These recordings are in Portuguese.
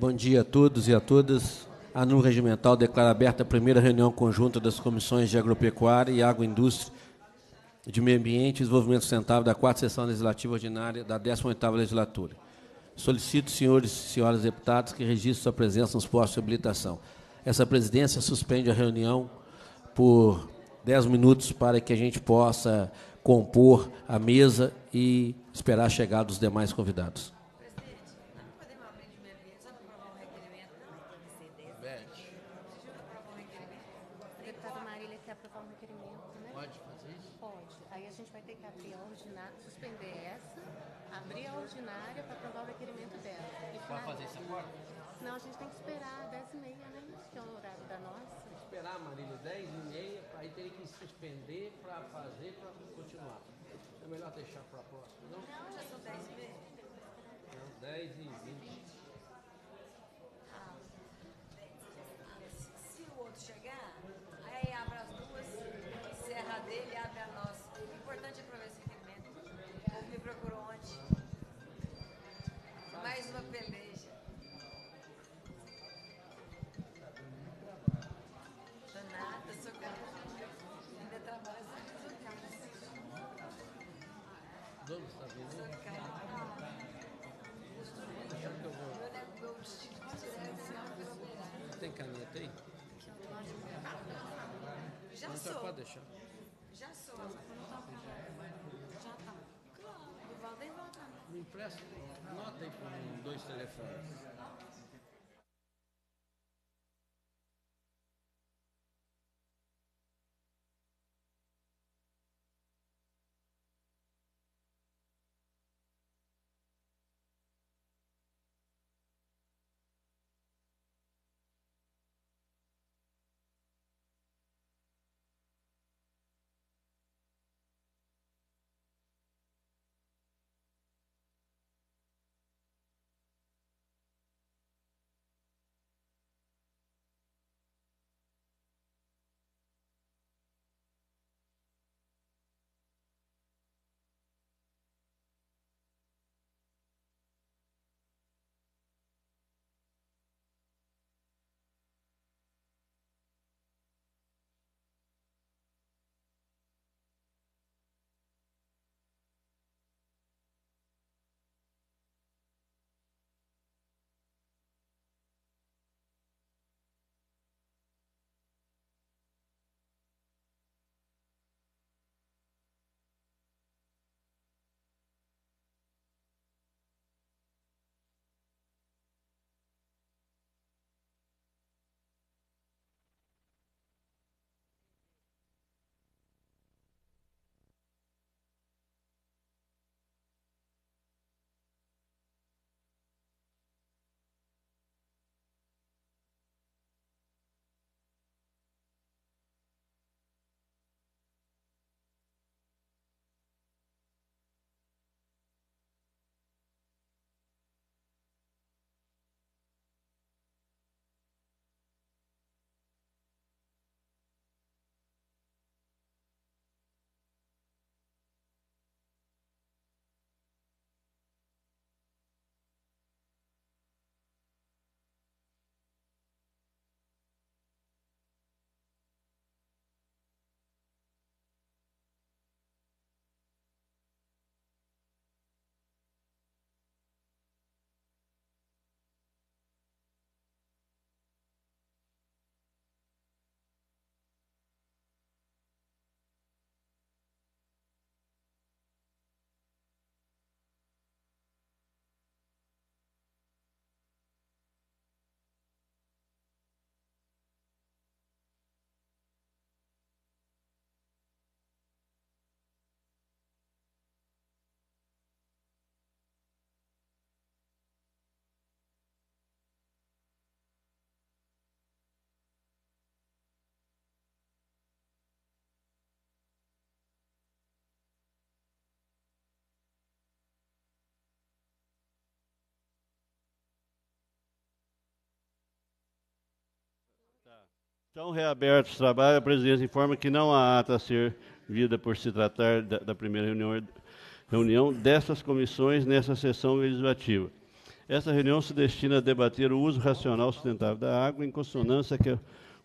Bom dia a todos e a todas. A NU Regimental declara aberta a primeira reunião conjunta das comissões de Agropecuária e Agroindústria, de Meio Ambiente e Desenvolvimento Sustentável da quarta sessão legislativa ordinária da 18ª legislatura. Solicito, senhores e senhoras deputados, que registrem sua presença nos postos de habilitação. Essa presidência suspende a reunião por 10 minutos para que a gente possa compor a mesa e esperar a chegada dos demais convidados. first. Estão reabertos os trabalhos. A presidência informa que não há ata a ser vida por se tratar da, da primeira reunião, reunião dessas comissões nessa sessão legislativa. Essa reunião se destina a debater o uso racional sustentável da água, em consonância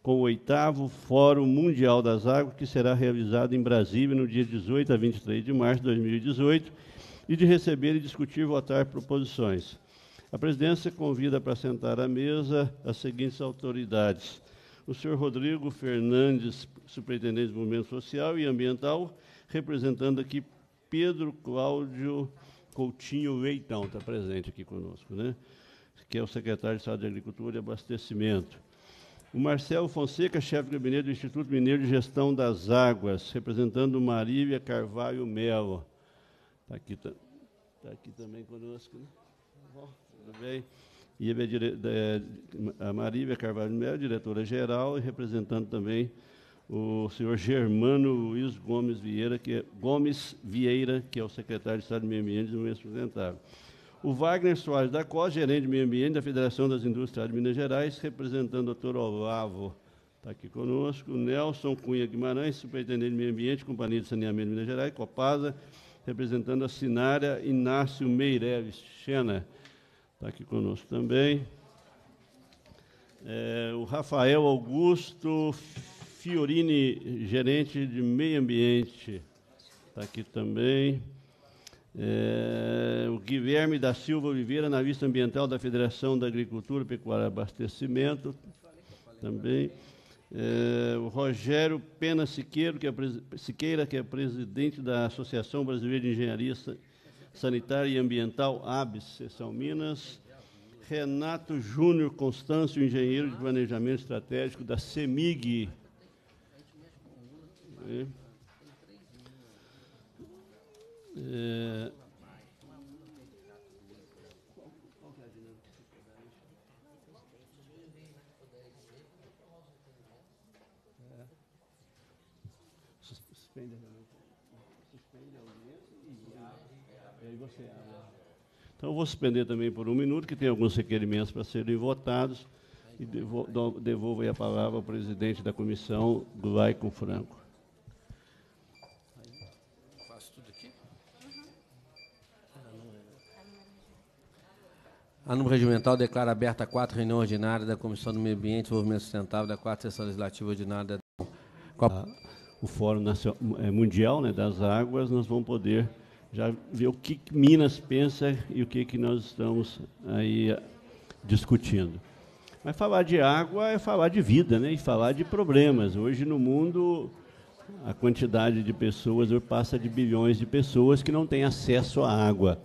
com o oitavo Fórum Mundial das Águas, que será realizado em Brasília no dia 18 a 23 de março de 2018, e de receber e discutir e votar proposições. A presidência convida para sentar à mesa as seguintes autoridades: o senhor Rodrigo Fernandes, superintendente do Movimento Social e Ambiental, representando aqui Pedro Cláudio Coutinho Leitão, está presente aqui conosco, né? que é o secretário de Estado de Agricultura e Abastecimento. O Marcelo Fonseca, chefe de gabinete do Instituto Mineiro de Gestão das Águas, representando Marília Carvalho Melo. Está aqui, tá, tá aqui também conosco. Né? Tudo bem? E a, a Marília Carvalho Melo, diretora-geral, e representando também o senhor Germano Luiz Gomes Vieira, que é, Gomes Vieira, que é o secretário de Estado de Meio Ambiente do Meio Sustentável. O Wagner Soares da Costa, gerente de Meio Ambiente da Federação das Indústrias de Minas Gerais, representando o doutor Olavo, está aqui conosco. Nelson Cunha Guimarães, superintendente de Meio Ambiente, Companhia de Saneamento de Minas Gerais, Copasa, representando a Sinária Inácio Meireles Xena, está aqui conosco também. É, o Rafael Augusto Fiorini, gerente de meio ambiente, está aqui também. É, o Guilherme da Silva Oliveira, analista ambiental da Federação da Agricultura, Pecuária e Abastecimento, também. É, o Rogério Pena é, Siqueira, que é presidente da Associação Brasileira de Engenharia Sanitária e Ambiental, ABS, Seção Minas. Renato Júnior Constâncio, engenheiro de planejamento estratégico da CEMIG, é. É... Suspende Suspende a audiência e aí você abre. Então, eu vou suspender também por um minuto, que tem alguns requerimentos para serem votados, e devolvo, devolvo a palavra ao presidente da comissão, Glaico Franco. A número regimental declara aberta a quatro reunião ordinária da Comissão do Meio Ambiente e Desenvolvimento Sustentável da quarta sessão legislativa ordinária. Da... O Fórum eh, Mundial né, das Águas, nós vamos poder já ver o que Minas pensa e o que, que nós estamos aí eh, discutindo. Mas falar de água é falar de vida, né? E falar de problemas. Hoje no mundo a quantidade de pessoas passa de bilhões de pessoas que não têm acesso à água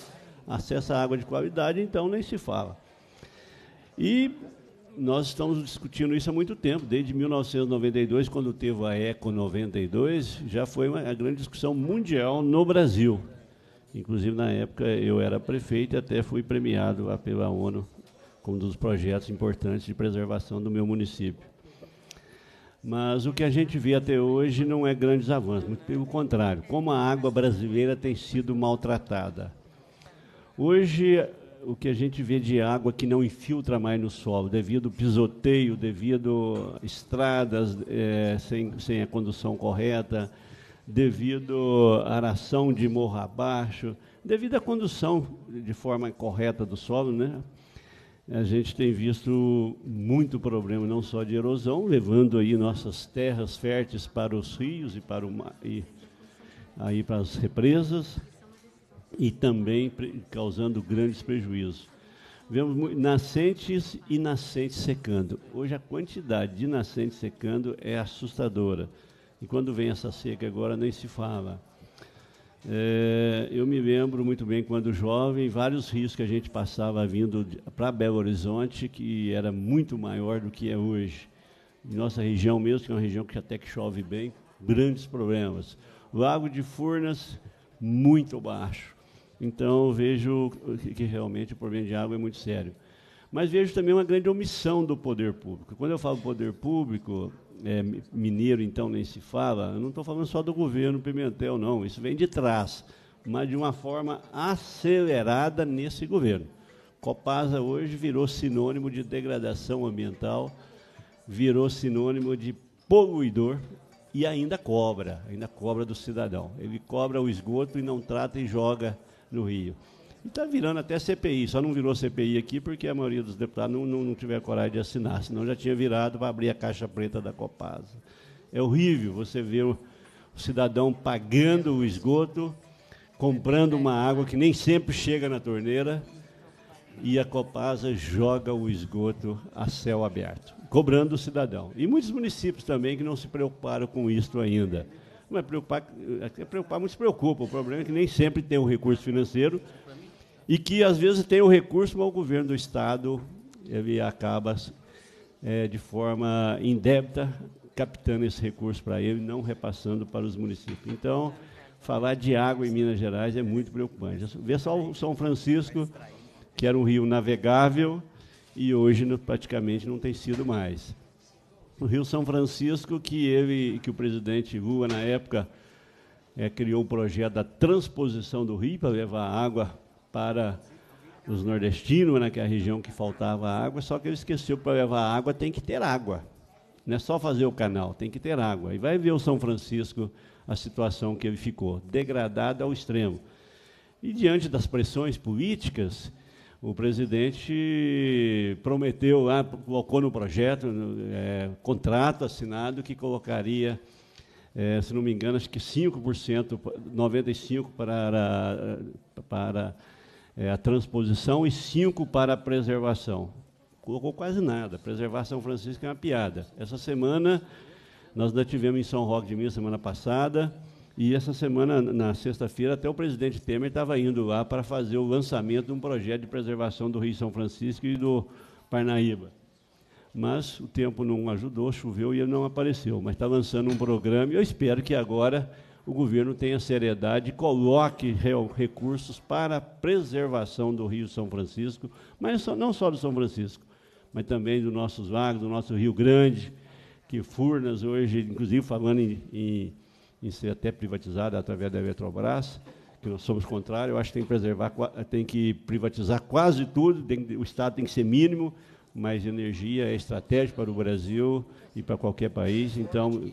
acesso à água de qualidade, então nem se fala. E nós estamos discutindo isso há muito tempo, desde 1992, quando teve a Eco 92, já foi uma grande discussão mundial no Brasil. Inclusive, na época, eu era prefeito e até fui premiado pela ONU como um dos projetos importantes de preservação do meu município. Mas o que a gente vê até hoje não é grandes avanços, muito pelo contrário. Como a água brasileira tem sido maltratada. Hoje, o que a gente vê de água que não infiltra mais no solo, devido ao pisoteio, devido a estradas é, sem, sem a condução correta, devido à aração de morro abaixo, devido à condução de forma correta do solo, né? A gente tem visto muito problema, não só de erosão, levando aí nossas terras férteis para os rios e para o mar, e aí para as represas, e também causando grandes prejuízos. Vemos nascentes e nascentes secando. Hoje a quantidade de nascentes secando é assustadora. E quando vem essa seca agora nem se fala. É, eu me lembro muito bem quando jovem, vários rios que a gente passava vindo para Belo Horizonte, que era muito maior do que é hoje. Em nossa região mesmo, que é uma região que até que chove bem, grandes problemas. Lago de Furnas, muito baixo. Então, vejo que realmente o problema de água é muito sério. Mas vejo também uma grande omissão do poder público. Quando eu falo poder público, é, mineiro, então, nem se fala, eu não estou falando só do governo Pimentel, não. Isso vem de trás, mas de uma forma acelerada nesse governo. Copasa hoje virou sinônimo de degradação ambiental, virou sinônimo de poluidor e ainda cobra, ainda cobra do cidadão. Ele cobra o esgoto e não trata e joga no Rio. E está virando até CPI, só não virou CPI aqui porque a maioria dos deputados não, não, não tiver coragem de assinar, senão já tinha virado para abrir a caixa preta da Copasa. É horrível você ver o, cidadão pagando o esgoto, comprando uma água que nem sempre chega na torneira, e a Copasa joga o esgoto a céu aberto, cobrando o cidadão. E muitos municípios também que não se preocuparam com isso ainda. Mas preocupar, é preocupar muito se preocupa. O problema é que nem sempre tem o recurso financeiro e que às vezes tem o recurso, mas o governo do estado ele acaba é, de forma indébita captando esse recurso para ele, não repassando para os municípios. Então, falar de água em Minas Gerais é muito preocupante. Vê só o São Francisco, que era um rio navegável e hoje praticamente não tem sido mais. O Rio São Francisco, que ele, que o presidente Lula na época é, criou um projeto da transposição do rio para levar água para os nordestinos, né, é região que faltava água, só que ele esqueceu que para levar água tem que ter água. Não é só fazer o canal, tem que ter água. E vai ver o São Francisco, a situação que ele ficou, degradada ao extremo. E diante das pressões políticas, o presidente prometeu lá, colocou no projeto, é, contrato assinado que colocaria, é, se não me engano, acho que 5%, 95% para, para é, a transposição e 5% para a preservação colocou quase nada. Preservar São Francisco é uma piada. Essa semana, nós ainda tivemos em São Roque de Minas, semana passada, e essa semana, na sexta-feira, até o presidente Temer estava indo lá para fazer o lançamento de um projeto de preservação do Rio São Francisco e do Parnaíba. Mas o tempo não ajudou, choveu e ele não apareceu. Mas está lançando um programa e eu espero que agora o governo tenha seriedade e coloque recursos para a preservação do Rio São Francisco, mas não só do São Francisco, mas também dos nossos lagos, do nosso Rio Grande, que Furnas hoje, inclusive falando em, em, em ser até privatizada através da Eletrobras, que nós somos contrários, eu acho que tem que preservar, tem que privatizar quase tudo, tem, o Estado tem que ser mínimo, mas energia é estratégica para o Brasil e para qualquer país, então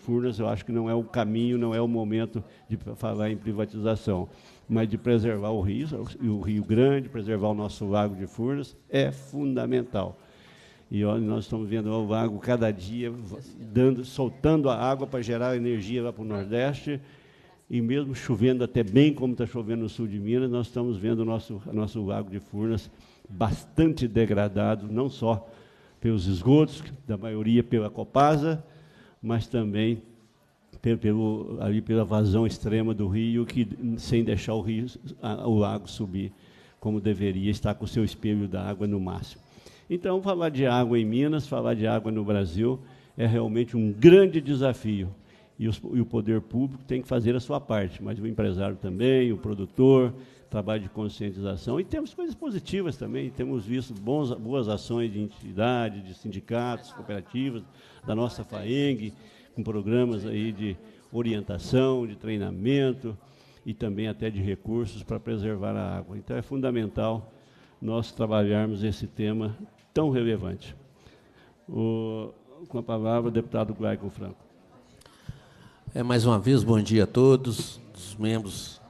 Furnas eu acho que não é o caminho, não é o momento de falar em privatização mas de preservar o rio, o Rio Grande, preservar o nosso lago de Furnas, é fundamental. E olha, nós estamos vendo o lago cada dia dando, soltando a água para gerar energia lá para o Nordeste, e mesmo chovendo até bem como está chovendo no sul de Minas, nós estamos vendo o nosso, nosso lago de Furnas bastante degradado, não só pelos esgotos, da maioria pela Copasa, mas também pelo, ali pela vazão extrema do rio, que sem deixar o rio, a, o lago subir como deveria, estar com o seu espelho da água no máximo. Então, falar de água em Minas, falar de água no Brasil, é realmente um grande desafio. E, os, e o poder público tem que fazer a sua parte, mas o empresário também, o produtor, trabalho de conscientização. E temos coisas positivas também, temos visto bons, boas ações de entidade, de sindicatos, cooperativas, da nossa FAENG, com programas aí de orientação, de treinamento e também até de recursos para preservar a água. Então é fundamental nós trabalharmos esse tema tão relevante. O, com a palavra, o deputado Glaicon Franco. É, mais uma vez, bom dia a todos, os membros,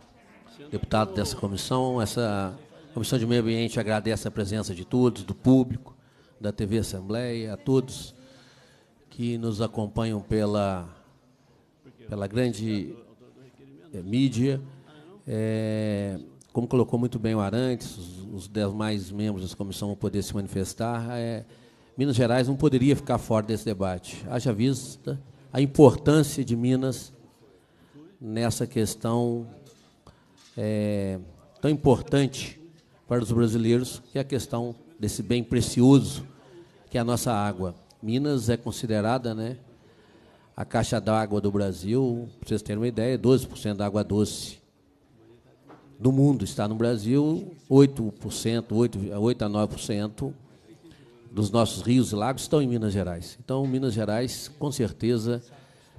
deputados dessa comissão. Essa Comissão de Meio Ambiente agradece a presença de todos, do público, da TV Assembleia, a todos que nos acompanham pela, pela grande é, mídia. É, como colocou muito bem o Arantes, os, os demais membros da comissão vão poder se manifestar. É, Minas Gerais não poderia ficar fora desse debate. Haja vista a importância de Minas nessa questão é, tão importante para os brasileiros, que é a questão desse bem precioso que é a nossa água. Minas é considerada, né, a caixa d'água do Brasil, para vocês terem uma ideia, 12% da água doce do mundo está no Brasil, 8%, 8, 8 a 9% dos nossos rios e lagos estão em Minas Gerais. Então, Minas Gerais, com certeza,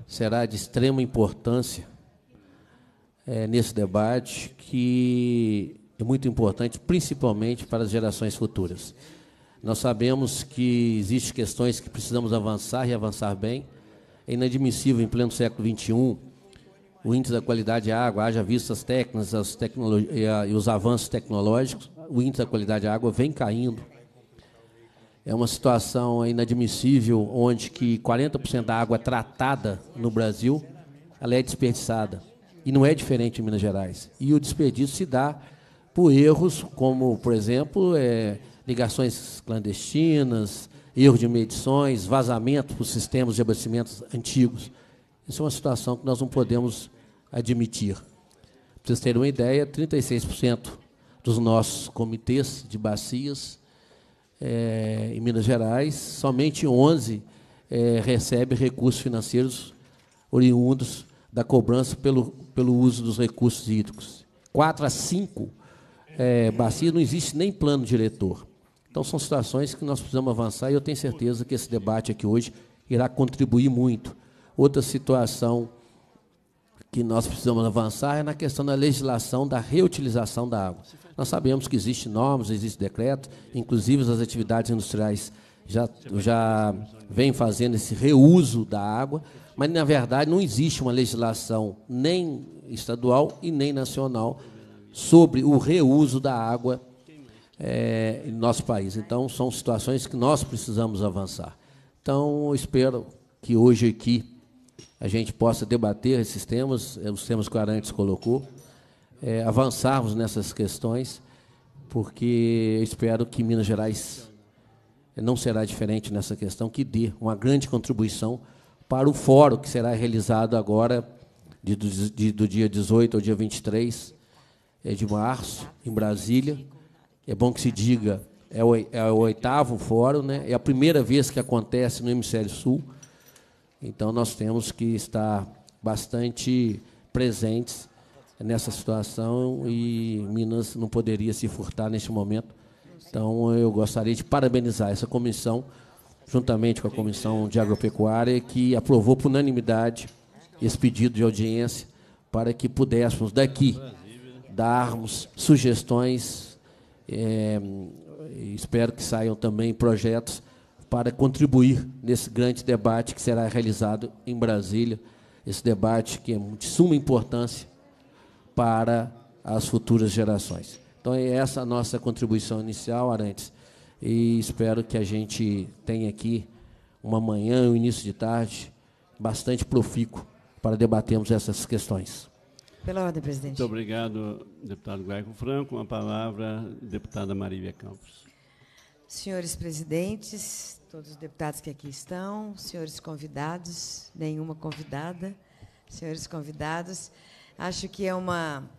será de extrema importância é, nesse debate, que é muito importante, principalmente para as gerações futuras. Nós sabemos que existem questões que precisamos avançar e avançar bem. É inadmissível, em pleno século XXI, o índice da qualidade da água, haja vistas técnicas as e os avanços tecnológicos, o índice da qualidade da água vem caindo. É uma situação inadmissível onde que 40% da água tratada no Brasil ela é desperdiçada. E não é diferente em Minas Gerais. E o desperdício se dá por erros como, por exemplo, é, ligações clandestinas, erro de medições, vazamento para os sistemas de abastecimentos antigos. Isso é uma situação que nós não podemos admitir. Para vocês terem uma ideia, 36% dos nossos comitês de bacias é, em Minas Gerais, somente 11 é, recebe recursos financeiros oriundos da cobrança pelo, pelo uso dos recursos hídricos. 4 a 5 é, bacias não existe nem plano diretor. Então, são situações que nós precisamos avançar e eu tenho certeza que esse debate aqui hoje irá contribuir muito. Outra situação que nós precisamos avançar é na questão da legislação da reutilização da água. Nós sabemos que existem normas, existe decreto, inclusive as atividades industriais já, já vêm fazendo esse reuso da água, mas, na verdade, não existe uma legislação nem estadual e nem nacional sobre o reuso da água é, em nosso país. Então, são situações que nós precisamos avançar. Então, espero que hoje aqui a gente possa debater esses temas, é, os temas que o Arantes colocou, é, avançarmos nessas questões, porque espero que Minas Gerais não será diferente nessa questão, que dê uma grande contribuição para o fórum que será realizado agora, de, de, do dia 18 ao dia 23 é, de março, em Brasília, é bom que se diga, é o, é o oitavo fórum, né? é a primeira vez que acontece no Hemisfério Sul, então nós temos que estar bastante presentes nessa situação e Minas não poderia se furtar neste momento. Então eu gostaria de parabenizar essa comissão, juntamente com a comissão de agropecuária, que aprovou por unanimidade esse pedido de audiência para que pudéssemos daqui darmos sugestões é, espero que saiam também projetos para contribuir nesse grande debate que será realizado em Brasília, esse debate que é de suma importância para as futuras gerações. Então, é essa a nossa contribuição inicial, Arantes, e espero que a gente tenha aqui uma manhã, um início de tarde bastante profícuo para debatermos essas questões. Pela ordem, presidente. Muito obrigado, deputado Guaico Franco. Uma palavra, deputada Marília Campos. Senhores presidentes, todos os deputados que aqui estão, senhores convidados, nenhuma convidada, senhores convidados, acho que é uma,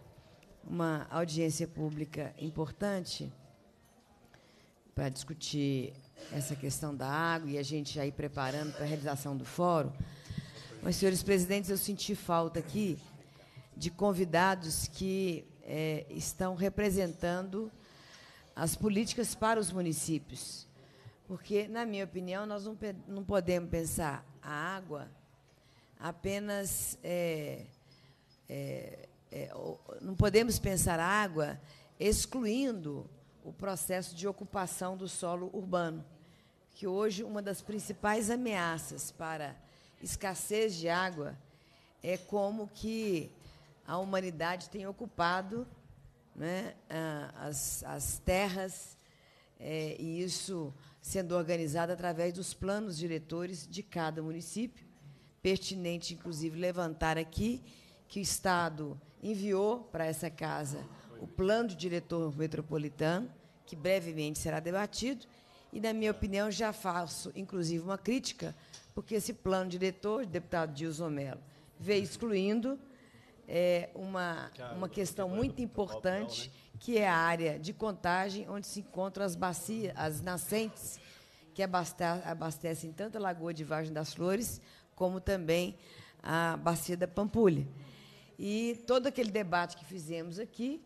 uma audiência pública importante para discutir essa questão da água e a gente ir preparando para a realização do fórum. Mas, senhores presidentes, eu senti falta aqui de convidados que é, estão representando as políticas para os municípios. Porque, na minha opinião, nós não, não podemos pensar a água apenas. É, é, é não podemos pensar a água excluindo o processo de ocupação do solo urbano, que hoje uma das principais ameaças para escassez de água é como que a humanidade tem ocupado né, as, as terras, é, e isso sendo organizado através dos planos diretores de cada município. Pertinente, inclusive, levantar aqui que o Estado enviou para essa casa o plano de diretor metropolitano, que brevemente será debatido, e, na minha opinião, já faço, inclusive, uma crítica, porque esse plano diretor, deputado Dilson Mello, veio excluindo é, uma, uma questão muito importante, que é a área de contagem, onde se encontram as bacias, as nascentes, que abastecem tanto a Lagoa de Vargem das Flores, como também a bacia da Pampulha. E todo aquele debate que fizemos aqui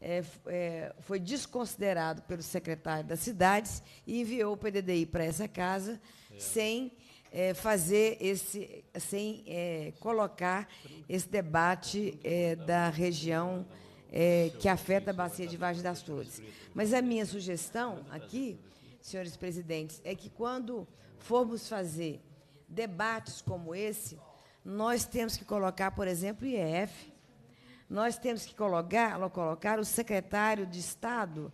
é, é, foi desconsiderado pelo secretário das cidades e enviou o PDDI para essa casa é. sem é, fazer esse, sem é, colocar esse debate é, da região é, que afeta a bacia de Vargem das Flores. Mas a minha sugestão aqui, senhores presidentes, é que quando formos fazer debates como esse, nós temos que colocar, por exemplo, o IEF, nós temos que colocar, colocar o secretário de Estado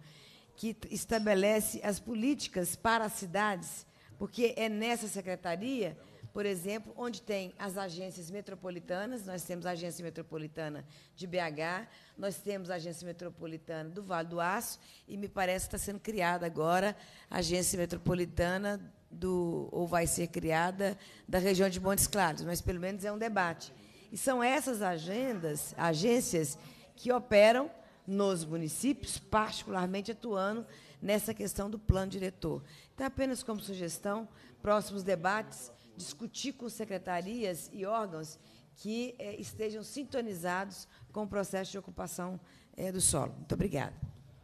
que estabelece as políticas para as cidades, porque é nessa secretaria, por exemplo, onde tem as agências metropolitanas, nós temos a agência metropolitana de BH, nós temos a agência metropolitana do Vale do Aço, e me parece que está sendo criada agora a agência metropolitana do, ou vai ser criada, da região de Montes Claros, mas pelo menos é um debate. E são essas agendas, agências que operam nos municípios, particularmente atuando nessa questão do plano diretor. Então, apenas como sugestão, próximos debates, discutir com secretarias e órgãos que eh, estejam sintonizados com o processo de ocupação eh, do solo. Muito obrigada.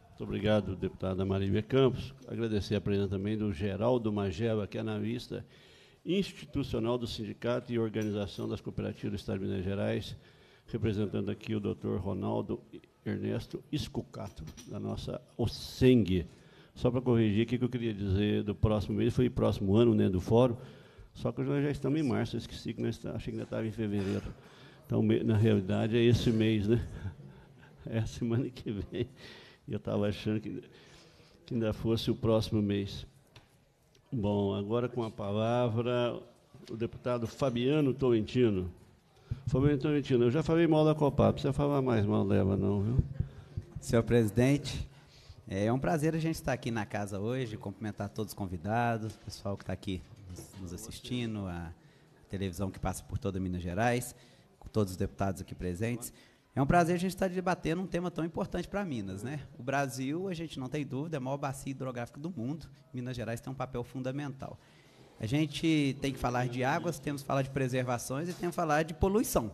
Muito obrigado, deputada Marília Campos. Agradecer a presença também do Geraldo Magela, que é analista institucional do Sindicato e Organização das Cooperativas do Estado de Minas Gerais, representando aqui o doutor Ronaldo Ernesto Escucato, da nossa OSENG. Só para corrigir, o que eu queria dizer do próximo mês, foi próximo ano né, do fórum, só que nós já estamos em março, eu esqueci que nós tá, achei que ainda estava em fevereiro. Então, na realidade, é esse mês, né? É a semana que vem. Eu estava achando que, que ainda fosse o próximo mês. Bom, agora com a palavra o deputado Fabiano Tolentino. Fabiano Tolentino, eu já falei mal da Copa, não precisa falar mais mal dela, não, viu? Senhor presidente, é um prazer a gente estar aqui na casa hoje, cumprimentar todos os convidados, o pessoal que está aqui nos assistindo, a televisão que passa por toda Minas Gerais, com todos os deputados aqui presentes. É um prazer a gente estar debatendo um tema tão importante para Minas. Né? O Brasil, a gente não tem dúvida, é a maior bacia hidrográfica do mundo. Minas Gerais tem um papel fundamental. A gente tem que falar de águas, temos que falar de preservações e temos que falar de poluição.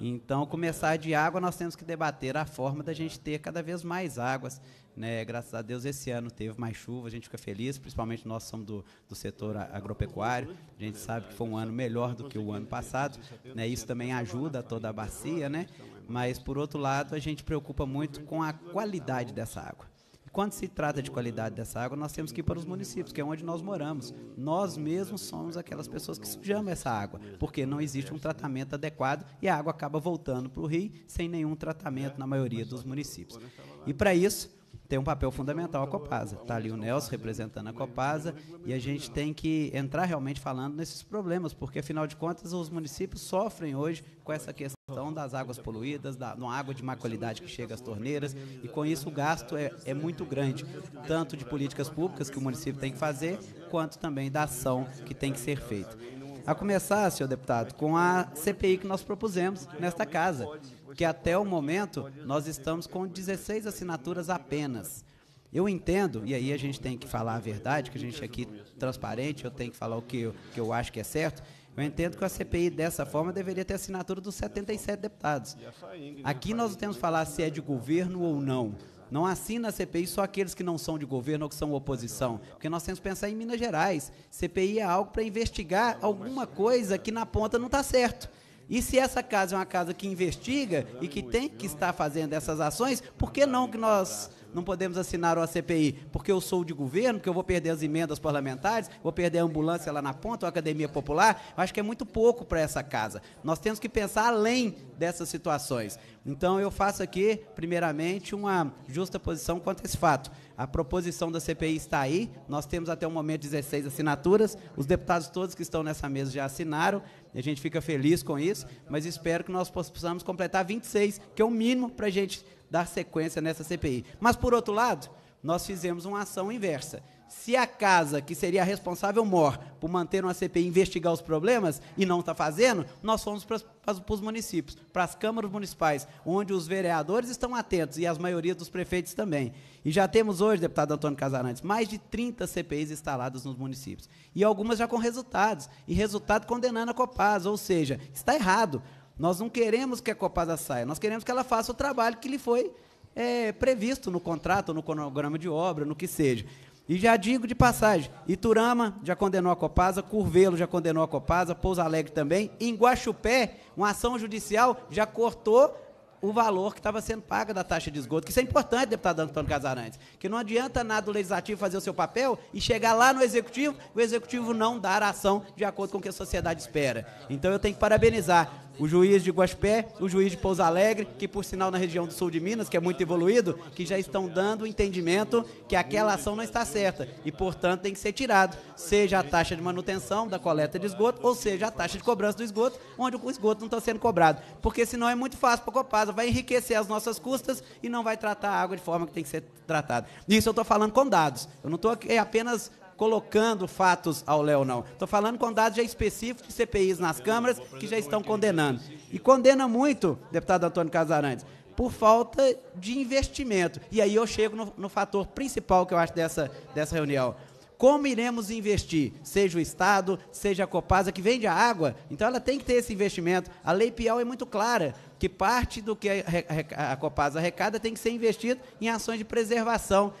Então, começar de água, nós temos que debater a forma da gente ter cada vez mais águas. Né? Graças a Deus, esse ano teve mais chuva, a gente fica feliz, principalmente nós somos do, do setor agropecuário. A gente sabe que foi um ano melhor do que o ano passado. Né? Isso também ajuda toda a bacia, né? mas, por outro lado, a gente preocupa muito com a qualidade dessa água. Quando se trata de qualidade dessa água, nós temos que ir para os municípios, que é onde nós moramos. Nós mesmos somos aquelas pessoas que sujamos essa água, porque não existe um tratamento adequado e a água acaba voltando para o rio sem nenhum tratamento na maioria dos municípios. E para isso, tem um papel fundamental a Copasa. Está ali o Nelson representando a Copasa e a gente tem que entrar realmente falando nesses problemas, porque afinal de contas os municípios sofrem hoje com essa questão das águas poluídas, da uma água de má qualidade que chega às torneiras e com isso o gasto é, é muito grande, tanto de políticas públicas que o município tem que fazer, quanto também da ação que tem que ser feita. A começar, senhor deputado, com a CPI que nós propusemos nesta casa que até o momento nós estamos com 16 assinaturas apenas. Eu entendo, e aí a gente tem que falar a verdade, que a gente aqui transparente, eu tenho que falar o que eu, que eu acho que é certo. Eu entendo que a CPI, dessa forma, deveria ter assinatura dos 77 deputados. Aqui nós temos que falar se é de governo ou não. Não assina a CPI só aqueles que não são de governo ou que são oposição. Porque nós temos que pensar em Minas Gerais. CPI é algo para investigar alguma coisa que na ponta não está certo. E se essa casa é uma casa que investiga e que tem que estar fazendo essas ações, por que não que nós não podemos assinar o CPI? Porque eu sou de governo, que eu vou perder as emendas parlamentares, vou perder a ambulância lá na ponta, a academia popular. Eu acho que é muito pouco para essa casa. Nós temos que pensar além dessas situações. Então eu faço aqui, primeiramente, uma justa posição quanto a esse fato. A proposição da CPI está aí, nós temos até o momento 16 assinaturas, os deputados todos que estão nessa mesa já assinaram, a gente fica feliz com isso, mas espero que nós possamos completar 26, que é o mínimo para a gente dar sequência nessa CPI. Mas, por outro lado, nós fizemos uma ação inversa. Se a casa que seria a responsável mor por manter uma CPI investigar os problemas e não está fazendo, nós fomos para, os municípios, para as câmaras municipais, onde os vereadores estão atentos e as maioria dos prefeitos também. E já temos hoje, deputado Antônio Casarantes, mais de 30 CPIs instaladas nos municípios. E algumas já com resultados, e resultado condenando a Copasa, ou seja, está errado. Nós não queremos que a Copasa saia, nós queremos que ela faça o trabalho que lhe foi é, previsto no contrato, no cronograma de obra, no que seja. E já digo de passagem, Iturama já condenou a Copasa, Curvelo já condenou a Copasa, Pouso Alegre também. Em Guaxupé, uma ação judicial já cortou o valor que estava sendo pago da taxa de esgoto. Que isso é importante, deputado Antônio Casarantes. Que não adianta nada o legislativo fazer o seu papel e chegar lá no executivo, o executivo não dar a ação de acordo com o que a sociedade espera. Então eu tenho que parabenizar o juiz de Guaspé, o juiz de Pouso Alegre, que por sinal na região do sul de Minas, que é muito evoluído, que já estão dando entendimento que aquela ação não está certa e, portanto, tem que ser tirado, seja a taxa de manutenção da coleta de esgoto, ou seja a taxa de cobrança do esgoto, onde o esgoto não está sendo cobrado. Porque senão é muito fácil para a Copasa, vai enriquecer as nossas custas e não vai tratar a água de forma que tem que ser tratada. Isso eu estou falando com dados. Eu não estou apenas colocando fatos ao Léo, não. Estou falando com dados já específicos de CPIs nas câmaras que já estão condenando. E condena muito, deputado Antônio Casarantes, por falta de investimento. E aí eu chego no, no fator principal que eu acho dessa, dessa reunião. Como iremos investir? Seja o Estado, seja a Copasa, que vende a água, então ela tem que ter esse investimento. A Lei Piau é muito clara, que parte do que a, a Copasa arrecada tem que ser investido em ações de preservação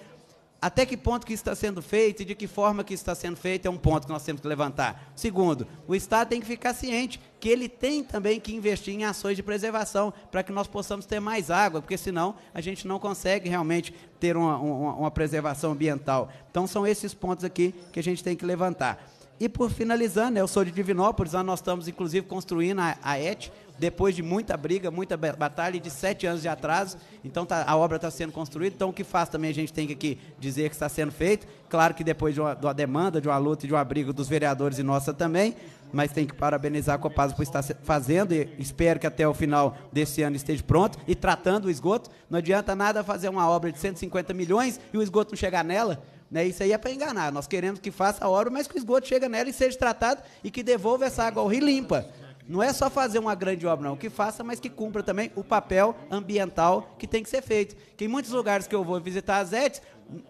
até que ponto que está sendo feito e de que forma que está sendo feito é um ponto que nós temos que levantar. Segundo, o Estado tem que ficar ciente que ele tem também que investir em ações de preservação para que nós possamos ter mais água, porque senão a gente não consegue realmente ter uma, uma, uma preservação ambiental. Então são esses pontos aqui que a gente tem que levantar. E por finalizando, eu sou de Divinópolis, nós estamos inclusive construindo a, a ET, depois de muita briga, muita batalha e de sete anos de atraso. Então tá, a obra está sendo construída. Então o que faz também a gente tem que aqui dizer que está sendo feito. Claro que depois de uma, de uma demanda, de uma luta e de uma briga dos vereadores e nossa também, mas tem que parabenizar a Copasa por estar fazendo e espero que até o final desse ano esteja pronto e tratando o esgoto. Não adianta nada fazer uma obra de 150 milhões e o esgoto não chegar nela. Né? Isso aí é para enganar. Nós queremos que faça a obra, mas que o esgoto chegue nela e seja tratado e que devolva essa água ao rio limpa. Não é só fazer uma grande obra, não. Que faça, mas que cumpra também o papel ambiental que tem que ser feito. Que em muitos lugares que eu vou visitar as ETs,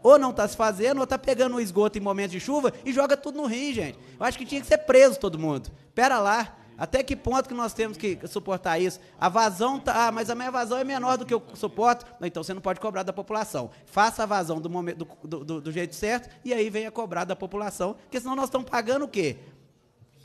ou não está se fazendo, ou está pegando o esgoto em momentos de chuva e joga tudo no rio, gente. Eu acho que tinha que ser preso todo mundo. Pera lá. Até que ponto que nós temos que suportar isso? A vazão tá, ah, mas a minha vazão é menor do que eu suporto. Então você não pode cobrar da população. Faça a vazão do, momento, do, do, do jeito certo e aí venha cobrar da população, porque senão nós estamos pagando o quê?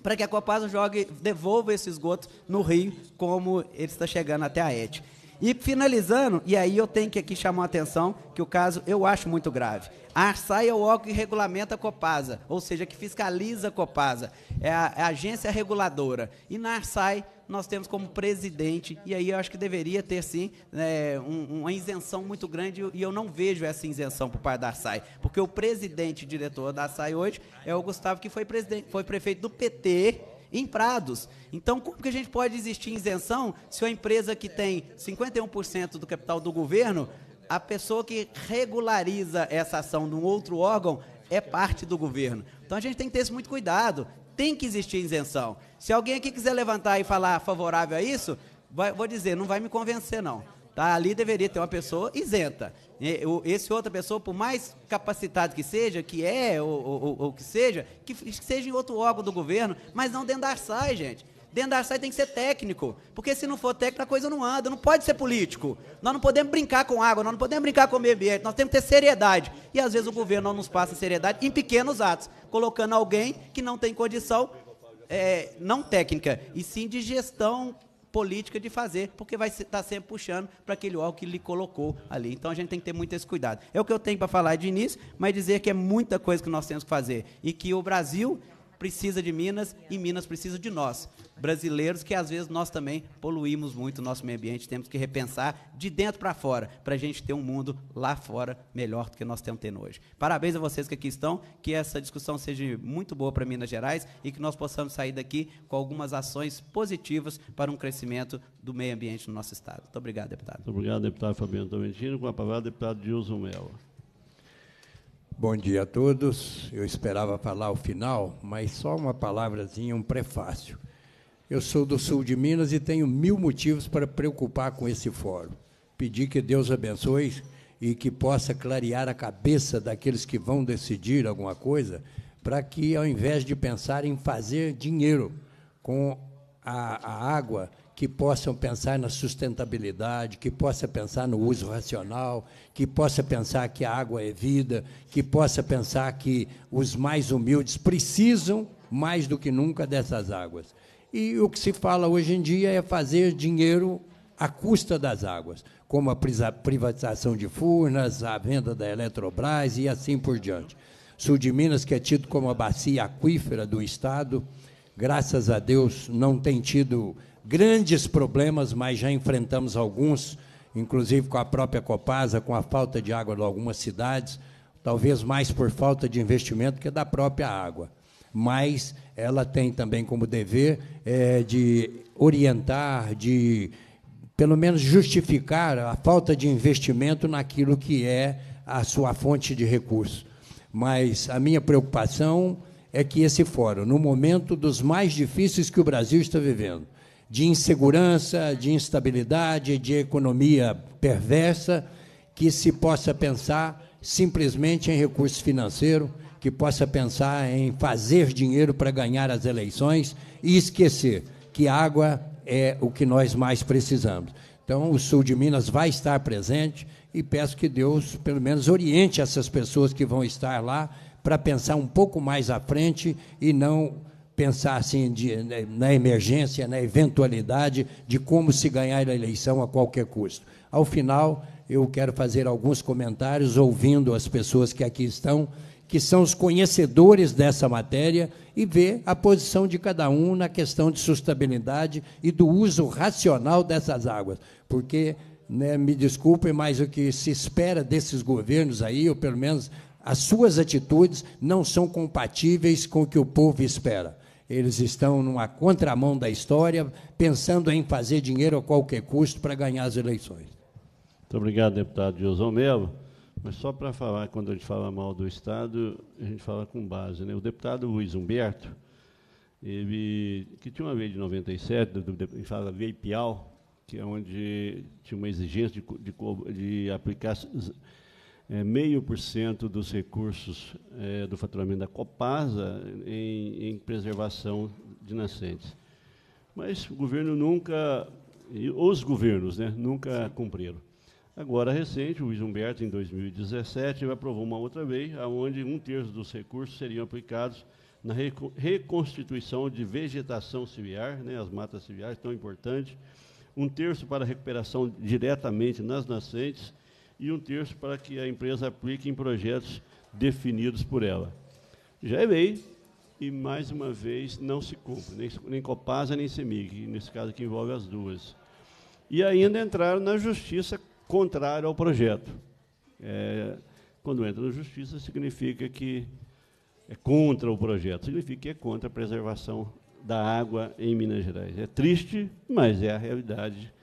para que a Copasa jogue, devolva esse esgoto no rio, como ele está chegando até a ET. E finalizando, e aí eu tenho que aqui chamar a atenção, que o caso eu acho muito grave. A ARSAI é o órgão que regulamenta a Copasa, ou seja, que fiscaliza a Copasa, é a, é a agência reguladora. E na ARSAI nós temos como presidente, e aí eu acho que deveria ter sim né, um, uma isenção muito grande, e eu não vejo essa isenção por parte da ARSAI, porque o presidente e diretor da ARSAI hoje é o Gustavo, que foi, presidente, foi prefeito do PT em Prados. Então, como que a gente pode existir isenção se a empresa que tem 51% do capital do governo, a pessoa que regulariza essa ação de um outro órgão é parte do governo. Então a gente tem que ter muito cuidado tem que existir isenção. Se alguém aqui quiser levantar e falar favorável a isso, vai, vou dizer, não vai me convencer, não. Tá? Ali deveria ter uma pessoa isenta. Esse outra pessoa, por mais capacitado que seja, que é ou, ou, ou que seja, que seja em outro órgão do governo, mas não dentro da Arsai, gente. Dentro da Arsai tem que ser técnico, porque se não for técnico a coisa não anda, não pode ser político. Nós não podemos brincar com água, nós não podemos brincar com o meio ambiente, nós temos que ter seriedade. E às vezes o governo não nos passa seriedade em pequenos atos, colocando alguém que não tem condição, é, não técnica, e sim de gestão política de fazer, porque vai estar tá sempre puxando para aquele órgão que lhe colocou ali. Então a gente tem que ter muito esse cuidado. É o que eu tenho para falar de início, mas dizer que é muita coisa que nós temos que fazer e que o Brasil precisa de Minas e Minas precisa de nós, brasileiros, que às vezes nós também poluímos muito o nosso meio ambiente, temos que repensar de dentro para fora, para a gente ter um mundo lá fora melhor do que nós temos tendo hoje. Parabéns a vocês que aqui estão, que essa discussão seja muito boa para Minas Gerais e que nós possamos sair daqui com algumas ações positivas para um crescimento do meio ambiente no nosso Estado. Muito obrigado, deputado. Muito obrigado, deputado Fabiano Tomentino. Com a palavra, deputado Dilson Mello. Bom dia a todos. Eu esperava falar o final, mas só uma palavrazinha, um prefácio. Eu sou do sul de Minas e tenho mil motivos para preocupar com esse fórum. Pedir que Deus abençoe e que possa clarear a cabeça daqueles que vão decidir alguma coisa, para que, ao invés de pensar em fazer dinheiro com a, a água, que possam pensar na sustentabilidade, que possa pensar no uso racional, que possa pensar que a água é vida, que possa pensar que os mais humildes precisam mais do que nunca dessas águas. E o que se fala hoje em dia é fazer dinheiro à custa das águas, como a privatização de Furnas, a venda da Eletrobras e assim por diante. Sul de Minas, que é tido como a bacia aquífera do Estado, graças a Deus não tem tido grandes problemas, mas já enfrentamos alguns, inclusive com a própria Copasa, com a falta de água de algumas cidades, talvez mais por falta de investimento que da própria água. Mas ela tem também como dever é, de orientar, de pelo menos justificar a falta de investimento naquilo que é a sua fonte de recursos. Mas a minha preocupação é que esse fórum, no momento dos mais difíceis que o Brasil está vivendo, de insegurança, de instabilidade, de economia perversa, que se possa pensar simplesmente em recurso financeiro, que possa pensar em fazer dinheiro para ganhar as eleições e esquecer que água é o que nós mais precisamos. Então, o sul de Minas vai estar presente e peço que Deus, pelo menos, oriente essas pessoas que vão estar lá para pensar um pouco mais à frente e não pensar assim de, né, na emergência, na eventualidade de como se ganhar a eleição a qualquer custo. Ao final, eu quero fazer alguns comentários ouvindo as pessoas que aqui estão que são os conhecedores dessa matéria, e ver a posição de cada um na questão de sustentabilidade e do uso racional dessas águas. Porque, né, me desculpem, mas o que se espera desses governos aí, ou pelo menos as suas atitudes, não são compatíveis com o que o povo espera. Eles estão numa contramão da história, pensando em fazer dinheiro a qualquer custo para ganhar as eleições. Muito obrigado, deputado Gilson Melo. Mas só para falar, quando a gente fala mal do Estado, a gente fala com base. Né? O deputado Luiz Humberto, ele, que tinha uma lei de 97, do, ele fala lei Piau, que é onde tinha uma exigência de, de, de aplicar é, meio por cento dos recursos é, do faturamento da Copasa em, em preservação de nascentes. Mas o governo nunca, os governos né, nunca cumpriram. Agora, recente, o Luiz Humberto, em 2017, aprovou uma outra lei, onde um terço dos recursos seriam aplicados na reconstituição de vegetação ciliar, né, as matas ciliares, tão importante, um terço para recuperação diretamente nas nascentes e um terço para que a empresa aplique em projetos definidos por ela. Já é lei e, mais uma vez, não se cumpre, nem, nem Copasa nem CEMIG, nesse caso que envolve as duas. E ainda entraram na justiça contrário ao projeto. É, quando entra na justiça, significa que é contra o projeto, significa que é contra a preservação da água em Minas Gerais. É triste, mas é a realidade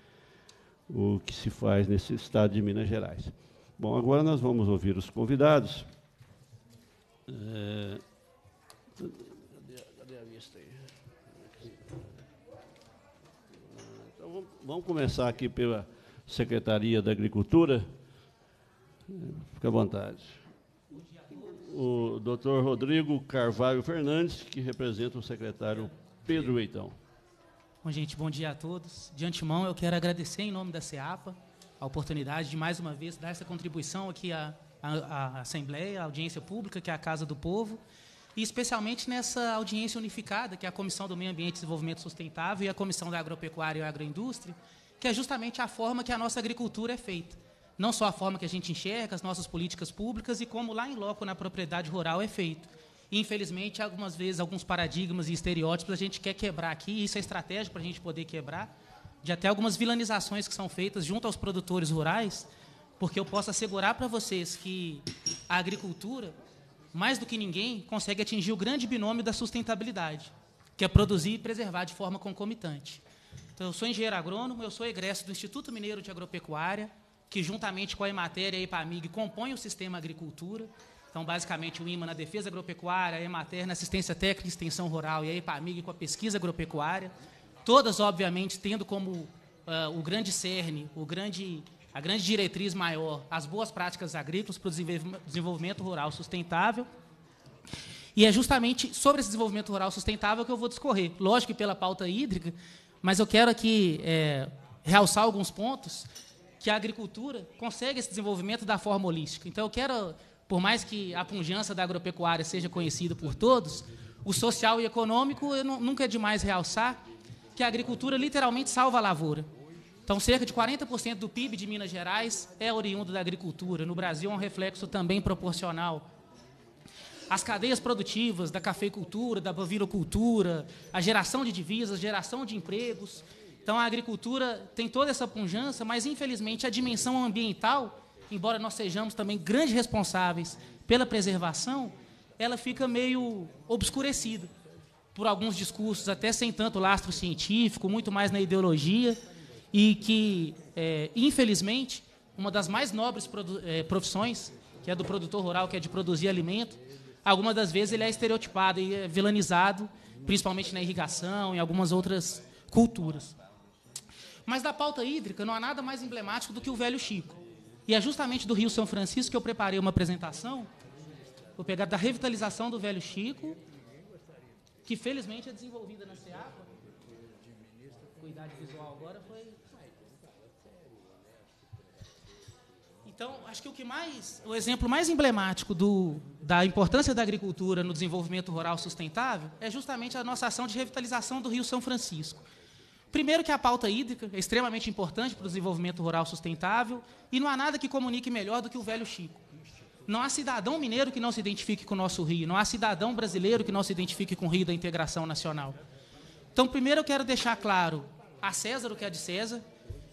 o que se faz nesse estado de Minas Gerais. Bom, agora nós vamos ouvir os convidados. Cadê, a vista aí? Então, vamos começar aqui pela Secretaria da Agricultura. Fique à vontade. O doutor Rodrigo Carvalho Fernandes, que representa o secretário Pedro Leitão. Bom, gente, bom dia a todos. De antemão, eu quero agradecer em nome da CEAPA a oportunidade de, mais uma vez, dar essa contribuição aqui à, à, à Assembleia, à audiência pública, que é a Casa do Povo, e especialmente nessa audiência unificada, que é a Comissão do Meio Ambiente e Desenvolvimento Sustentável e a Comissão da Agropecuária e Agroindústria, que é justamente a forma que a nossa agricultura é feita. Não só a forma que a gente enxerga as nossas políticas públicas e como lá em loco na propriedade rural é feito. E, infelizmente, algumas vezes, alguns paradigmas e estereótipos a gente quer quebrar aqui, e isso é estratégia para a gente poder quebrar, de até algumas vilanizações que são feitas junto aos produtores rurais, porque eu posso assegurar para vocês que a agricultura, mais do que ninguém, consegue atingir o grande binômio da sustentabilidade, que é produzir e preservar de forma concomitante. Então, eu sou engenheiro agrônomo, eu sou egresso do Instituto Mineiro de Agropecuária, que juntamente com a Emater e a EPAMIG compõe o sistema agricultura. Então, basicamente, o IMA na defesa agropecuária, a Emater na assistência técnica e extensão rural e a EPAMIG com a pesquisa agropecuária. Todas, obviamente, tendo como uh, o grande cerne, o grande, a grande diretriz maior, as boas práticas agrícolas para o desenvolvimento rural sustentável. E é justamente sobre esse desenvolvimento rural sustentável que eu vou discorrer. Lógico que pela pauta hídrica, mas eu quero aqui é, realçar alguns pontos que a agricultura consegue esse desenvolvimento da forma holística. Então, eu quero, por mais que a pujança da agropecuária seja conhecida por todos, o social e econômico, eu não, nunca é demais realçar que a agricultura literalmente salva a lavoura. Então, cerca de 40% do PIB de Minas Gerais é oriundo da agricultura. No Brasil, é um reflexo também proporcional. As cadeias produtivas da cafeicultura, da bovinocultura, a geração de divisas, geração de empregos. Então, a agricultura tem toda essa pujança, mas, infelizmente, a dimensão ambiental, embora nós sejamos também grandes responsáveis pela preservação, ela fica meio obscurecida por alguns discursos, até sem tanto lastro científico, muito mais na ideologia e que, é, infelizmente, uma das mais nobres é, profissões, que é do produtor rural, que é de produzir alimento, algumas das vezes ele é estereotipado e é vilanizado, principalmente na irrigação e algumas outras culturas. Mas da pauta hídrica não há nada mais emblemático do que o velho Chico. E é justamente do Rio São Francisco que eu preparei uma apresentação. Vou pegar da revitalização do velho Chico, que felizmente é desenvolvida na SEAPA. Cuidado visual agora foi Então, acho que o que mais, o exemplo mais emblemático do, da importância da agricultura no desenvolvimento rural sustentável é justamente a nossa ação de revitalização do Rio São Francisco. Primeiro que a pauta hídrica é extremamente importante para o desenvolvimento rural sustentável e não há nada que comunique melhor do que o velho Chico. Não há cidadão mineiro que não se identifique com o nosso rio, não há cidadão brasileiro que não se identifique com o rio da integração nacional. Então, primeiro eu quero deixar claro a César o que é de César,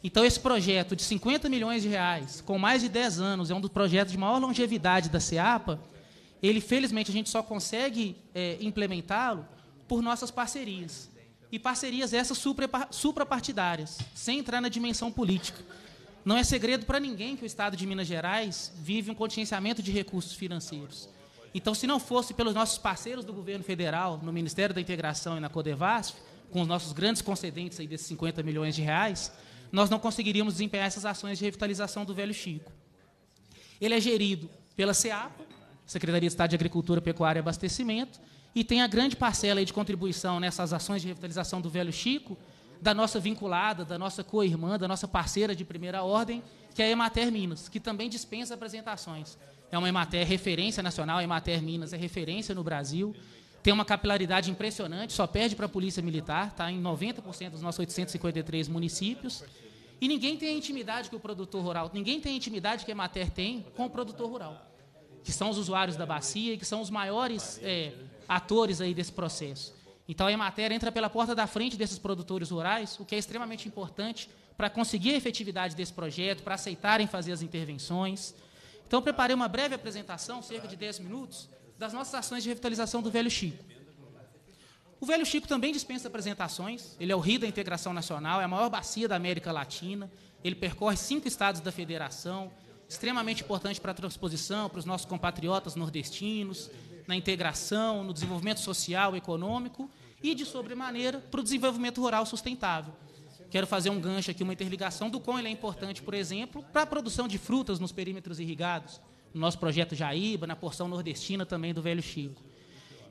então, esse projeto de 50 milhões de reais, com mais de 10 anos, é um dos projetos de maior longevidade da CEAPA. Ele, felizmente, a gente só consegue é, implementá-lo por nossas parcerias. E parcerias essas suprapartidárias, sem entrar na dimensão política. Não é segredo para ninguém que o Estado de Minas Gerais vive um contingenciamento de recursos financeiros. Então, se não fosse pelos nossos parceiros do governo federal, no Ministério da Integração e na Codevasf, com os nossos grandes concedentes aí desses 50 milhões de reais, nós não conseguiríamos desempenhar essas ações de revitalização do Velho Chico. Ele é gerido pela SEAPA, Secretaria de Estado de Agricultura, Pecuária e Abastecimento, e tem a grande parcela de contribuição nessas ações de revitalização do Velho Chico, da nossa vinculada, da nossa co-irmã, da nossa parceira de primeira ordem, que é a Emater Minas, que também dispensa apresentações. É uma Emater referência nacional, a Emater Minas é referência no Brasil, tem uma capilaridade impressionante, só perde para a Polícia Militar, está em 90% dos nossos 853 municípios. E ninguém tem a intimidade que o produtor rural, ninguém tem a intimidade que a Emater tem com o produtor rural, que são os usuários da bacia e que são os maiores é, atores aí desse processo. Então a Emater entra pela porta da frente desses produtores rurais, o que é extremamente importante para conseguir a efetividade desse projeto, para aceitarem fazer as intervenções. Então, preparei uma breve apresentação, cerca de 10 minutos, das nossas ações de revitalização do Velho Chico. O Velho Chico também dispensa apresentações. Ele é o rio da integração nacional, é a maior bacia da América Latina. Ele percorre cinco estados da federação, extremamente importante para a transposição, para os nossos compatriotas nordestinos, na integração, no desenvolvimento social, econômico e, de sobremaneira, para o desenvolvimento rural sustentável. Quero fazer um gancho aqui, uma interligação do quão ele é importante, por exemplo, para a produção de frutas nos perímetros irrigados no nosso projeto Jaíba, na porção nordestina também do Velho Chico.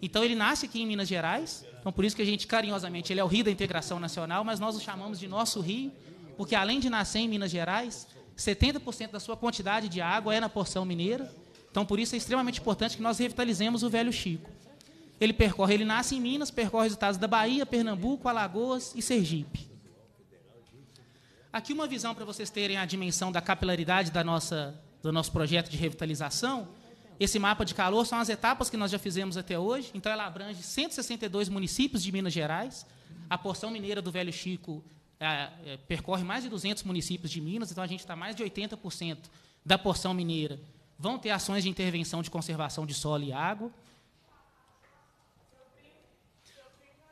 Então ele nasce aqui em Minas Gerais, então por isso que a gente carinhosamente, ele é o rio da integração nacional, mas nós o chamamos de nosso rio, porque além de nascer em Minas Gerais, 70% da sua quantidade de água é na porção mineira. Então por isso é extremamente importante que nós revitalizemos o Velho Chico. Ele percorre, ele nasce em Minas, percorre os estados da Bahia, Pernambuco, Alagoas e Sergipe. Aqui uma visão para vocês terem a dimensão da capilaridade da nossa do nosso projeto de revitalização, esse mapa de calor são as etapas que nós já fizemos até hoje. Então, ela abrange 162 municípios de Minas Gerais. A porção mineira do Velho Chico é, é, percorre mais de 200 municípios de Minas, então a gente está mais de 80% da porção mineira. Vão ter ações de intervenção de conservação de solo e água.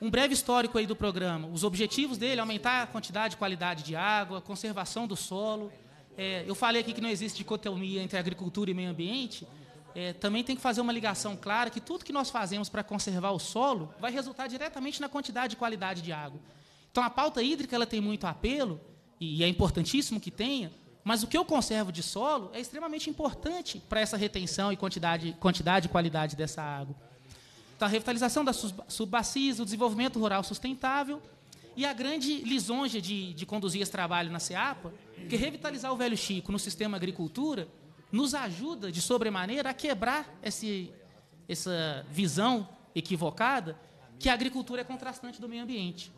Um breve histórico aí do programa. Os objetivos dele: aumentar a quantidade e qualidade de água, conservação do solo, é, eu falei aqui que não existe dicotomia entre agricultura e meio ambiente. É, também tem que fazer uma ligação clara que tudo que nós fazemos para conservar o solo vai resultar diretamente na quantidade e qualidade de água. Então a pauta hídrica ela tem muito apelo e é importantíssimo que tenha, mas o que eu conservo de solo é extremamente importante para essa retenção e quantidade, quantidade e qualidade dessa água. Então a revitalização das subbacias, o desenvolvimento rural sustentável e a grande lisonja de, de conduzir esse trabalho na SEAPA porque revitalizar o velho Chico no sistema agricultura nos ajuda, de sobremaneira, a quebrar esse, essa visão equivocada que a agricultura é contrastante do meio ambiente.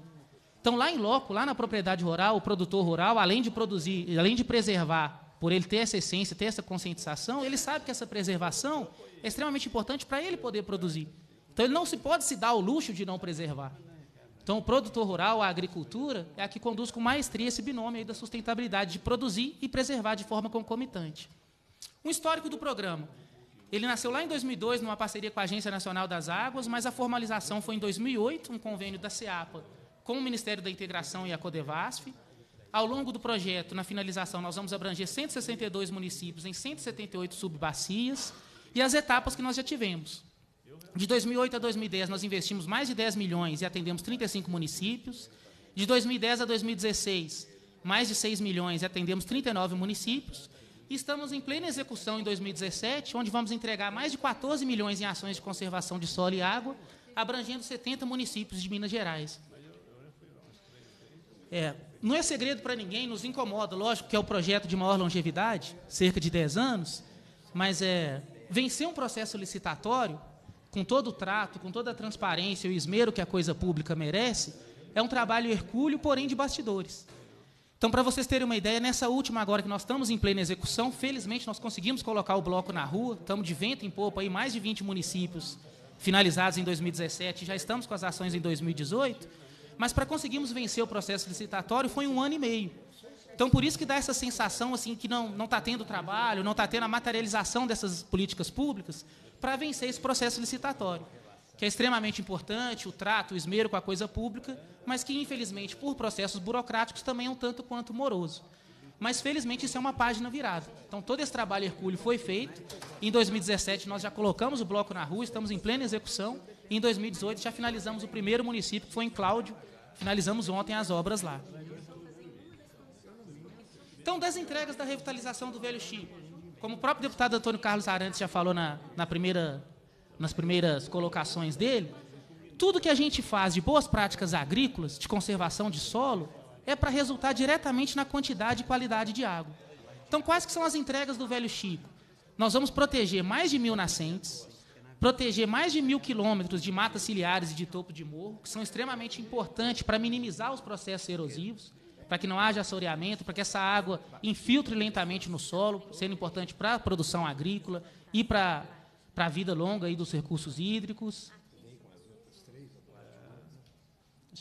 Então, lá em loco, lá na propriedade rural, o produtor rural, além de produzir, além de preservar, por ele ter essa essência, ter essa conscientização, ele sabe que essa preservação é extremamente importante para ele poder produzir. Então, ele não se pode se dar o luxo de não preservar. Então, o produtor rural, a agricultura, é a que conduz com maestria esse binômio da sustentabilidade, de produzir e preservar de forma concomitante. Um histórico do programa. Ele nasceu lá em 2002, numa parceria com a Agência Nacional das Águas, mas a formalização foi em 2008, um convênio da CEAPA com o Ministério da Integração e a Codevasf. Ao longo do projeto, na finalização, nós vamos abranger 162 municípios em 178 subbacias e as etapas que nós já tivemos. De 2008 a 2010, nós investimos mais de 10 milhões e atendemos 35 municípios. De 2010 a 2016, mais de 6 milhões e atendemos 39 municípios. E estamos em plena execução em 2017, onde vamos entregar mais de 14 milhões em ações de conservação de solo e água, abrangendo 70 municípios de Minas Gerais. É, não é segredo para ninguém, nos incomoda, lógico que é o projeto de maior longevidade, cerca de 10 anos, mas é vencer um processo licitatório com todo o trato, com toda a transparência e o esmero que a coisa pública merece, é um trabalho hercúleo, porém de bastidores. Então, para vocês terem uma ideia, nessa última agora que nós estamos em plena execução, felizmente nós conseguimos colocar o bloco na rua, estamos de vento em popa aí, mais de 20 municípios finalizados em 2017, já estamos com as ações em 2018, mas para conseguirmos vencer o processo licitatório foi um ano e meio. Então, por isso que dá essa sensação assim que não está tendo trabalho, não está tendo a materialização dessas políticas públicas para vencer esse processo licitatório que é extremamente importante, o trato, o esmero com a coisa pública, mas que, infelizmente, por processos burocráticos, também é um tanto quanto moroso. Mas, felizmente, isso é uma página virada. Então, todo esse trabalho hercúleo foi feito. Em 2017, nós já colocamos o bloco na rua, estamos em plena execução. E, em 2018, já finalizamos o primeiro município, que foi em Cláudio. Finalizamos ontem as obras lá. Então, das entregas da revitalização do Velho Chico. Como o próprio deputado Antônio Carlos Arantes já falou na, na primeira nas primeiras colocações dele, tudo que a gente faz de boas práticas agrícolas, de conservação de solo, é para resultar diretamente na quantidade e qualidade de água. Então, quais que são as entregas do Velho Chico? Nós vamos proteger mais de mil nascentes, proteger mais de mil quilômetros de matas ciliares e de topo de morro, que são extremamente importantes para minimizar os processos erosivos, para que não haja assoreamento, para que essa água infiltre lentamente no solo, sendo importante para a produção agrícola e para a vida longa aí dos recursos hídricos.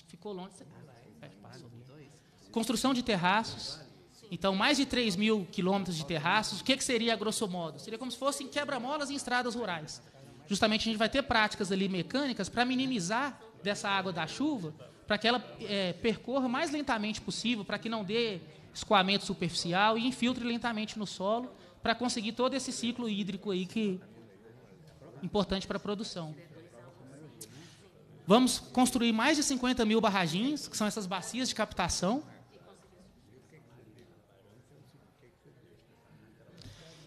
Ficou longe. Construção de terraços. Então, mais de 3 mil quilômetros de terraços. O que, que seria, grosso modo? Seria como se fossem quebra-molas em estradas rurais. Justamente a gente vai ter práticas ali mecânicas para minimizar dessa água da chuva, para que ela é, percorra mais lentamente possível, para que não dê escoamento superficial e infiltre lentamente no solo, para conseguir todo esse ciclo hídrico aí que, importante para a produção. Vamos construir mais de 50 mil barragens, que são essas bacias de captação.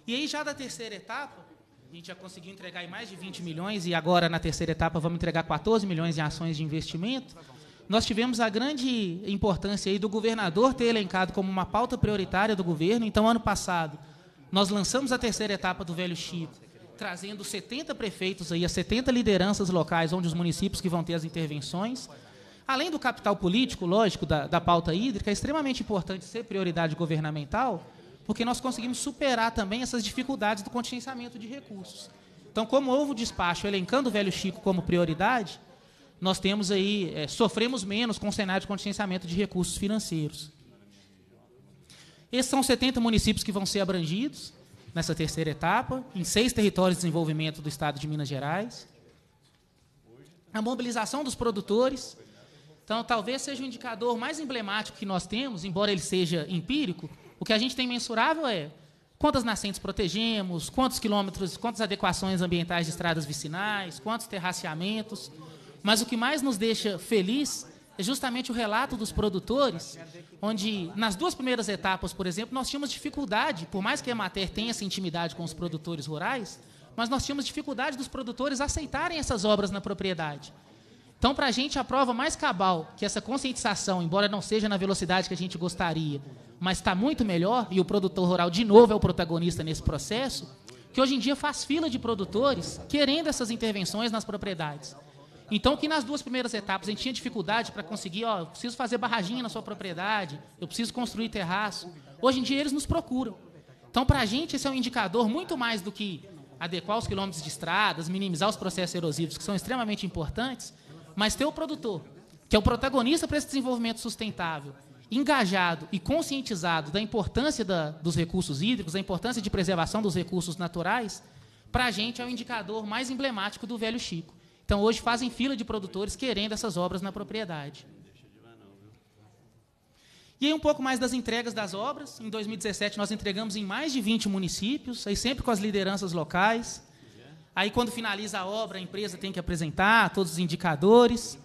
E aí, já da terceira etapa, a gente já conseguiu entregar mais de 20 milhões, e agora, na terceira etapa, vamos entregar 14 milhões em ações de investimento. Nós tivemos a grande importância aí do governador ter elencado como uma pauta prioritária do governo. Então, ano passado, nós lançamos a terceira etapa do Velho Chico, trazendo 70 prefeitos aí, as 70 lideranças locais, onde os municípios que vão ter as intervenções. Além do capital político, lógico, da, da pauta hídrica, é extremamente importante ser prioridade governamental, porque nós conseguimos superar também essas dificuldades do contingenciamento de recursos. Então, como houve o despacho elencando o velho Chico como prioridade, nós temos aí, é, sofremos menos com o cenário de contingenciamento de recursos financeiros. Esses são 70 municípios que vão ser abrangidos nessa terceira etapa, em seis territórios de desenvolvimento do estado de Minas Gerais. A mobilização dos produtores. Então, talvez seja o indicador mais emblemático que nós temos, embora ele seja empírico, o que a gente tem mensurável é quantas nascentes protegemos, quantos quilômetros, quantas adequações ambientais de estradas vicinais, quantos terraceamentos. Mas o que mais nos deixa feliz é justamente o relato dos produtores, onde nas duas primeiras etapas, por exemplo, nós tínhamos dificuldade, por mais que a Mater tenha essa intimidade com os produtores rurais, mas nós tínhamos dificuldade dos produtores aceitarem essas obras na propriedade. Então, para a gente, a prova mais cabal que essa conscientização, embora não seja na velocidade que a gente gostaria, mas está muito melhor, e o produtor rural, de novo, é o protagonista nesse processo, que hoje em dia faz fila de produtores querendo essas intervenções nas propriedades. Então, que nas duas primeiras etapas a gente tinha dificuldade para conseguir, ó, eu preciso fazer barraginha na sua propriedade, eu preciso construir terraço. Hoje em dia eles nos procuram. Então, para a gente, esse é um indicador muito mais do que adequar os quilômetros de estradas, minimizar os processos erosivos, que são extremamente importantes, mas ter o produtor, que é o protagonista para esse desenvolvimento sustentável, engajado e conscientizado da importância da, dos recursos hídricos, da importância de preservação dos recursos naturais, para a gente é o indicador mais emblemático do velho Chico. Então, hoje fazem fila de produtores querendo essas obras na propriedade. E aí um pouco mais das entregas das obras. Em 2017 nós entregamos em mais de 20 municípios, aí sempre com as lideranças locais. Aí quando finaliza a obra, a empresa tem que apresentar todos os indicadores.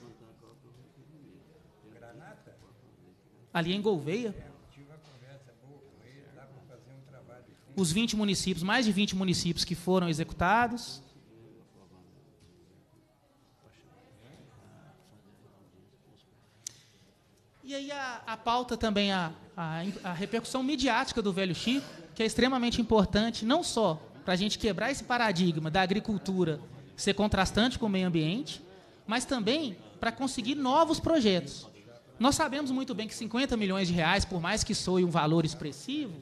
Ali em Gouveia. Os 20 municípios, mais de 20 municípios que foram executados. E aí a, a pauta também, a, a, a, repercussão midiática do Velho Chico, que é extremamente importante, não só para a gente quebrar esse paradigma da agricultura ser contrastante com o meio ambiente, mas também para conseguir novos projetos. Nós sabemos muito bem que 50 milhões de reais, por mais que soe um valor expressivo,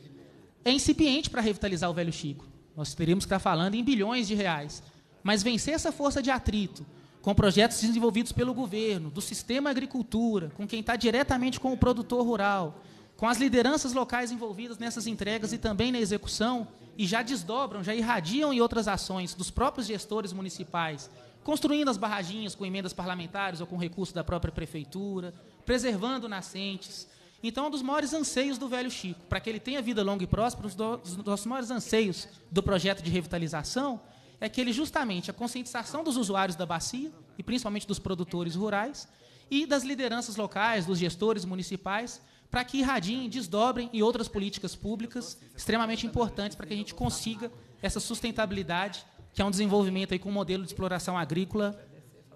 é incipiente para revitalizar o Velho Chico. Nós teríamos que estar falando em bilhões de reais. Mas vencer essa força de atrito, com projetos desenvolvidos pelo governo, do sistema agricultura, com quem está diretamente com o produtor rural, com as lideranças locais envolvidas nessas entregas e também na execução, e já desdobram, já irradiam em outras ações dos próprios gestores municipais, construindo as barraginhas com emendas parlamentares ou com recurso da própria prefeitura, preservando nascentes. Então, é um dos maiores anseios do velho Chico, para que ele tenha vida longa e próspera, um dos maiores anseios do projeto de revitalização é que ele justamente a conscientização dos usuários da bacia e principalmente dos produtores rurais e das lideranças locais, dos gestores municipais, para que irradiem, desdobrem em outras políticas públicas extremamente importantes para que a gente consiga essa sustentabilidade, que é um desenvolvimento aí com um modelo de exploração agrícola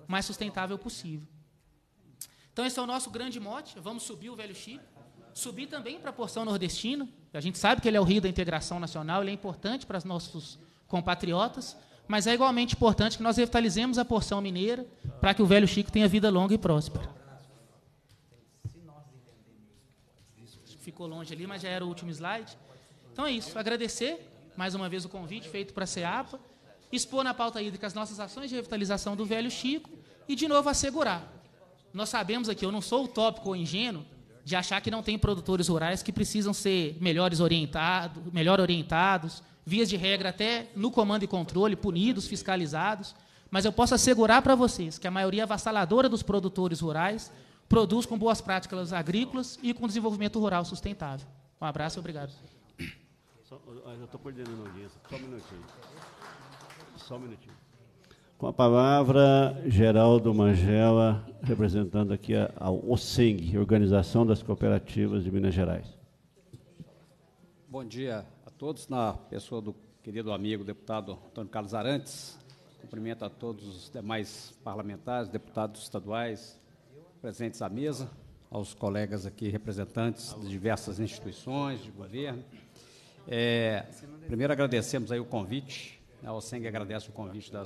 mais sustentável possível. Então esse é o nosso grande mote, vamos subir o Velho Chico, subir também para a porção nordestina, a gente sabe que ele é o rio da integração nacional, ele é importante para os nossos compatriotas, mas é igualmente importante que nós revitalizemos a porção mineira para que o velho Chico tenha vida longa e próspera. Ficou longe ali, mas já era o último slide. Então é isso. Agradecer mais uma vez o convite feito para a CEAPA, expor na pauta hídrica as nossas ações de revitalização do velho Chico e, de novo, assegurar. Nós sabemos aqui, eu não sou utópico ou ingênuo de achar que não tem produtores rurais que precisam ser melhores orientados, melhor orientados, vias de regra até no comando e controle, punidos, fiscalizados, mas eu posso assegurar para vocês que a maioria avassaladora dos produtores rurais produz com boas práticas agrícolas e com desenvolvimento rural sustentável. Um abraço e obrigado. Só, eu estou coordenando a audiência, só um minutinho. Só um minutinho. Com a palavra, Geraldo Mangela, representando aqui a, a OSENG, Organização das Cooperativas de Minas Gerais. Bom dia todos, na pessoa do querido amigo deputado Antônio Carlos Arantes. Cumprimento a todos os demais parlamentares, deputados estaduais presentes à mesa, aos colegas aqui representantes de diversas instituições de governo. É, primeiro agradecemos aí o convite, né, a OSENG agradece o convite para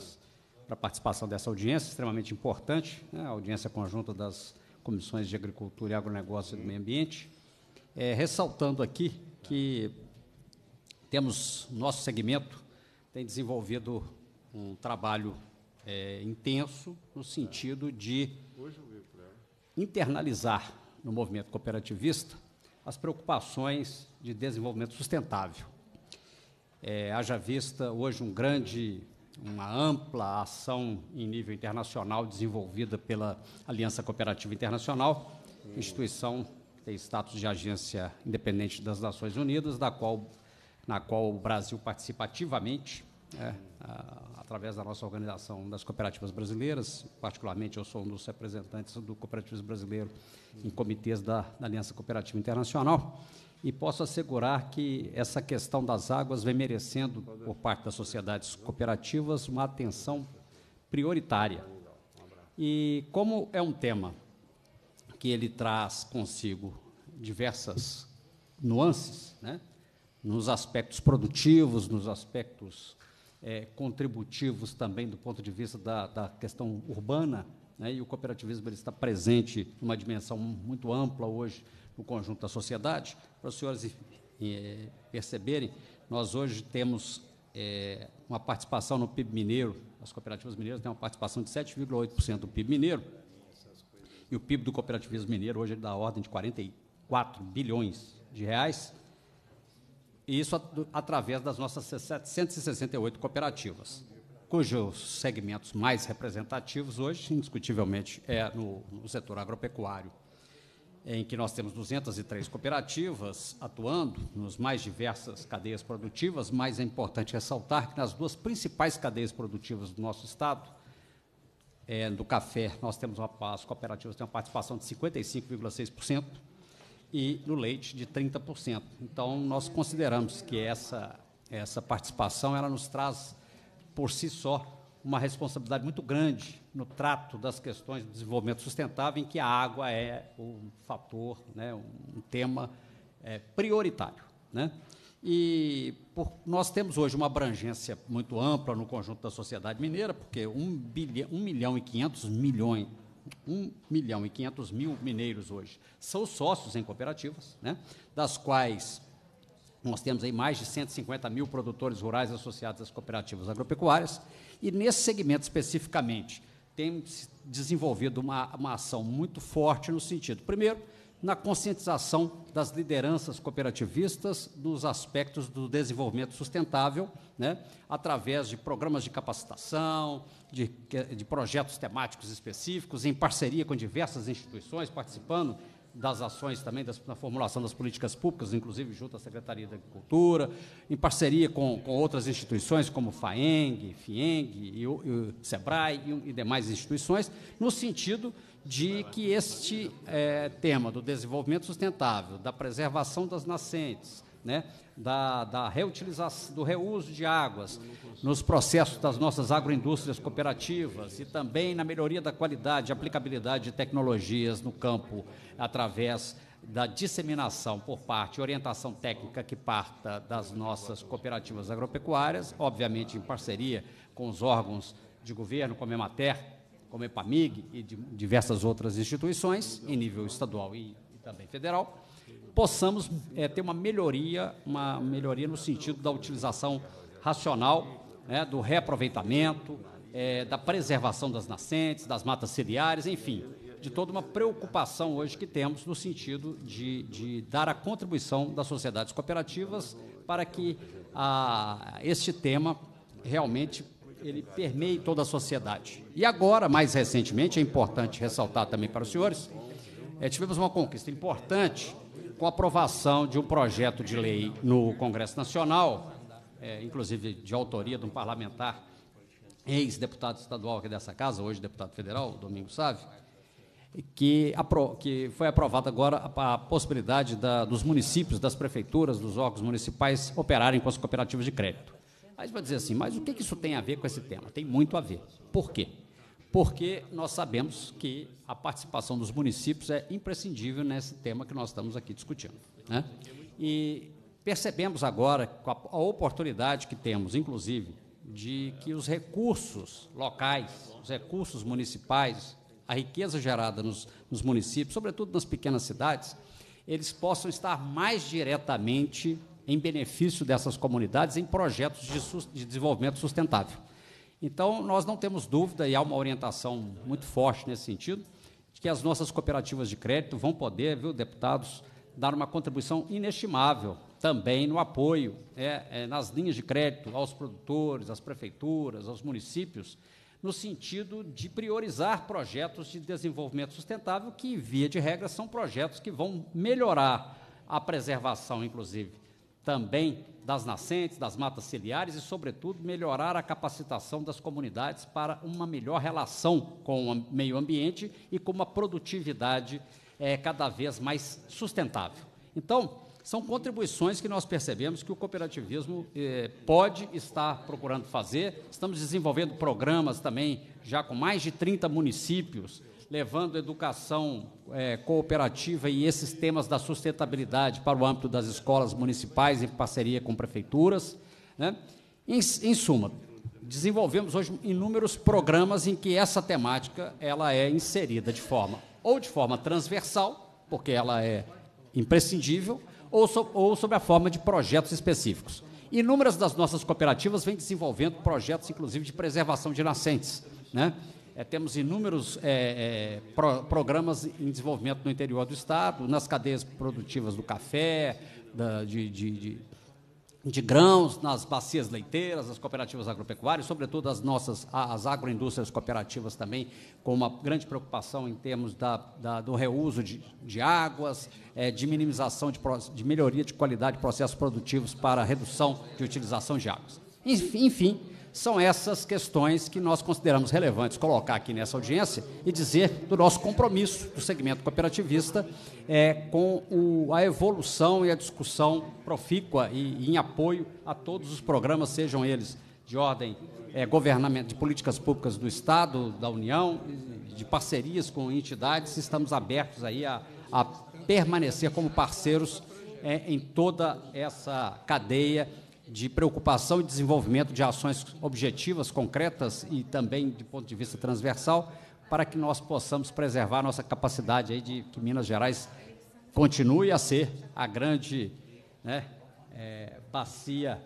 a participação dessa audiência, extremamente importante, né, a audiência conjunta das comissões de Agricultura e Agronegócio e do Meio Ambiente, é, ressaltando aqui que temos, nosso segmento tem desenvolvido um trabalho é, intenso no sentido de internalizar no movimento cooperativista as preocupações de desenvolvimento sustentável. É, haja vista hoje um grande, uma ampla ação em nível internacional desenvolvida pela Aliança Cooperativa Internacional, instituição que tem status de agência independente das Nações Unidas, da qual na qual o Brasil participa ativamente, né, através da nossa organização das cooperativas brasileiras. Particularmente, eu sou um dos representantes do cooperativismo brasileiro em comitês da, da Aliança Cooperativa Internacional. E posso assegurar que essa questão das águas vem merecendo, por parte das sociedades cooperativas, uma atenção prioritária. E como é um tema que ele traz consigo diversas nuances, né? Nos aspectos produtivos, nos aspectos é, contributivos também do ponto de vista da, da questão urbana, né, e o cooperativismo está presente numa dimensão muito ampla hoje no conjunto da sociedade. Para os senhores é, perceberem, nós hoje temos é, uma participação no PIB mineiro, as cooperativas mineiras têm uma participação de 7,8% do PIB mineiro, e o PIB do cooperativismo mineiro hoje é da ordem de 44 bilhões de reais, e isso através das nossas 768 cooperativas, cujos segmentos mais representativos hoje, indiscutivelmente, é no, no setor agropecuário, em que nós temos 203 cooperativas atuando nas mais diversas cadeias produtivas, mas é importante ressaltar que nas duas principais cadeias produtivas do nosso Estado, é, do café, nós temos uma, as cooperativas têm uma participação de 55,6%, e no leite de 30%. Então, nós consideramos que essa, essa participação ela nos traz, por si só, uma responsabilidade muito grande no trato das questões do desenvolvimento sustentável, em que a água é um fator, né, um tema é, prioritário. Né? E por, nós temos hoje uma abrangência muito ampla no conjunto da sociedade mineira, porque 1, bilhão, 1 milhão e 500 milhões 1 milhão e 500 mil mineiros hoje. São sócios em cooperativas, né, das quais nós temos aí mais de 150 mil produtores rurais associados às cooperativas agropecuárias, e nesse segmento especificamente tem desenvolvido uma, uma ação muito forte no sentido, primeiro, na conscientização das lideranças cooperativistas dos aspectos do desenvolvimento sustentável, né, através de programas de capacitação, de, de projetos temáticos específicos, em parceria com diversas instituições, participando das ações também das, na formulação das políticas públicas, inclusive junto à Secretaria da Agricultura, em parceria com, com outras instituições como FAENG, FIENG, e, e, SEBRAE e, e demais instituições, no sentido de que este é, tema do desenvolvimento sustentável, da preservação das nascentes, né, da, da reutilização, do reuso de águas nos processos das nossas agroindústrias cooperativas e também na melhoria da qualidade e aplicabilidade de tecnologias no campo através da disseminação por parte, orientação técnica que parta das nossas cooperativas agropecuárias, obviamente em parceria com os órgãos de governo, como a Emater, como a EPAMIG e de diversas outras instituições, em nível estadual e, e também federal, possamos é, ter uma melhoria, uma melhoria no sentido da utilização racional, né, do reaproveitamento, é, da preservação das nascentes, das matas ciliares, enfim, de toda uma preocupação hoje que temos no sentido de, de dar a contribuição das sociedades cooperativas para que a, este tema realmente ele permeie toda a sociedade. E agora, mais recentemente, é importante ressaltar também para os senhores, é, tivemos uma conquista importante com a aprovação de um projeto de lei no Congresso Nacional, é, inclusive de autoria de um parlamentar, ex-deputado estadual aqui dessa casa, hoje deputado federal, Domingos Sávio, que, que foi aprovada agora a, a possibilidade da, dos municípios, das prefeituras, dos órgãos municipais operarem com as cooperativas de crédito. Aí você vai dizer assim, mas o que isso tem a ver com esse tema? Tem muito a ver. Por quê? porque nós sabemos que a participação dos municípios é imprescindível nesse tema que nós estamos aqui discutindo. Né? E percebemos agora, com a oportunidade que temos, inclusive, de que os recursos locais, os recursos municipais, a riqueza gerada nos, nos municípios, sobretudo nas pequenas cidades, eles possam estar mais diretamente em benefício dessas comunidades em projetos de, de desenvolvimento sustentável. Então, nós não temos dúvida, e há uma orientação muito forte nesse sentido, de que as nossas cooperativas de crédito vão poder, viu, deputados, dar uma contribuição inestimável também no apoio é, é, nas linhas de crédito aos produtores, às prefeituras, aos municípios, no sentido de priorizar projetos de desenvolvimento sustentável, que, via de regra, são projetos que vão melhorar a preservação, inclusive, também das nascentes, das matas ciliares e, sobretudo, melhorar a capacitação das comunidades para uma melhor relação com o meio ambiente e com uma produtividade é, cada vez mais sustentável. Então, são contribuições que nós percebemos que o cooperativismo eh, pode estar procurando fazer. Estamos desenvolvendo programas também, já com mais de 30 municípios, levando educação é, cooperativa e esses temas da sustentabilidade para o âmbito das escolas municipais, em parceria com prefeituras. Né? Em, em suma, desenvolvemos hoje inúmeros programas em que essa temática ela é inserida de forma ou de forma transversal, porque ela é imprescindível, ou, so, ou sob a forma de projetos específicos. Inúmeras das nossas cooperativas vêm desenvolvendo projetos, inclusive, de preservação de nascentes. Né? É, temos inúmeros é, é, pro, programas em desenvolvimento no interior do Estado, nas cadeias produtivas do café, da, de, de, de de grãos nas bacias leiteiras, as cooperativas agropecuárias, sobretudo as nossas, as agroindústrias cooperativas também, com uma grande preocupação em termos da, da do reuso de, de águas, é, de minimização, de, de melhoria de qualidade de processos produtivos para redução de utilização de águas. Enfim, enfim são essas questões que nós consideramos relevantes colocar aqui nessa audiência e dizer do nosso compromisso do segmento cooperativista é, com o, a evolução e a discussão profícua e, e, em apoio a todos os programas, sejam eles de ordem é, governamental, de políticas públicas do Estado, da União, de parcerias com entidades, estamos abertos aí a, a permanecer como parceiros é, em toda essa cadeia de preocupação e desenvolvimento de ações objetivas, concretas e também de ponto de vista transversal, para que nós possamos preservar nossa capacidade aí de que Minas Gerais continue a ser a grande né, é, bacia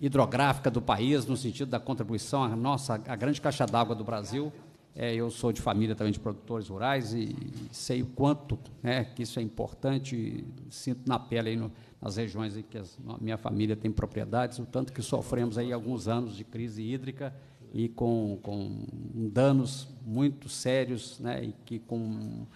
hidrográfica do país, no sentido da contribuição à nossa grande caixa d'água do Brasil. É, eu sou de família também de produtores rurais e, e sei o quanto né, que isso é importante, sinto na pele aí no, nas regiões em que a minha família tem propriedades, o tanto que sofremos aí alguns anos de crise hídrica e com, com danos muito sérios, né, e que com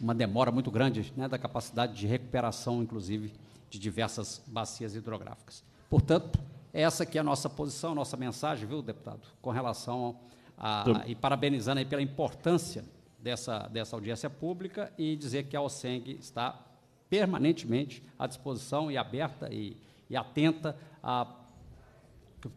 uma demora muito grande né, da capacidade de recuperação, inclusive, de diversas bacias hidrográficas. Portanto, essa aqui é a nossa posição, a nossa mensagem, viu, deputado, com relação a, a e parabenizando aí pela importância dessa, dessa audiência pública e dizer que a OSENG está permanentemente à disposição e aberta e, e atenta a,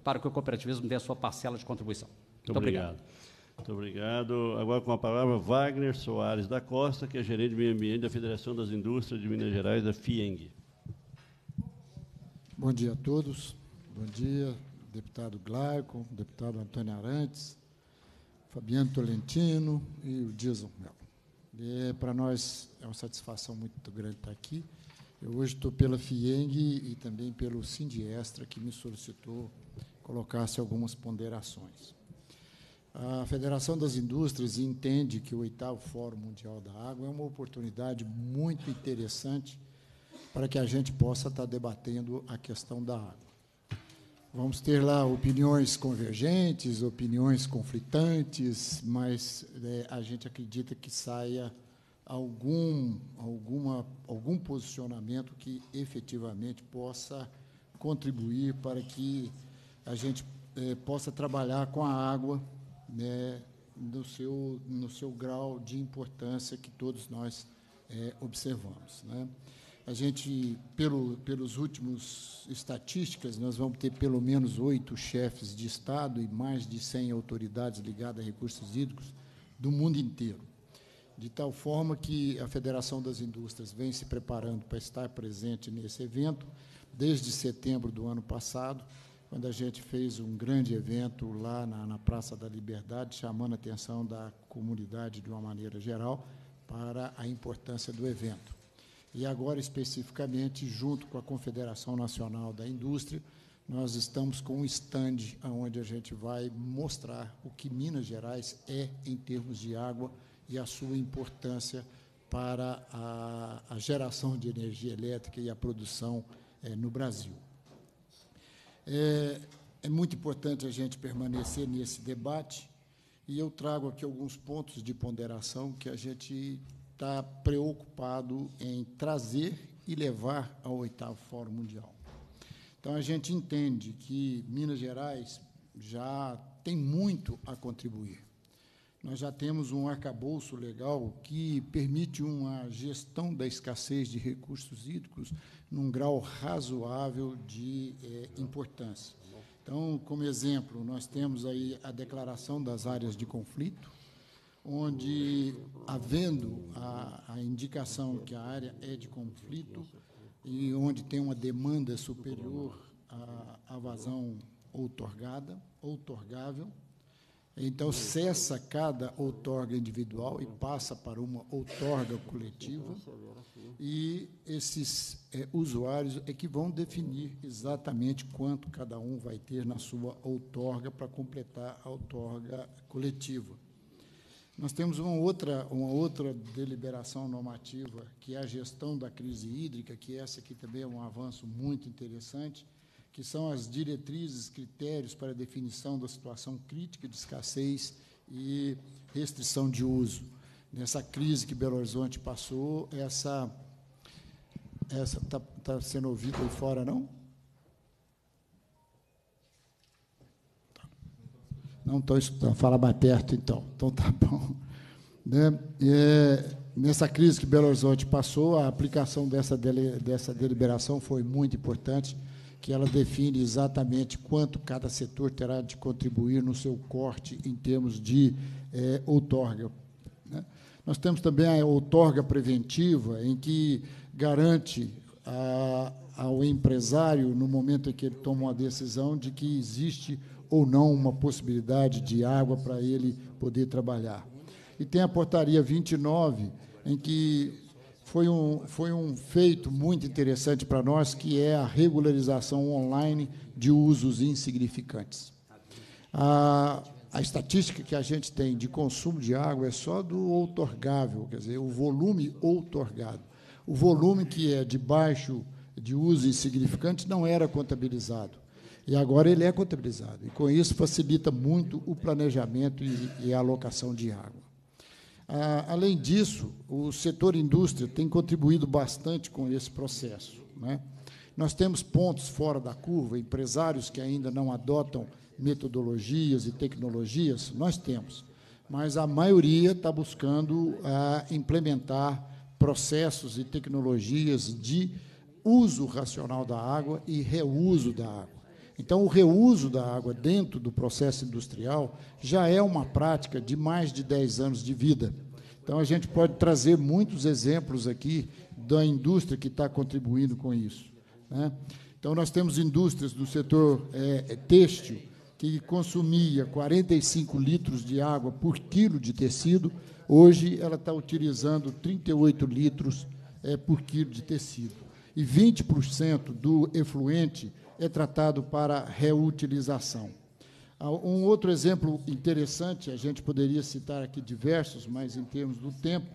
para que o cooperativismo dê a sua parcela de contribuição. Muito, Muito obrigado. obrigado. Muito obrigado. Agora com a palavra Wagner Soares da Costa, que é gerente de meio ambiente da Federação das Indústrias de Minas Gerais, da FIENG. Bom dia a todos. Bom dia, deputado Glauco, deputado Antônio Arantes, Fabiano Tolentino e o Dias Melo. É, Para nós é uma satisfação muito grande estar aqui. Eu hoje estou pela FIENG e também pelo Sindiestra, que me solicitou colocasse algumas ponderações. A Federação das Indústrias entende que o oitavo Fórum Mundial da Água é uma oportunidade muito interessante para que a gente possa estar debatendo a questão da água. Vamos ter lá opiniões convergentes, opiniões conflitantes, mas é, a gente acredita que saia algum, alguma, algum posicionamento que efetivamente possa contribuir para que a gente é, possa trabalhar com a água né, no, seu, no seu grau de importância que todos nós é, observamos. Né? A gente, pelo, pelos últimos estatísticas, nós vamos ter pelo menos oito chefes de Estado e mais de 100 autoridades ligadas a recursos hídricos do mundo inteiro. De tal forma que a Federação das Indústrias vem se preparando para estar presente nesse evento desde setembro do ano passado, quando a gente fez um grande evento lá na, na Praça da Liberdade, chamando a atenção da comunidade de uma maneira geral para a importância do evento e agora especificamente junto com a Confederação Nacional da Indústria, nós estamos com um stand onde a gente vai mostrar o que Minas Gerais é em termos de água e a sua importância para a, a geração de energia elétrica e a produção é, no Brasil. É, é muito importante a gente permanecer nesse debate e eu trago aqui alguns pontos de ponderação que a gente está preocupado em trazer e levar ao oitavo Fórum Mundial. Então, a gente entende que Minas Gerais já tem muito a contribuir. Nós já temos um arcabouço legal que permite uma gestão da escassez de recursos hídricos num grau razoável de é, importância. Então, como exemplo, nós temos aí a declaração das áreas de conflito, onde, havendo a, a indicação que a área é de conflito e onde tem uma demanda superior à, à vazão outorgada, outorgável. Então, cessa cada outorga individual e passa para uma outorga coletiva. E esses é, usuários é que vão definir exatamente quanto cada um vai ter na sua outorga para completar a outorga coletiva. Nós temos uma outra, uma outra deliberação normativa, que é a gestão da crise hídrica, que essa aqui também é um avanço muito interessante, que são as diretrizes, critérios para definição da situação crítica de escassez e restrição de uso. Nessa crise que Belo Horizonte passou, essa essa está tá sendo ouvida aí fora, não? Não estou escutando. Fala mais perto, então. Então tá bom. Né? É, nessa crise que Belo Horizonte passou, a aplicação dessa, dele, dessa deliberação foi muito importante, que ela define exatamente quanto cada setor terá de contribuir no seu corte em termos de é, outorga. Né? Nós temos também a outorga preventiva, em que garante a, ao empresário, no momento em que ele toma uma decisão, de que existe ou não uma possibilidade de água para ele poder trabalhar. E tem a portaria 29, em que foi um, foi um feito muito interessante para nós, que é a regularização online de usos insignificantes. A, a estatística que a gente tem de consumo de água é só do outorgável, quer dizer, o volume outorgado. O volume que é de baixo, de uso insignificante, não era contabilizado. E agora ele é contabilizado. E com isso facilita muito o planejamento e, e a alocação de água. Ah, além disso, o setor indústria tem contribuído bastante com esse processo. Né? Nós temos pontos fora da curva, empresários que ainda não adotam metodologias e tecnologias, nós temos. Mas a maioria está buscando ah, implementar processos e tecnologias de uso racional da água e reuso da água. Então, o reuso da água dentro do processo industrial já é uma prática de mais de 10 anos de vida. Então, a gente pode trazer muitos exemplos aqui da indústria que está contribuindo com isso. Né? Então, nós temos indústrias do setor é, têxtil que consumia 45 litros de água por quilo de tecido, hoje ela está utilizando 38 litros é, por quilo de tecido. E 20% do efluente é tratado para reutilização. Ah, um outro exemplo interessante, a gente poderia citar aqui diversos, mas em termos do tempo,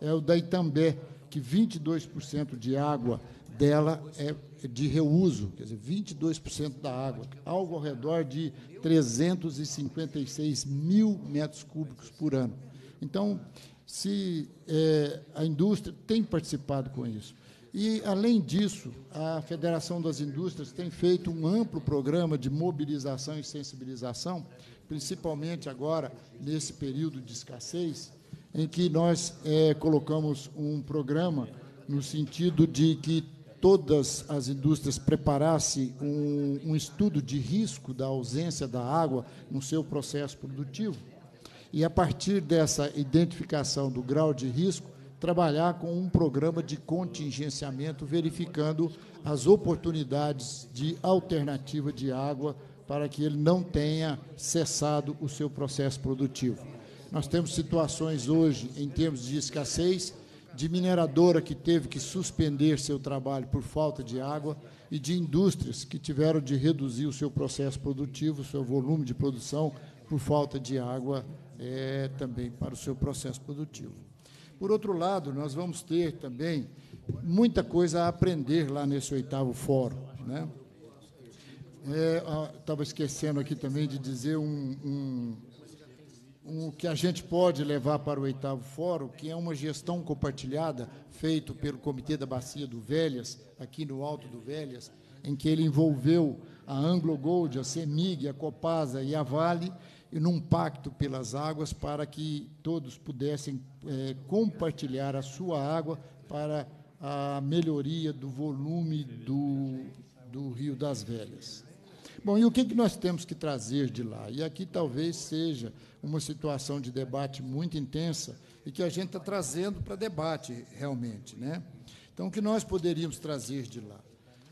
é o da Itambé, que 22% de água dela é de reuso, quer dizer, 22% da água, algo ao redor de 356 mil metros cúbicos por ano. Então, se é, a indústria tem participado com isso. E, além disso, a Federação das Indústrias tem feito um amplo programa de mobilização e sensibilização, principalmente agora, nesse período de escassez, em que nós é, colocamos um programa no sentido de que todas as indústrias preparassem um, um estudo de risco da ausência da água no seu processo produtivo. E, a partir dessa identificação do grau de risco, trabalhar com um programa de contingenciamento, verificando as oportunidades de alternativa de água para que ele não tenha cessado o seu processo produtivo. Nós temos situações hoje, em termos de escassez, de mineradora que teve que suspender seu trabalho por falta de água e de indústrias que tiveram de reduzir o seu processo produtivo, o seu volume de produção, por falta de água é, também para o seu processo produtivo. Por outro lado, nós vamos ter também muita coisa a aprender lá nesse oitavo fórum. Né? Estava é, esquecendo aqui também de dizer um, um, um, que a gente pode levar para o oitavo fórum, que é uma gestão compartilhada feito pelo Comitê da Bacia do Velhas, aqui no Alto do Velhas, em que ele envolveu a Anglo Gold, a CEMIG, a Copasa e a Vale, num pacto pelas águas para que todos pudessem é, compartilhar a sua água para a melhoria do volume do, do Rio das Velhas. Bom, e o que, que nós temos que trazer de lá? E aqui talvez seja uma situação de debate muito intensa e que a gente está trazendo para debate realmente. Né? Então, o que nós poderíamos trazer de lá?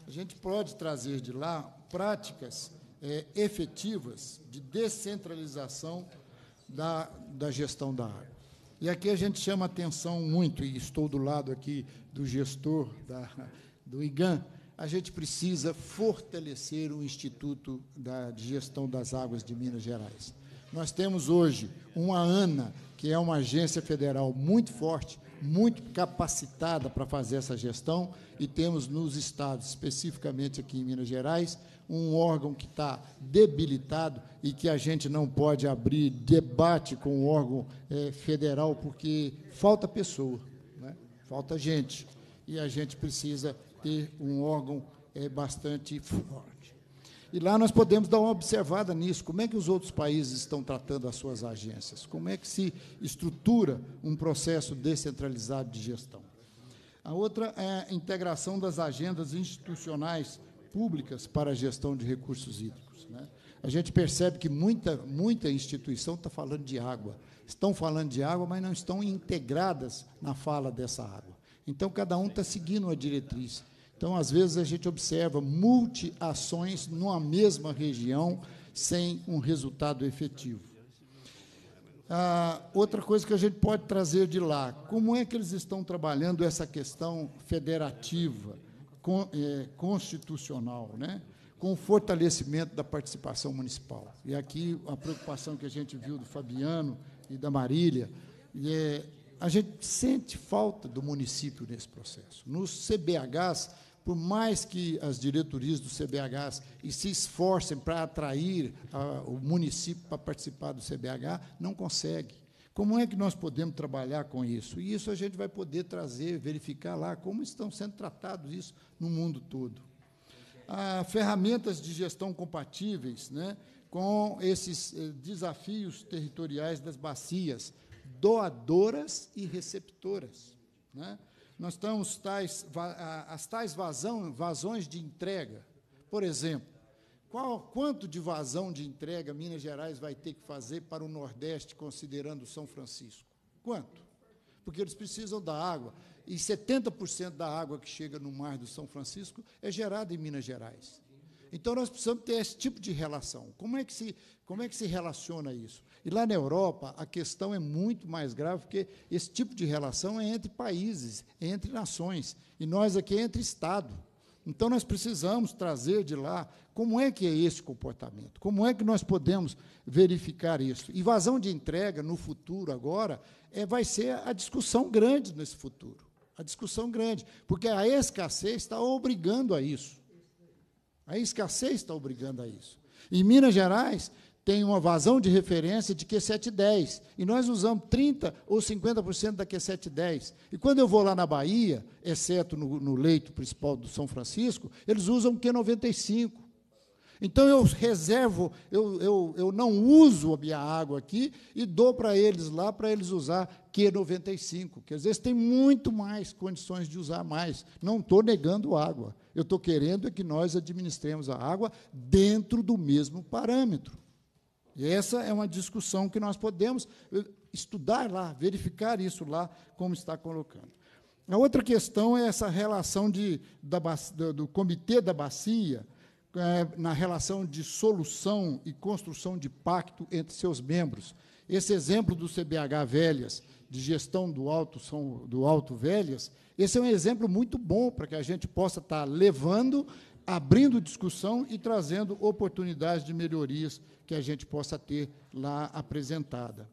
A gente pode trazer de lá práticas é, efetivas de descentralização da, da gestão da água. E aqui a gente chama atenção muito, e estou do lado aqui do gestor da, do IGAN, a gente precisa fortalecer o Instituto da, de Gestão das Águas de Minas Gerais. Nós temos hoje uma ANA, que é uma agência federal muito forte, muito capacitada para fazer essa gestão, e temos nos estados, especificamente aqui em Minas Gerais, um órgão que está debilitado e que a gente não pode abrir debate com o órgão é, federal, porque falta pessoa, né? falta gente, e a gente precisa ter um órgão é, bastante forte. E lá nós podemos dar uma observada nisso, como é que os outros países estão tratando as suas agências, como é que se estrutura um processo descentralizado de gestão. A outra é a integração das agendas institucionais públicas para a gestão de recursos hídricos. Né? A gente percebe que muita, muita instituição está falando de água. Estão falando de água, mas não estão integradas na fala dessa água. Então, cada um está seguindo uma diretriz. Então, às vezes, a gente observa multi-ações numa mesma região sem um resultado efetivo. Ah, outra coisa que a gente pode trazer de lá, como é que eles estão trabalhando essa questão federativa, con, é, constitucional, né? com o fortalecimento da participação municipal. E aqui a preocupação que a gente viu do Fabiano e da Marília, e é, a gente sente falta do município nesse processo. Nos CBHs, por mais que as diretorias do CBHs se esforcem para atrair a, o município para participar do CBH, não consegue. Como é que nós podemos trabalhar com isso? E isso a gente vai poder trazer, verificar lá como estão sendo tratados isso no mundo todo. Ah, ferramentas de gestão compatíveis né, com esses eh, desafios territoriais das bacias, doadoras e receptoras. Né? Nós temos tais, as tais vazão, vazões de entrega. Por exemplo, qual, quanto de vazão de entrega Minas Gerais vai ter que fazer para o Nordeste, considerando São Francisco? Quanto? Porque eles precisam da água. E 70% da água que chega no mar do São Francisco é gerada em Minas Gerais. Então, nós precisamos ter esse tipo de relação. Como é que se, como é que se relaciona isso? E lá na Europa, a questão é muito mais grave, porque esse tipo de relação é entre países, é entre nações. E nós aqui é entre Estado. Então, nós precisamos trazer de lá como é que é esse comportamento, como é que nós podemos verificar isso. Evasão de entrega no futuro, agora, é, vai ser a discussão grande nesse futuro. A discussão grande, porque a escassez está obrigando a isso. A escassez está obrigando a isso. Em Minas Gerais, tem uma vazão de referência de Q710, e nós usamos 30% ou 50% da Q710. E quando eu vou lá na Bahia, exceto no, no leito principal do São Francisco, eles usam Q95. Então eu reservo, eu, eu, eu não uso a minha água aqui e dou para eles lá para eles usar Q95, que às vezes tem muito mais condições de usar mais. Não estou negando água. Eu estou querendo é que nós administremos a água dentro do mesmo parâmetro. E essa é uma discussão que nós podemos eh, estudar lá, verificar isso lá, como está colocando. A outra questão é essa relação de, da, do, Comitê da Bacia, é, na relação de solução e construção de pacto entre seus membros. Esse exemplo do CBH Velhas, de gestão do Alto, São, do Alto Velhas, esse é um exemplo muito bom para que a gente possa estar levando, abrindo discussão e trazendo oportunidades de melhorias que a gente possa ter lá apresentada.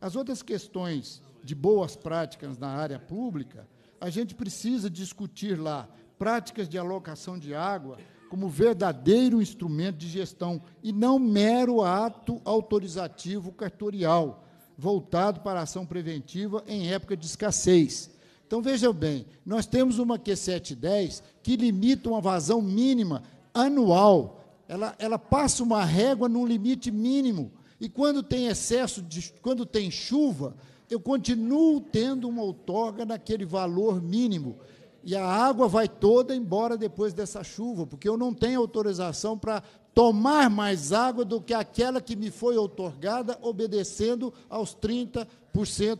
As outras questões de boas práticas na área pública, a gente precisa discutir lá práticas de alocação de água como verdadeiro instrumento de gestão e não mero ato autorizativo cartorial, voltado para a ação preventiva em época de escassez. Então, vejam bem, nós temos uma Q710 que limita uma vazão mínima anual ela, ela passa uma régua num limite mínimo. E quando tem excesso, de, quando tem chuva, eu continuo tendo uma outorga naquele valor mínimo. E a água vai toda embora depois dessa chuva, porque eu não tenho autorização para tomar mais água do que aquela que me foi outorgada, obedecendo aos 30%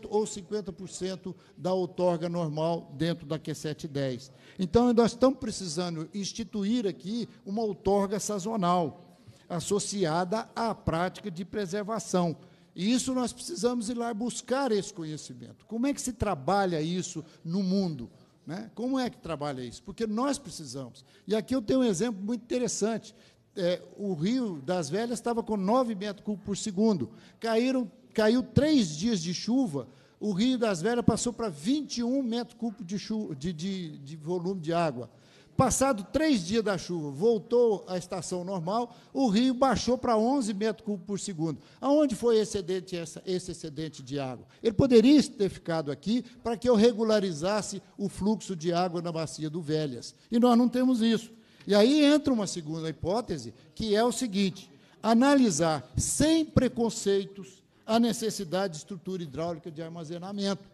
ou 50% da outorga normal dentro da Q710. Então, nós estamos precisando instituir aqui uma outorga sazonal. associada à prática de preservação. E isso nós precisamos ir lá buscar esse conhecimento. Como é que se trabalha isso no mundo? Né? Como é que trabalha isso? Porque nós precisamos. E aqui eu tenho um exemplo muito interessante. É, o Rio das Velhas estava com 9 metros cúbicos por segundo. Caíram, caiu três dias de chuva, o Rio das Velhas passou para 21 metros cúbicos de, de, de, de volume de água. Passado três dias da chuva, voltou à estação normal, o rio baixou para 11 metros cúbicos por segundo. Aonde foi excedente essa, esse excedente de água? Ele poderia ter ficado aqui para que eu regularizasse o fluxo de água na bacia do Velhas. E nós não temos isso. E aí entra uma segunda hipótese, que é o seguinte: analisar sem preconceitos a necessidade de estrutura hidráulica de armazenamento.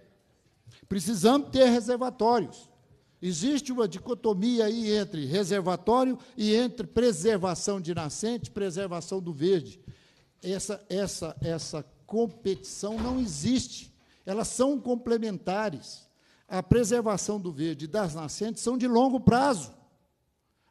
Precisamos ter reservatórios. Existe uma dicotomia aí entre reservatório e entre preservação de nascente, preservação do verde. Essa, essa, essa competição não existe. Elas são complementares. A preservação do verde e das nascentes são de longo prazo.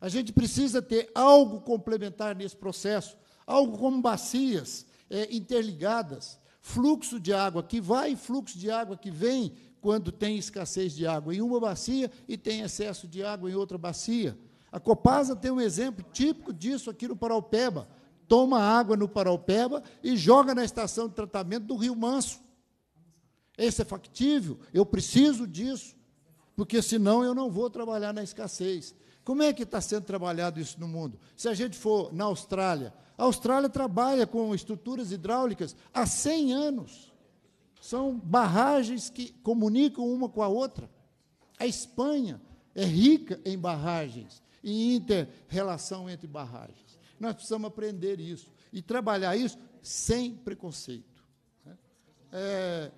A gente precisa ter algo complementar nesse processo, algo como bacias é, interligadas, fluxo de água que vai e fluxo de água que vem, quando tem escassez de água em uma bacia e tem excesso de água em outra bacia. A Copasa tem um exemplo típico disso aqui no Paraupeba. Toma água no Paraupeba e joga na estação de tratamento do Rio Manso. Esse é factível, eu preciso disso, porque senão eu não vou trabalhar na escassez. Como é que está sendo trabalhado isso no mundo? Se a gente for na Austrália, a Austrália trabalha com estruturas hidráulicas há 100 anos. São barragens que comunicam uma com a outra. A Espanha é rica em barragens e inter-relação entre barragens. Nós precisamos aprender isso e trabalhar isso sem preconceito. Né? É,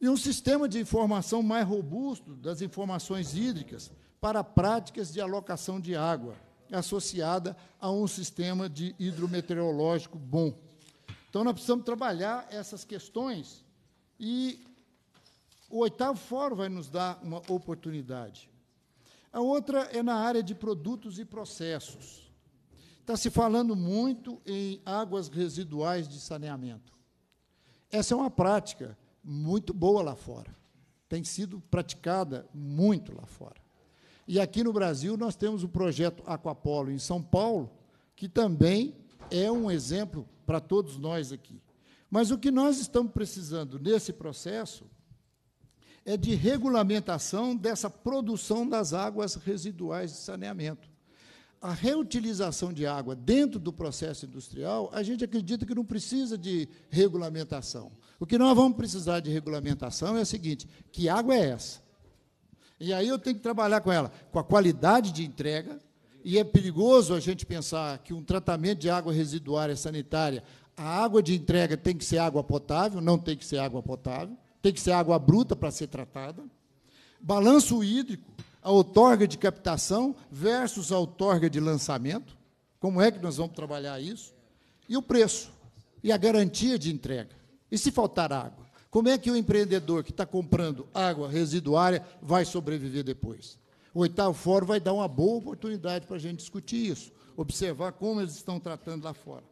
e um sistema de informação mais robusto das informações hídricas para práticas de alocação de água, associada a um sistema de hidrometeorológico bom. Então, nós precisamos trabalhar essas questões e o oitavo fórum vai nos dar uma oportunidade. A outra é na área de produtos e processos. Está se falando muito em águas residuais de saneamento. Essa é uma prática muito boa lá fora. Tem sido praticada muito lá fora. E aqui no Brasil nós temos o projeto Aquapolo em São Paulo, que também é um exemplo para todos nós aqui. Mas o que nós estamos precisando nesse processo é de regulamentação dessa produção das águas residuais de saneamento. A reutilização de água dentro do processo industrial, a gente acredita que não precisa de regulamentação. O que nós vamos precisar de regulamentação é o seguinte: que água é essa? E aí eu tenho que trabalhar com ela, com a qualidade de entrega, e é perigoso a gente pensar que um tratamento de água residuária sanitária a água de entrega tem que ser água potável, não tem que ser água potável, tem que ser água bruta para ser tratada. Balanço hídrico, a outorga de captação versus a outorga de lançamento. Como é que nós vamos trabalhar isso? E o preço, e a garantia de entrega. E se faltar água? Como é que o empreendedor que está comprando água residuária vai sobreviver depois? O oitavo fórum vai dar uma boa oportunidade para a gente discutir isso, observar como eles estão tratando lá fora.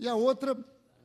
E a outra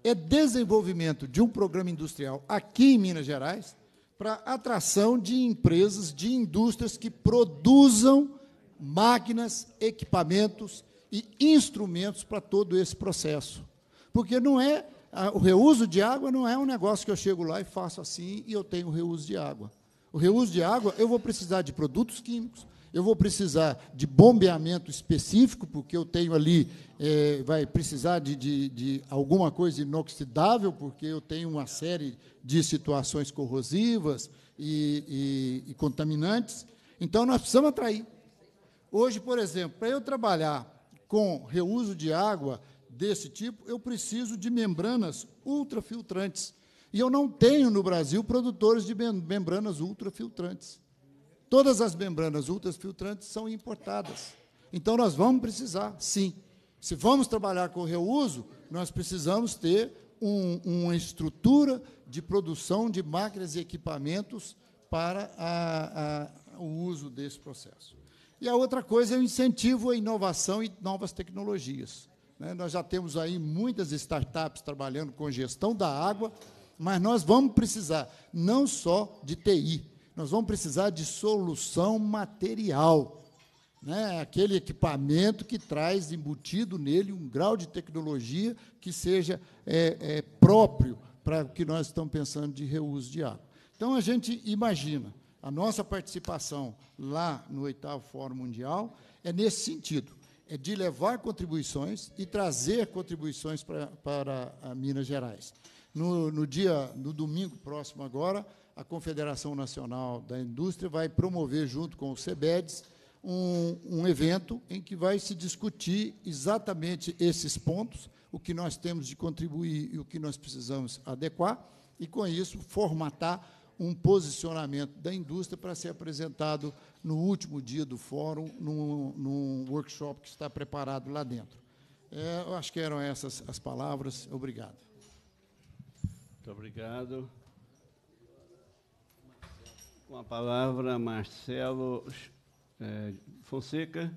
é desenvolvimento de um programa industrial aqui em Minas Gerais para atração de empresas, de indústrias que produzam máquinas, equipamentos e instrumentos para todo esse processo. Porque não é o reuso de água não é um negócio que eu chego lá e faço assim e eu tenho reuso de água. O reuso de água, eu vou precisar de produtos químicos, eu vou precisar de bombeamento específico, porque eu tenho ali, é, vai precisar de, de, de, alguma coisa inoxidável, porque eu tenho uma série de situações corrosivas e, e, e contaminantes. Então, nós precisamos atrair. Hoje, por exemplo, para eu trabalhar com reuso de água desse tipo, eu preciso de membranas ultrafiltrantes. E eu não tenho no Brasil produtores de membranas ultrafiltrantes. Todas as membranas ultrafiltrantes são importadas. Então, nós vamos precisar, sim. Se vamos trabalhar com reuso, nós precisamos ter um, uma estrutura de produção de máquinas e equipamentos para a, a, o uso desse processo. E a outra coisa é o incentivo à inovação e novas tecnologias. Né? Nós já temos aí muitas startups trabalhando com gestão da água, mas nós vamos precisar não só de TI, nós vamos precisar de solução material. Né? Aquele equipamento que traz embutido nele um grau de tecnologia que seja é, é, próprio para o que nós estamos pensando de reuso de água. Então, a gente imagina, a nossa participação lá no oitavo Fórum Mundial é nesse sentido de levar contribuições e trazer contribuições para, para Minas Gerais. No, no dia, no domingo próximo agora, a Confederação Nacional da Indústria vai promover, junto com o CEBEDES, um, um evento em que vai se discutir exatamente esses pontos, o que nós temos de contribuir e o que nós precisamos adequar, e, com isso, formatar um posicionamento da indústria para ser apresentado no último dia do fórum, num, num workshop que está preparado lá dentro. É, eu acho que eram essas as palavras. Obrigado. Muito obrigado. Com a palavra, Marcelo é, Fonseca,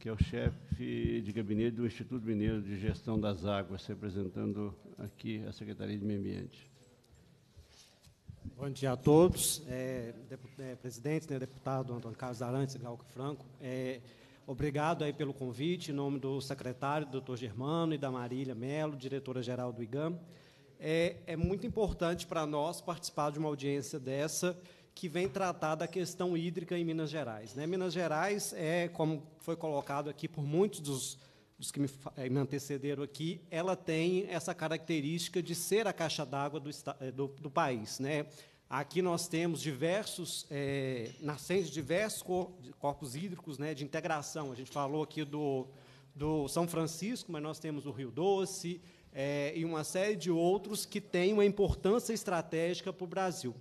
que é o chefe de gabinete do Instituto Mineiro de Gestão das Águas, representando aqui a Secretaria de Meio Ambiente. Bom dia a todos. É, é, presidente, né, deputado Antônio Carlos Arantes Glauco Franco. É, obrigado aí pelo convite, em nome do secretário, doutor Germano, e da Marília Melo, diretora-geral do IGAM. É, é muito importante para nós participar de uma audiência dessa, que vem tratar da questão hídrica em Minas Gerais. Né? Minas Gerais é, como foi colocado aqui por muitos dos, dos que me, eh, me, antecederam aqui, ela tem essa característica de ser a caixa d'água do, eh, do, do, país. Né? Aqui nós temos diversos é, nascentes, diversos corpos hídricos né, de integração. A gente falou aqui do, do São Francisco, mas nós temos o Rio Doce é, e uma série de outros que têm uma importância estratégica para o Brasil.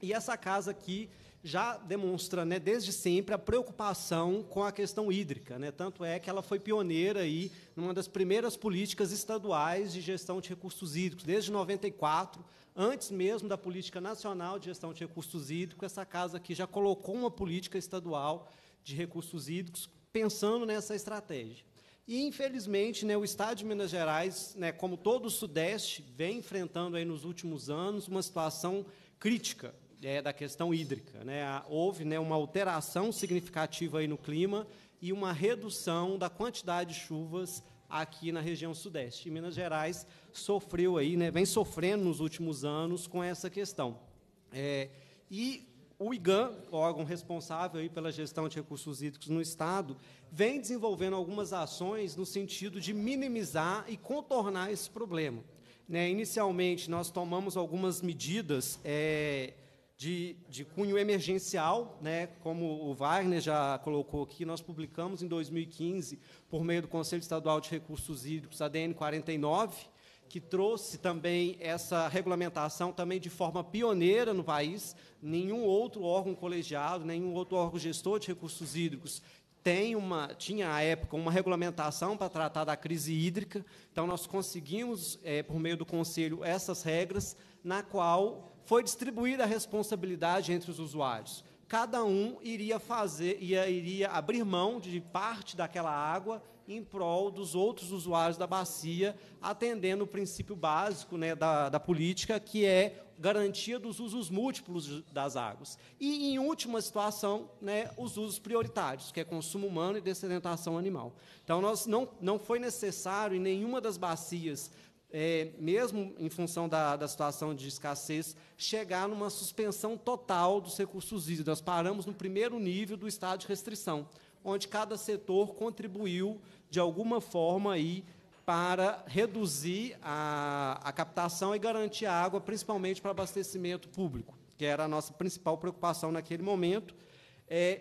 E essa casa aqui já demonstra, né, desde sempre, a preocupação com a questão hídrica. Né? Tanto é que ela foi pioneira aí numa das primeiras políticas estaduais de gestão de recursos hídricos, desde 94, antes mesmo da política nacional de gestão de recursos hídricos, essa casa aqui já colocou uma política estadual de recursos hídricos pensando nessa estratégia. E, infelizmente, né, o Estado de Minas Gerais, né, como todo o Sudeste, vem enfrentando aí nos últimos anos uma situação crítica é, da questão hídrica. Né? Houve né, uma alteração significativa aí no clima e uma redução da quantidade de chuvas aqui na região sudeste. E Minas Gerais sofreu aí, né, vem sofrendo nos últimos anos com essa questão. É, e o IGAM, órgão responsável aí pela gestão de recursos hídricos no Estado, vem desenvolvendo algumas ações no sentido de minimizar e contornar esse problema. Né, inicialmente, nós tomamos algumas medidas é, de, de cunho emergencial, né, como o Wagner já colocou aqui, nós publicamos em 2015, por meio do Conselho Estadual de Recursos Hídricos, a DN 49, que trouxe também essa regulamentação também de forma pioneira no país. Nenhum outro órgão colegiado, nenhum outro órgão gestor de recursos hídricos tem uma, tinha à época uma regulamentação para tratar da crise hídrica. Então nós conseguimos, é, por meio do conselho, essas regras, na qual foi distribuída a responsabilidade entre os usuários. Cada um iria fazer, ia, iria abrir mão de parte daquela água em prol dos outros usuários da bacia, atendendo o princípio básico né, da, da política, que é garantia dos usos múltiplos das águas. E, em última situação, né, os usos prioritários, que é consumo humano e dessedentação animal. Então, nós não, não foi necessário, em nenhuma das bacias, é, mesmo em função da, da situação de escassez, chegar numa suspensão total dos recursos hídricos. Nós paramos no primeiro nível do estado de restrição, onde cada setor contribuiu de alguma forma aí para reduzir a, a captação e garantir a água, principalmente para abastecimento público, que era a nossa principal preocupação naquele momento. É,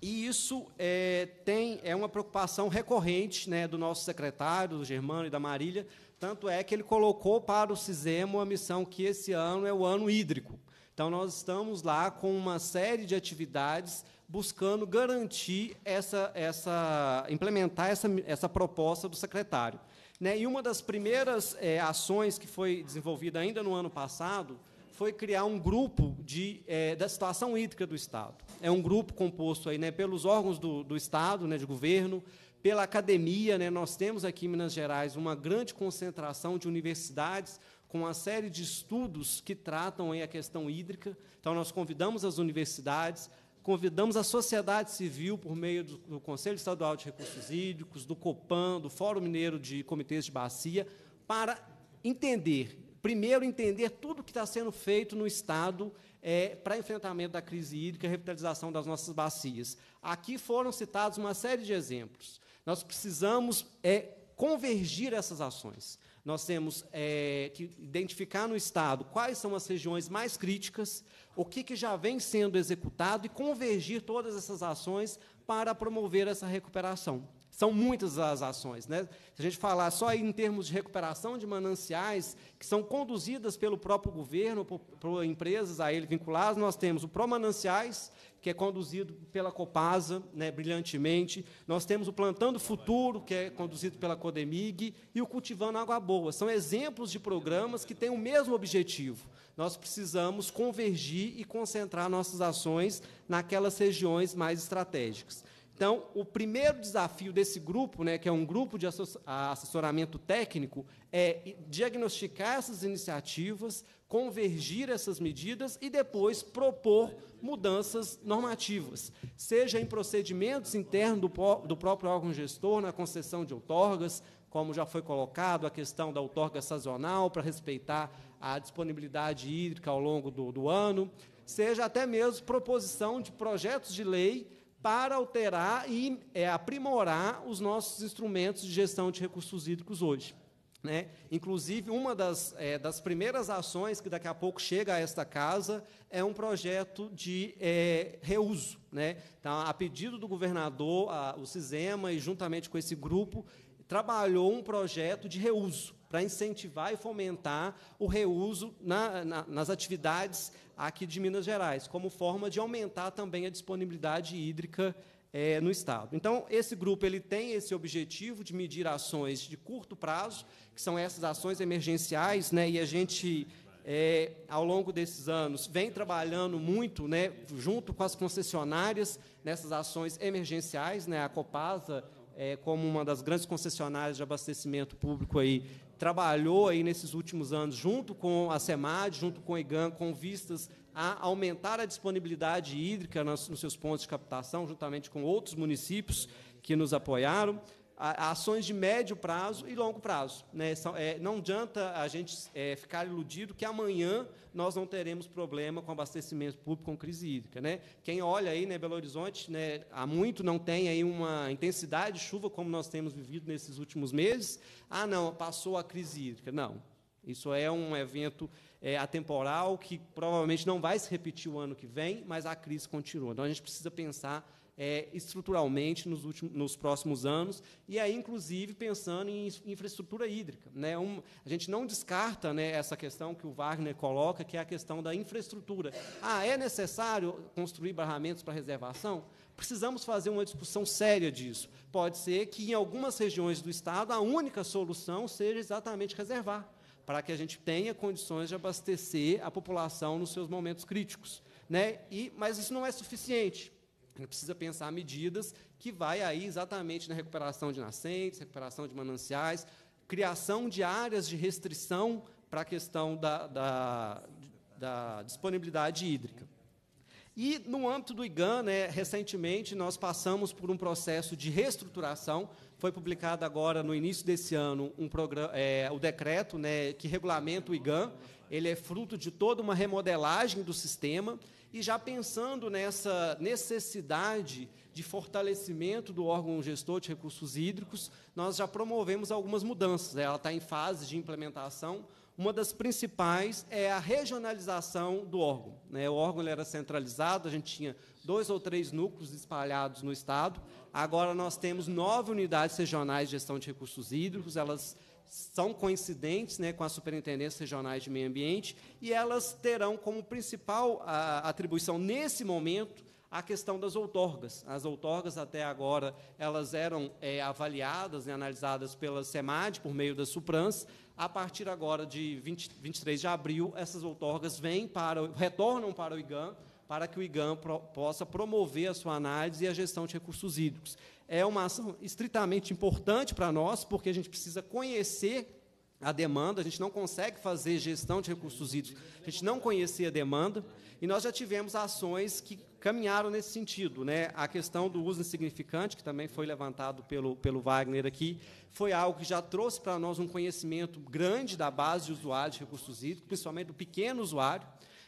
e isso é, tem, é uma preocupação recorrente né, do nosso secretário, do Germano e da Marília, tanto é que ele colocou para o CISEMO a missão que esse ano é o ano hídrico. Então, nós estamos lá com uma série de atividades buscando garantir essa, essa implementar essa, essa proposta do secretário. Né? E uma das primeiras é, ações que foi desenvolvida ainda no ano passado foi criar um grupo de, é, da situação hídrica do Estado. É um grupo composto aí, né, pelos órgãos do, do Estado, né, de governo, pela academia. Né? Nós temos aqui em Minas Gerais uma grande concentração de universidades com uma série de estudos que tratam aí a questão hídrica. Então, nós convidamos as universidades, convidamos a sociedade civil por meio do, do, Conselho Estadual de Recursos Hídricos, do COPAN, do Fórum Mineiro de Comitês de Bacia, para entender, primeiro entender tudo que está sendo feito no Estado é, para enfrentamento da crise hídrica e revitalização das nossas bacias. Aqui foram citados uma série de exemplos. Nós precisamos é, convergir essas ações. Nós temos é, que identificar no Estado quais são as regiões mais críticas, o que, que já vem sendo executado e convergir todas essas ações para promover essa recuperação. São muitas as ações. Né? Se a gente falar só em termos de recuperação de mananciais, que são conduzidas pelo próprio governo, por, por empresas a ele vinculadas, nós temos o Promananciais, que é conduzido pela Copasa, né, brilhantemente. Nós temos o Plantando Futuro, que é conduzido pela Codemig, e o Cultivando Água Boa. São exemplos de programas que têm o mesmo objetivo. Nós precisamos convergir e concentrar nossas ações naquelas regiões mais estratégicas. Então, o primeiro desafio desse grupo, né, que é um grupo de assessoramento técnico, é diagnosticar essas iniciativas, convergir essas medidas e depois propor mudanças normativas, seja em procedimentos internos do, do próprio órgão gestor, na concessão de outorgas, como já foi colocado, a questão da outorga sazonal para respeitar a disponibilidade hídrica ao longo do, do ano, seja até mesmo proposição de projetos de lei para alterar e é, aprimorar os nossos instrumentos de gestão de recursos hídricos hoje. Né? Inclusive, uma das, é, das, primeiras ações que daqui a pouco chega a esta casa é um projeto de é, reuso. Né? Então, a pedido do governador, a, o CISEMA, e juntamente com esse grupo, trabalhou um projeto de reuso para incentivar e fomentar o reuso na, na, nas atividades aqui de Minas Gerais, como forma de aumentar também a disponibilidade hídrica é, no Estado. Então, esse grupo ele tem esse objetivo de medir ações de curto prazo, que são essas ações emergenciais, né, e a gente, é, ao longo desses anos, vem trabalhando muito, né, junto com as concessionárias, nessas ações emergenciais. Né, a Copasa, é, como uma das grandes concessionárias de abastecimento público, aí, trabalhou aí nesses últimos anos, junto com a SEMAD, junto com o IGAN, com vistas a aumentar a disponibilidade hídrica nos, nos seus pontos de captação, juntamente com outros municípios que nos apoiaram ações de médio prazo e longo prazo. Né? É, não adianta a gente é, ficar iludido que amanhã nós não teremos problema com abastecimento público com crise hídrica. Né? Quem olha aí, né, Belo Horizonte, né, há muito não tem aí uma intensidade de chuva como nós temos vivido nesses últimos meses. Ah, não, passou a crise hídrica. Não. Isso é um evento é, atemporal que provavelmente não vai se repetir o ano que vem, mas a crise continua. Então a gente precisa pensar é, estruturalmente nos, últimos, nos próximos anos, e aí, inclusive, pensando em infraestrutura hídrica. Né? Um, a gente não descarta né, essa questão que o Wagner coloca, que é a questão da infraestrutura. Ah, é necessário construir barramentos para reservação? Precisamos fazer uma discussão séria disso. Pode ser que, em algumas regiões do Estado, a única solução seja exatamente reservar, para que a gente tenha condições de abastecer a população nos seus momentos críticos. Né? E, mas isso não é suficiente. A gente precisa pensar medidas que vai aí exatamente na recuperação de nascentes, recuperação de mananciais, criação de áreas de restrição para a questão da, da, da disponibilidade hídrica. E, no âmbito do IGAN, né, recentemente, nós passamos por um processo de reestruturação. Foi publicado agora, no início desse ano, um programa, é, o decreto né, que regulamenta o IGAN. Ele é fruto de toda uma remodelagem do sistema e já pensando nessa necessidade de fortalecimento do órgão gestor de recursos hídricos, nós já promovemos algumas mudanças. Ela está em fase de implementação. Uma das principais é a regionalização do órgão. Né? O órgão era centralizado, a gente tinha dois ou três núcleos espalhados no Estado. Agora nós temos nove unidades regionais de gestão de recursos hídricos, elas são coincidentes né, com as superintendências regionais de meio ambiente e elas terão como principal a, atribuição nesse momento a questão das outorgas. As outorgas até agora elas eram é, avaliadas e né, analisadas pela SEMAD por meio das Suprans. A partir agora de 20, 23 de abril, essas outorgas vêm para retornam para o IGAM para que o IGAM pro, possa promover a sua análise e a gestão de recursos hídricos. É uma ação estritamente importante para nós, porque a gente precisa conhecer a demanda, a gente não consegue fazer gestão de recursos hídricos, a gente não conhecia a demanda, e nós já tivemos ações que caminharam nesse sentido. Né? A questão do uso insignificante, que também foi levantado pelo, pelo Wagner aqui, foi algo que já trouxe para nós um conhecimento grande da base de usuários de recursos hídricos, principalmente do pequeno usuário.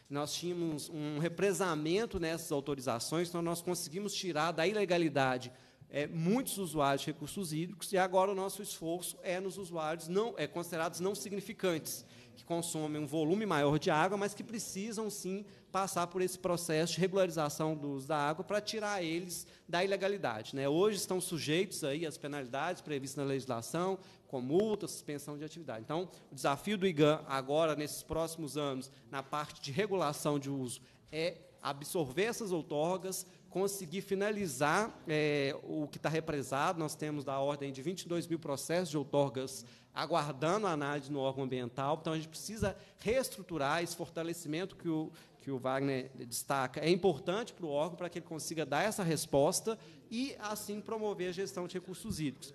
Nós tínhamos um represamento nessas autorizações, então nós conseguimos tirar da ilegalidade é, muitos usuários de recursos hídricos, e agora o nosso esforço é nos usuários não é, considerados não significantes, que consomem um volume maior de água, mas que precisam, sim, passar por esse processo de regularização do uso da água para tirar eles da ilegalidade. Né? Hoje estão sujeitos aí às penalidades previstas na legislação, com multa, suspensão de atividade. Então, o desafio do IGAM agora, nesses próximos anos, na parte de regulação de uso, é absorver essas outorgas, conseguir finalizar é, o que está represado. Nós temos da ordem de 22 mil processos de outorgas aguardando a análise no órgão ambiental. Então, a gente precisa reestruturar esse fortalecimento que o, que o Wagner destaca. É importante para o órgão para que ele consiga dar essa resposta e, assim, promover a gestão de recursos hídricos.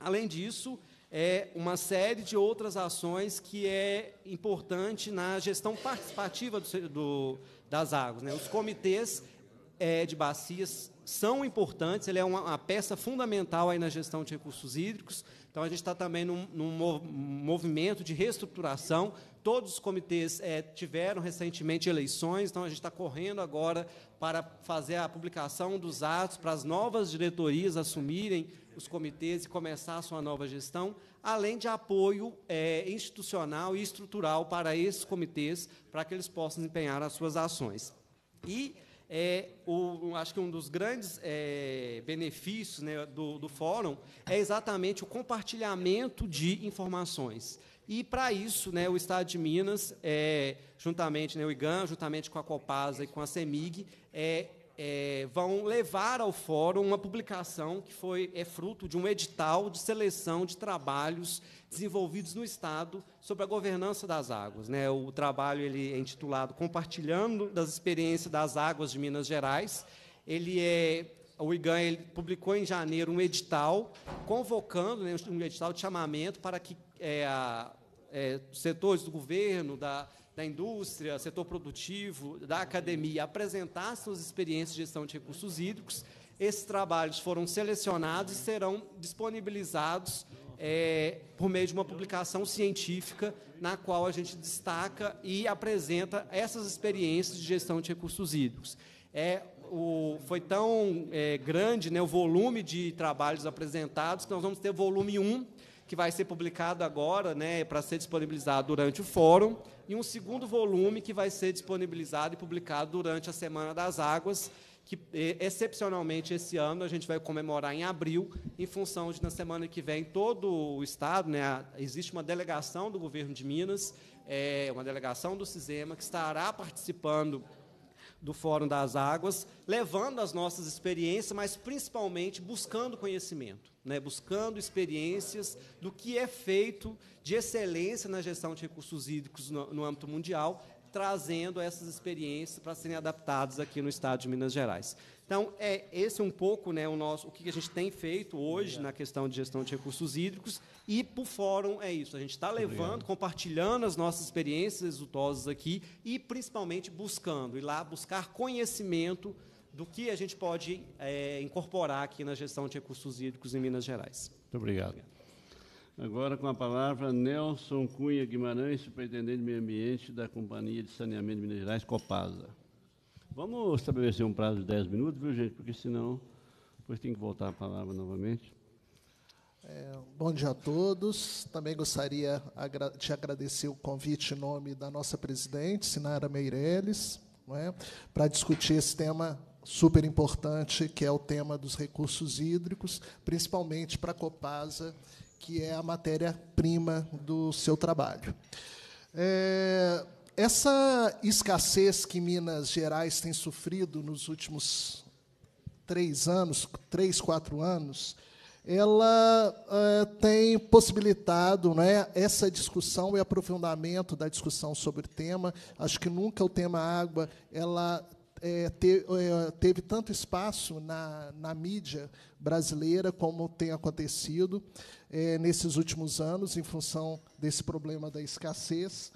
Além disso, é uma série de outras ações que é importante na gestão participativa do, do, das águas. Né? Os comitês é, de bacias são importantes, ele é uma, uma, peça fundamental aí na gestão de recursos hídricos. Então, a gente está também num, num movimento de reestruturação. Todos os comitês é, tiveram recentemente eleições, então a gente está correndo agora para fazer a publicação dos atos para as novas diretorias assumirem os comitês e começar a sua nova gestão, além de apoio é, institucional e estrutural para esses comitês, para que eles possam empenhar as suas ações. E é, o, acho que um dos grandes é, benefícios né, do, do fórum é exatamente o compartilhamento de informações. E, para isso, né, o Estado de Minas, é, juntamente né, o IGAM, juntamente com a Copasa e com a CEMIG, é, é, vão levar ao fórum uma publicação que foi é fruto de um edital de seleção de trabalhos desenvolvidos no Estado sobre a governança das águas. Né? O trabalho ele é intitulado Compartilhando das Experiências das Águas de Minas Gerais. Ele é o IGAN publicou em janeiro um edital convocando né, um edital de chamamento para que é, a, é, setores do governo, da, da indústria, setor produtivo, da academia, apresentar suas experiências de gestão de recursos hídricos. Esses trabalhos foram selecionados e serão disponibilizados é, por meio de uma publicação científica, na qual a gente destaca e apresenta essas experiências de gestão de recursos hídricos. É, o, foi tão é, grande né, o volume de trabalhos apresentados que nós vamos ter volume 1, que vai ser publicado agora, né, para ser disponibilizado durante o fórum, e um segundo volume que vai ser disponibilizado e publicado durante a Semana das Águas, que excepcionalmente esse ano a gente vai comemorar em abril, em função de na semana que vem todo o estado, né, existe uma delegação do governo de Minas, é, uma delegação do CISEMA que estará participando do Fórum das Águas, levando as nossas experiências, mas principalmente buscando conhecimento, né, buscando experiências do que é feito de excelência na gestão de recursos hídricos no, no âmbito mundial, trazendo essas experiências para serem adaptadas aqui no estado de Minas Gerais. Então, é esse um pouco né, o, nosso, o que a gente tem feito hoje na questão de gestão de recursos hídricos. E para o fórum é isso. A gente está levando, Obrigado. compartilhando as nossas experiências exitosas aqui e, principalmente, buscando, ir lá buscar conhecimento do que a gente pode é, incorporar aqui na gestão de recursos hídricos em Minas Gerais. Muito obrigado. Agora com a palavra Nelson Cunha Guimarães, superintendente de meio ambiente da Companhia de Saneamento de Minas Gerais, Copasa. Vamos estabelecer um prazo de 10 minutos, viu, gente? Porque senão depois tem que voltar a palavra novamente. É, bom dia a todos. Também gostaria de agradecer o convite em nome da nossa presidente, Sinara Meirelles, é? para discutir esse tema super importante, que é o tema dos recursos hídricos, principalmente para a Copasa, que é a matéria-prima do seu trabalho. É, essa escassez que Minas Gerais tem sofrido nos últimos três anos, três, quatro anos, ela é, tem possibilitado né, essa discussão e aprofundamento da discussão sobre o tema. Acho que nunca o tema água ela é, te, é, teve tanto espaço na, na mídia brasileira como tem acontecido nesses últimos anos, em função desse problema da escassez.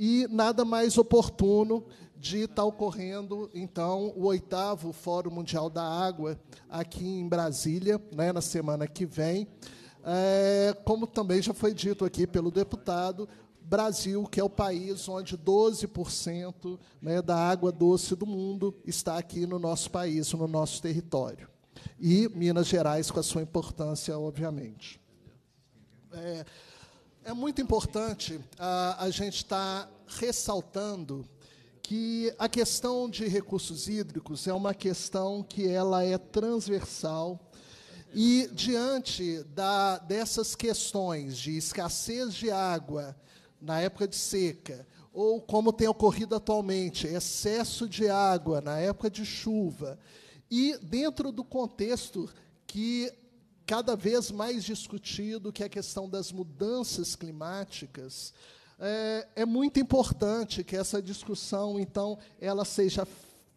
E nada mais oportuno de estar ocorrendo, então, o oitavo Fórum Mundial da Água aqui em Brasília, né, na semana que vem. É, como também já foi dito aqui pelo deputado, Brasil, que é o país onde 12% né, da água doce do mundo está aqui no nosso país, no nosso território. E Minas Gerais, com a sua importância, obviamente. É, é muito importante a, a gente estar tá ressaltando que a questão de recursos hídricos é uma questão que ela é transversal e diante da, dessas questões de escassez de água, na época de seca, ou como tem ocorrido atualmente, excesso de água na época de chuva, e dentro do contexto que cada vez mais discutido, que é a questão das mudanças climáticas, é, é muito importante que essa discussão, então, ela seja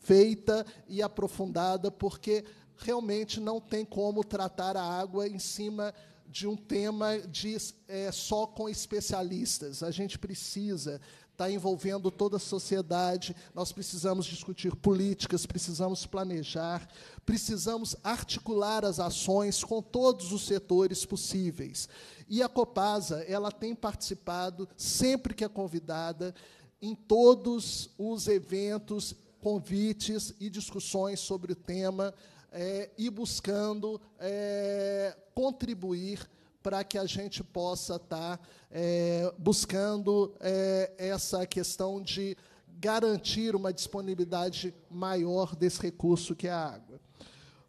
feita e aprofundada, porque realmente não tem como tratar a água em cima de um tema de, é, só com especialistas. A gente precisa estar tá envolvendo toda a sociedade, nós precisamos discutir políticas, precisamos planejar, precisamos articular as ações com todos os setores possíveis. E a Copasa ela tem participado, sempre que é convidada, em todos os eventos, convites e discussões sobre o tema é, e buscando é, contribuir para que a gente possa estar tá, é, buscando é, essa questão de garantir uma disponibilidade maior desse recurso que é a água.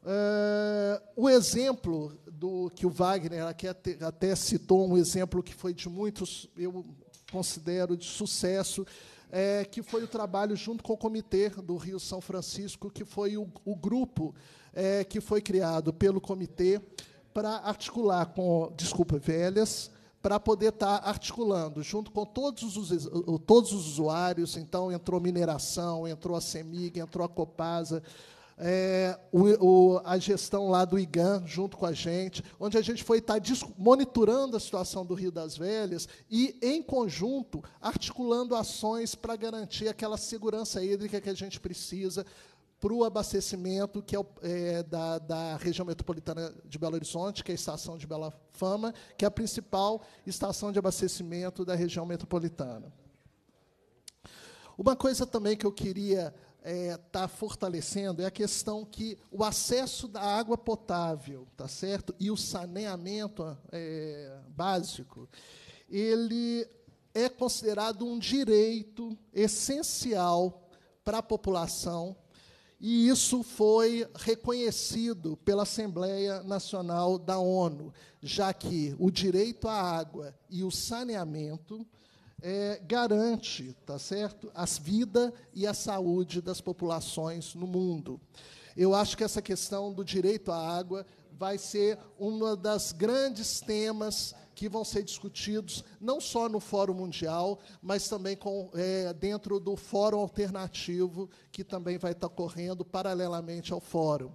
É, o exemplo do que o Wagner aqui até, até citou, um exemplo que foi de muitos, eu considero de sucesso, é, que foi o trabalho junto com o Comitê do Rio São Francisco, que foi o, o grupo é, que foi criado pelo comitê para articular com, desculpa, velhas, para poder estar tá articulando junto com todos os, todos os usuários. Então, entrou mineração, entrou a CEMIG, entrou a Copasa, é, o, o, a gestão lá do IGAN junto com a gente, onde a gente foi estar tá monitorando a situação do Rio das Velhas e, em conjunto, articulando ações para garantir aquela segurança hídrica que a gente precisa para o abastecimento que é, é da, da, região metropolitana de Belo Horizonte, que é a estação de Bela Fama, que é a principal estação de abastecimento da região metropolitana. Uma coisa também que eu queria estar é, tá fortalecendo é a questão que o acesso da água potável, tá certo, e o saneamento é, básico, ele é considerado um direito essencial para a população e isso foi reconhecido pela Assembleia Nacional da ONU, já que o direito à água e o saneamento é, garante, tá certo, a vida e a saúde das populações no mundo. Eu acho que essa questão do direito à água vai ser uma das grandes temas que vão ser discutidos não só no Fórum Mundial, mas também com, é, dentro do Fórum Alternativo, que também vai estar correndo paralelamente ao Fórum.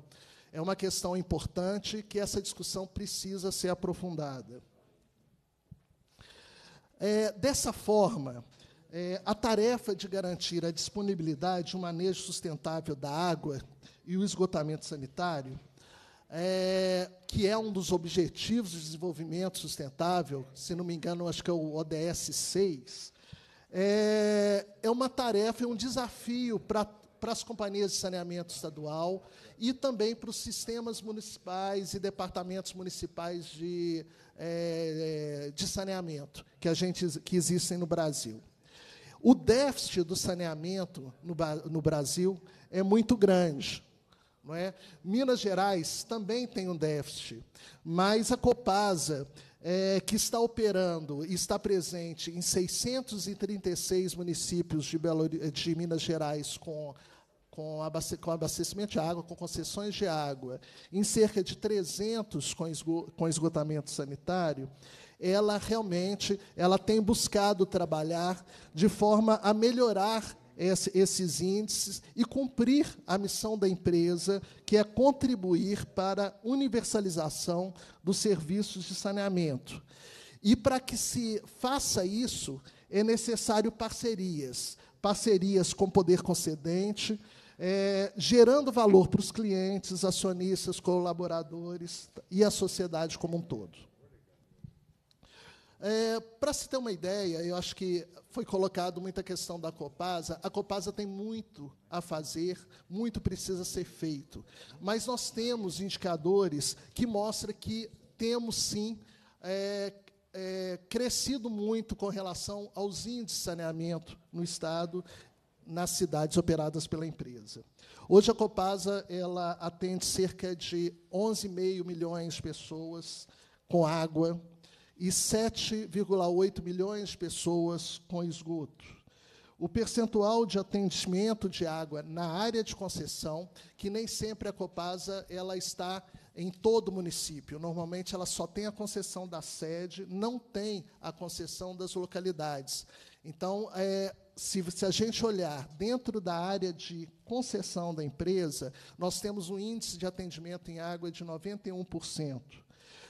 É uma questão importante que essa discussão precisa ser aprofundada. É, dessa forma, é, a tarefa de garantir a disponibilidade e o manejo sustentável da água e o esgotamento sanitário é, que é um dos objetivos de desenvolvimento sustentável, se não me engano, acho que é o ODS 6, é, é uma tarefa, é um desafio para para as companhias de saneamento estadual e também para os sistemas municipais e departamentos municipais de, é, de saneamento que, a gente, que existem no Brasil. O déficit do saneamento no, no Brasil é muito grande. Não é? Minas Gerais também tem um déficit, mas a Copasa, é, que está operando e está presente em 636 municípios de, Belo, de Minas Gerais com com abastecimento de água, com concessões de água, em cerca de 300 com esgotamento sanitário, ela realmente ela tem buscado trabalhar de forma a melhorar esses índices e cumprir a missão da empresa, que é contribuir para a universalização dos serviços de saneamento. E para que se faça isso, é necessário parcerias, parcerias com poder concedente, é, gerando valor para os clientes, acionistas, colaboradores e a sociedade como um todo. É, Para se ter uma ideia, eu acho que foi colocado muita questão da Copasa. A Copasa tem muito a fazer, muito precisa ser feito. Mas nós temos indicadores que mostram que temos, sim, é, é, crescido muito com relação aos índices de saneamento no Estado, nas cidades operadas pela empresa. Hoje, a Copasa ela atende cerca de 11,5 milhões de pessoas com água, e 7,8 milhões de pessoas com esgoto. O percentual de atendimento de água na área de concessão, que nem sempre a Copasa ela está em todo o município. Normalmente ela só tem a concessão da sede, não tem a concessão das localidades. Então, é, se, se, a gente olhar dentro da área de concessão da empresa, nós temos um índice de atendimento em água de 91%.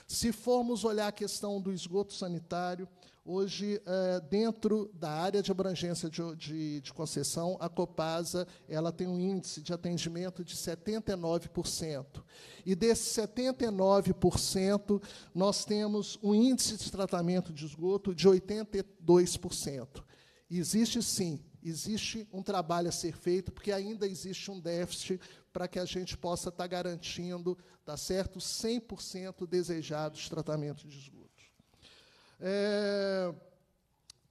Se formos olhar a questão do esgoto sanitário, hoje, é, dentro da área de abrangência de, de, de, concessão, a Copasa ela tem um índice de atendimento de 79%. E desses 79%, nós temos um índice de tratamento de esgoto de 82%. Existe, sim, existe um trabalho a ser feito, porque ainda existe um déficit para que a gente possa estar garantindo, tá certo, 100% desejados de tratamento de esgoto. É,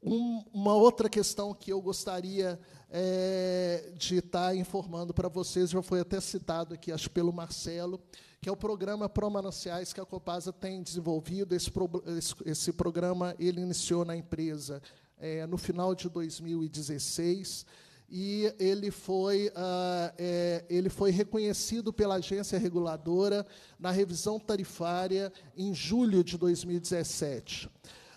um, uma outra questão que eu gostaria é, de estar informando para vocês, já foi até citado aqui, acho pelo Marcelo, que é o programa Pró-Mananciais que a Copasa tem desenvolvido. Esse, pro, esse, esse programa ele iniciou na empresa é, no final de 2016 e ele foi, ah, é, ele foi reconhecido pela agência reguladora na revisão tarifária em julho de 2017.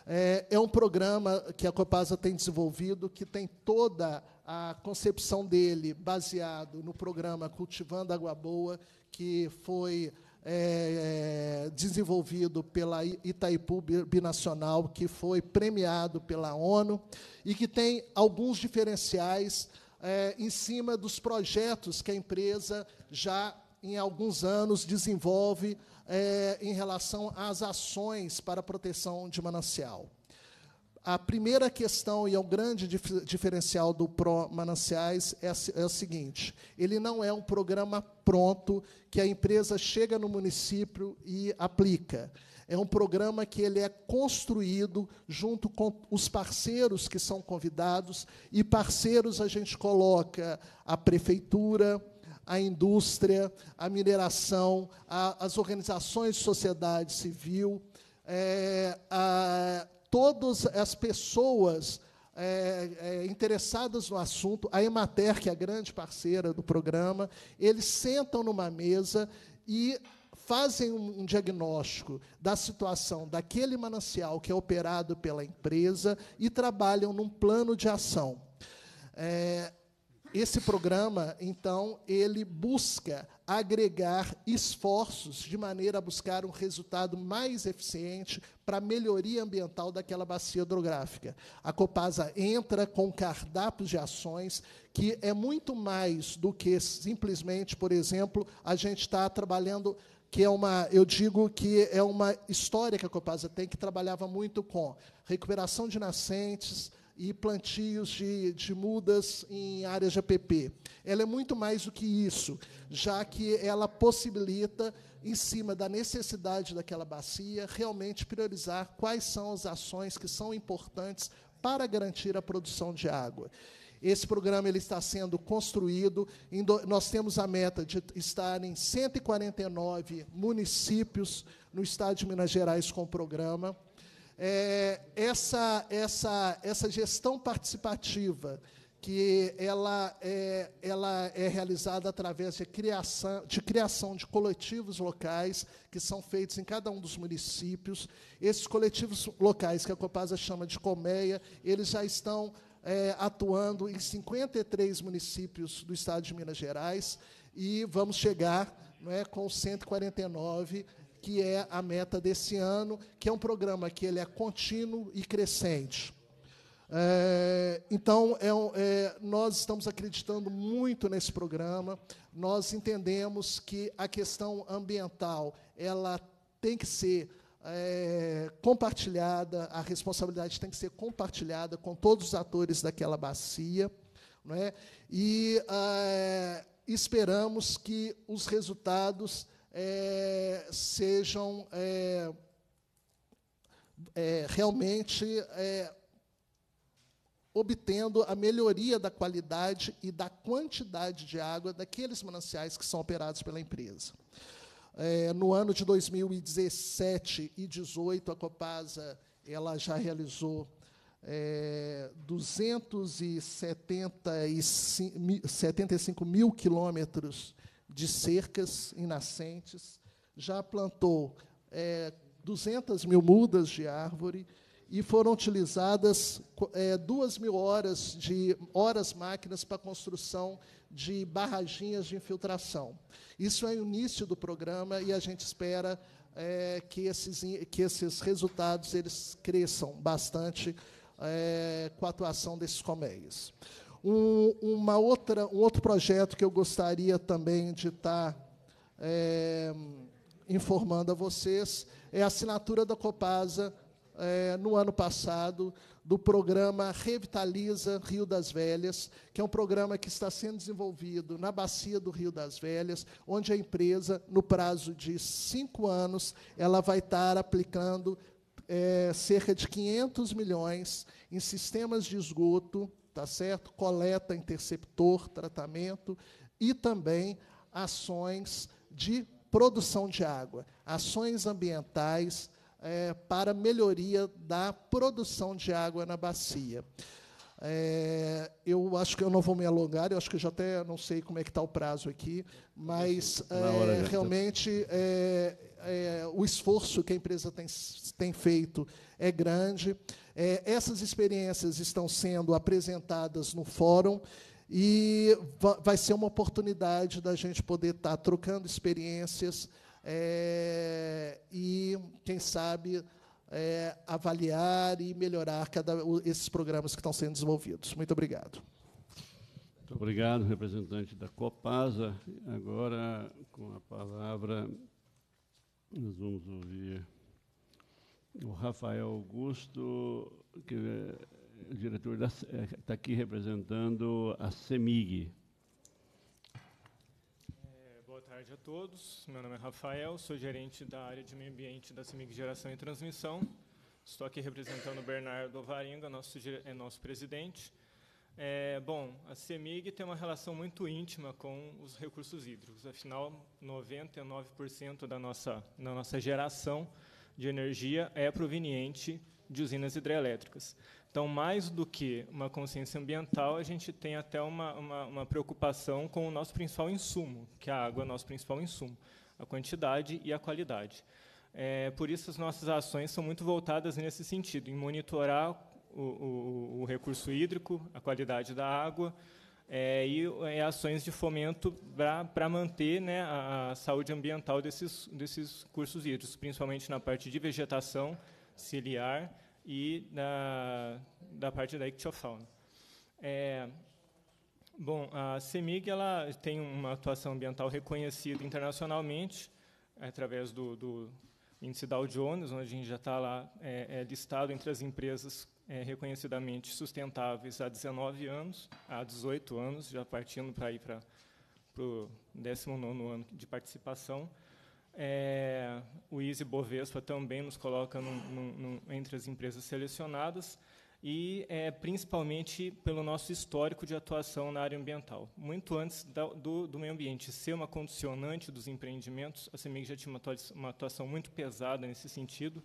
É, é um programa que a Copasa tem desenvolvido, que tem toda a concepção dele baseado no programa Cultivando Água Boa, que foi é, é, desenvolvido pela Itaipu Binacional, que foi premiado pela ONU e que tem alguns diferenciais é, em cima dos projetos que a empresa já em alguns anos desenvolve é, em relação às ações para proteção de manancial. A primeira questão, e é o grande dif diferencial do Pro Mananciais, é, é o seguinte: ele não é um programa pronto que a empresa chega no município e aplica. É um programa que ele é construído junto com os parceiros que são convidados, e parceiros a gente coloca a prefeitura, a indústria, a mineração, a, as organizações de sociedade civil, é, a, todas as pessoas é, é, interessadas no assunto, a Emater, que é a grande parceira do programa, eles sentam numa mesa e fazem um, um diagnóstico da situação daquele manancial que é operado pela empresa e trabalham num plano de ação. É, esse programa, então, ele busca agregar esforços de maneira a buscar um resultado mais eficiente para a melhoria ambiental daquela bacia hidrográfica. A Copasa entra com cardápios de ações que é muito mais do que simplesmente, por exemplo, a gente está trabalhando que é uma, eu digo que é uma história que a Copasa tem, que trabalhava muito com recuperação de nascentes e plantios de, de mudas em áreas de APP. Ela é muito mais do que isso, já que ela possibilita, em cima da necessidade daquela bacia, realmente priorizar quais são as ações que são importantes para garantir a produção de água. Esse programa ele está sendo construído. nós temos a meta de estar em 149 municípios no estado de Minas Gerais com o programa. É, essa, essa, essa gestão participativa, que ela é, ela é realizada através de criação, de criação de coletivos locais, que são feitos em cada um dos municípios. Esses coletivos locais, que a Copasa chama de colmeia, eles já estão é, atuando em 53 municípios do estado de Minas Gerais e vamos chegar não é, com 149, que é a meta desse ano, que é um programa que ele é contínuo e crescente. É, então, é, é, nós estamos acreditando muito nesse programa. Nós entendemos que a questão ambiental ela tem que ser é, compartilhada, a responsabilidade tem que ser compartilhada com todos os atores daquela bacia, não é? E é, esperamos que os resultados é, sejam é, é, realmente é, obtendo a melhoria da qualidade e da quantidade de água daqueles mananciais que são operados pela empresa. É, no ano de 2017 e 2018, a Copasa ela já realizou é, 275 mil quilômetros de cercas em nascentes, já plantou é, 200 mil mudas de árvore e foram utilizadas é, duas mil horas de horas máquinas para construção de barraginhas de infiltração. Isso é o início do programa e a gente espera é, que, esses, que esses resultados eles cresçam bastante é, com a atuação desses colmeias. Um, uma outra, um outro projeto que eu gostaria também de estar é, informando a vocês é a assinatura da Copasa é, no ano passado do programa Revitaliza Rio das Velhas, que é um programa que está sendo desenvolvido na bacia do Rio das Velhas, onde a empresa, no prazo de cinco anos, ela vai estar aplicando é, cerca de 500 milhões em sistemas de esgoto, tá certo? Coleta, interceptor, tratamento e também ações de produção de água, ações ambientais é, para melhoria da produção de água na bacia. É, eu acho que eu não vou me alongar, eu acho que eu já até não sei como é que está o prazo aqui, mas é, realmente é, é, o esforço que a empresa tem, tem feito é grande. É, essas experiências estão sendo apresentadas no fórum e vai ser uma oportunidade da gente poder estar tá trocando experiências é, e, quem sabe, é, avaliar e melhorar cada, esses programas que estão sendo desenvolvidos. Muito obrigado. Muito obrigado, representante da Copasa. Agora, com a palavra, nós vamos ouvir o Rafael Augusto, que é o diretor está aqui representando a CEMIG. É, boa tarde a todos. Meu nome é Rafael, sou gerente da área de meio ambiente da CEMIG Geração e Transmissão. Estou aqui representando o Bernardo Varinga, nosso, é nosso presidente. É, bom, a CEMIG tem uma relação muito íntima com os recursos hídricos. Afinal, 99% da nossa, da nossa geração de energia é proveniente de usinas hidrelétricas. Então, mais do que uma consciência ambiental, a gente tem até uma, uma, uma, preocupação com o nosso principal insumo, que é a água é o nosso principal insumo, a quantidade e a qualidade. É, por isso, as nossas ações são muito voltadas nesse sentido, em monitorar o, o, o recurso hídrico, a qualidade da água, é, e é, ações de fomento para manter né, a, a, saúde ambiental desses, desses cursos hídricos, principalmente na parte de vegetação ciliar e da, da parte da ictiofauna. É, bom, a CEMIG ela tem uma atuação ambiental reconhecida internacionalmente, através do, do índice Dow Jones, onde a gente já está lá é, é listado entre as empresas é, reconhecidamente sustentáveis há 19 anos, há 18 anos, já partindo para ir para o 19 ano de participação. É, o Easy Bovespa também nos coloca num, num, entre as empresas selecionadas e é, principalmente pelo nosso histórico de atuação na área ambiental. Muito antes da, do, do, meio ambiente ser uma condicionante dos empreendimentos, a CEMIG já tinha uma atuação muito pesada nesse sentido,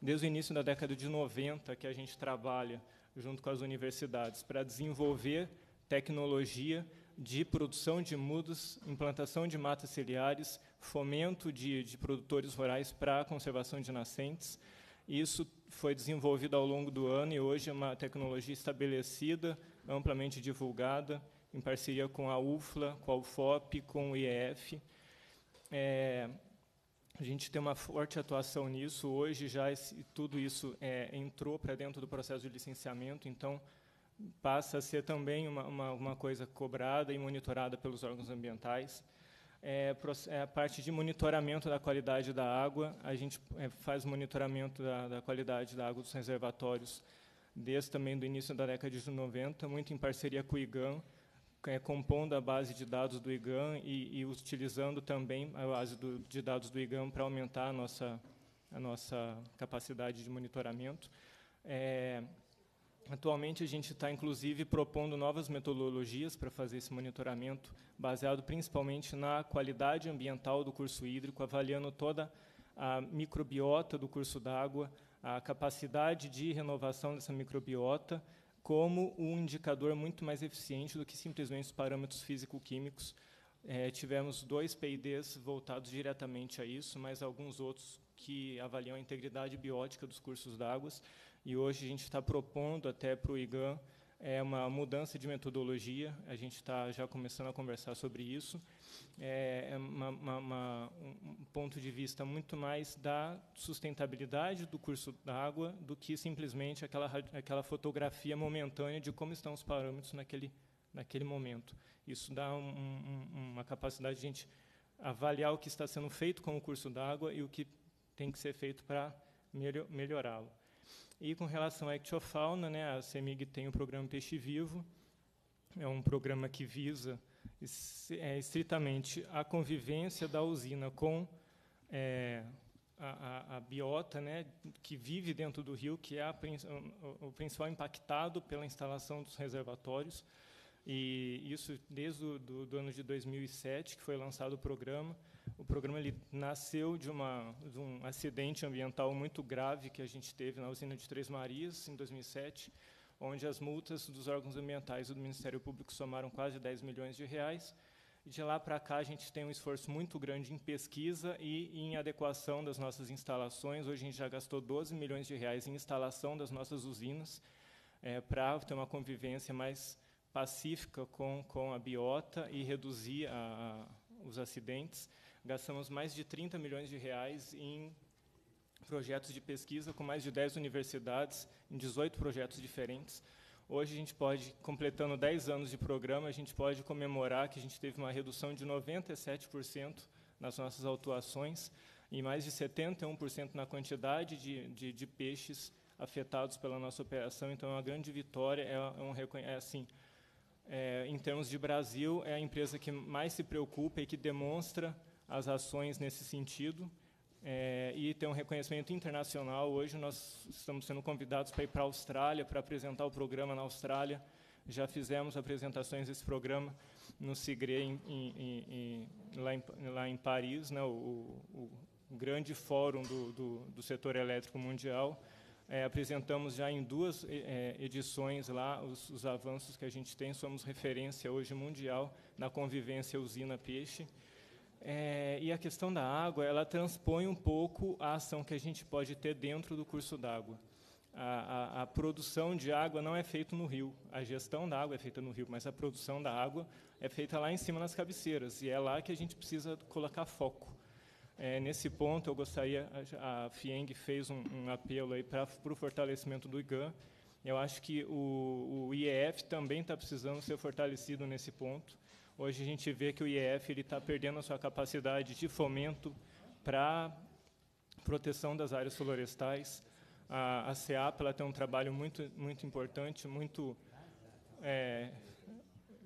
desde o início da década de 90 que a gente trabalha junto com as universidades para desenvolver tecnologia de produção de mudas, implantação de matas ciliares, fomento de, de produtores rurais para a conservação de nascentes. Isso foi desenvolvido ao longo do ano e hoje é uma tecnologia estabelecida, amplamente divulgada, em parceria com a UFLA, com a UFOP, com o IEF. É, a gente tem uma forte atuação nisso. Hoje já esse, tudo isso é, entrou para dentro do processo de licenciamento, então passa a ser também uma, uma, uma coisa cobrada e monitorada pelos órgãos ambientais. É, é, a parte de monitoramento da qualidade da água. A gente é, faz monitoramento da, da, qualidade da água dos reservatórios desde também do início da década de 90, muito em parceria com o IGAM, é, compondo a base de dados do IGAM e, e utilizando também a base do, de dados do IGAM para aumentar a nossa, a nossa capacidade de monitoramento. É, atualmente, a gente está, inclusive, propondo novas metodologias para fazer esse monitoramento, baseado principalmente na qualidade ambiental do curso hídrico, avaliando toda a microbiota do curso d'água, a capacidade de renovação dessa microbiota, como um indicador muito mais eficiente do que simplesmente os parâmetros físico-químicos. É, tivemos dois PIDs voltados diretamente a isso, mas alguns outros que avaliam a integridade biótica dos cursos d'água. E hoje a gente está propondo até para o IGAM é uma mudança de metodologia. A gente está já começando a conversar sobre isso. É, é uma, uma, uma, um ponto de vista muito mais da sustentabilidade do curso d'água do que simplesmente aquela, aquela fotografia momentânea de como estão os parâmetros naquele, naquele momento. Isso dá um, um, uma capacidade de a gente avaliar o que está sendo feito com o curso d'água e o que tem que ser feito para melhorá-lo. E com relação à ectofauna, né, a CEMIG tem o programa Peixe Vivo, é um programa que visa é, estritamente a convivência da usina com é, a, a, a, biota né, que vive dentro do rio, que é a, o principal impactado pela instalação dos reservatórios. E isso desde o do, do ano de 2007, que foi lançado o programa. O programa ele nasceu de, uma, de um acidente ambiental muito grave que a gente teve na usina de Três Marias, em 2007, onde as multas dos órgãos ambientais e do Ministério Público somaram quase 10 milhões de reais. De lá para cá, a gente tem um esforço muito grande em pesquisa e em adequação das nossas instalações. Hoje, a gente já gastou 12 milhões de reais em instalação das nossas usinas, é, para ter uma convivência mais pacífica com, com a biota e reduzir a, a, os acidentes. Gastamos mais de 30 milhões de reais em projetos de pesquisa com mais de 10 universidades, em 18 projetos diferentes. Hoje a gente pode, completando 10 anos de programa, a gente pode comemorar que a gente teve uma redução de 97% nas nossas autuações e mais de 71% na quantidade de, de, de, peixes afetados pela nossa operação. Então, é uma grande vitória, é, um, é assim, é, em termos de Brasil, é a empresa que mais se preocupa e que demonstra as ações nesse sentido é, e tem um reconhecimento internacional. Hoje nós estamos sendo convidados para ir para a Austrália para apresentar o programa na Austrália. Já fizemos apresentações desse programa no CIGRE em, em, em, lá, lá em Paris, né, o, o, o grande fórum do, do, do, setor elétrico mundial. É, apresentamos já em duas é, edições lá os, os avanços que a gente tem. Somos referência hoje mundial na convivência usina-peixe. É, e a questão da água, ela transpõe um pouco a ação que a gente pode ter dentro do curso d'água. A, a, a, produção de água não é feita no rio, a gestão da água é feita no rio, mas a produção da água é feita lá em cima nas cabeceiras, e é lá que a gente precisa colocar foco. É, nesse ponto, eu gostaria, a FIENG fez um, um apelo para o fortalecimento do IGAN, eu acho que o, o IEF também está precisando ser fortalecido nesse ponto, Hoje a gente vê que o IEF está perdendo a sua capacidade de fomento para proteção das áreas florestais. A, a CEAP tem um trabalho muito, muito importante, muito é,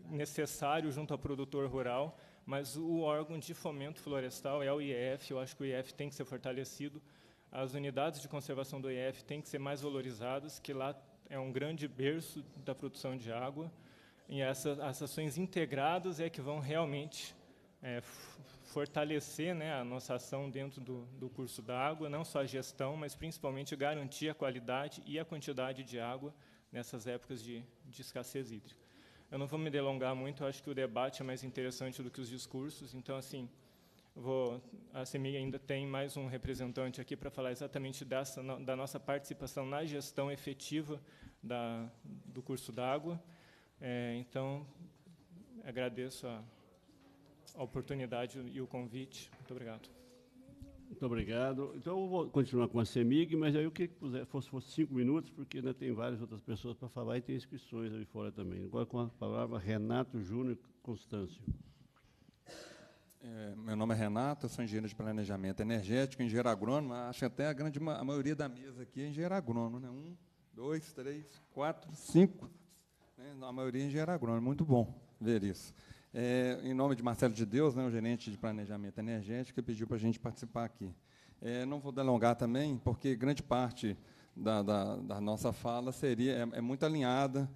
necessário junto ao produtor rural, mas o órgão de fomento florestal é o IEF. Eu acho que o IEF tem que ser fortalecido. As unidades de conservação do IEF têm que ser mais valorizadas, que lá é um grande berço da produção de água. E essas, essas ações integradas é que vão realmente é, fortalecer né, a nossa ação dentro do, do curso da água, não só a gestão, mas principalmente garantir a qualidade e a quantidade de água nessas épocas de, de escassez hídrica. Eu não vou me delongar muito, acho que o debate é mais interessante do que os discursos, então, assim, Vou, a CEMIG ainda tem mais um representante aqui para falar exatamente dessa, da nossa participação na gestão efetiva da, do curso d'água. É, então, agradeço a, a oportunidade e o convite. Muito obrigado. Muito obrigado. Então, eu vou continuar com a CEMIG, mas aí eu queria que fosse, fosse cinco minutos, porque ainda tem várias outras pessoas para falar e tem inscrições ali fora também. Agora, com a palavra, Renato Júnior Constâncio. É, meu nome é Renato, sou engenheiro de planejamento energético, engenheiro agrônomo. Acho até a grande a maioria da mesa aqui é engenheiro agrônomo, né? Um, dois, três, quatro, cinco. Né? A maioria é engenheiro agrônomo. Muito bom ver isso. É, em nome de Marcelo de Deus, né, o gerente de planejamento energético, que pediu para a gente participar aqui. É, não vou delongar também, porque grande parte da, da, da nossa fala seria é, é muito alinhada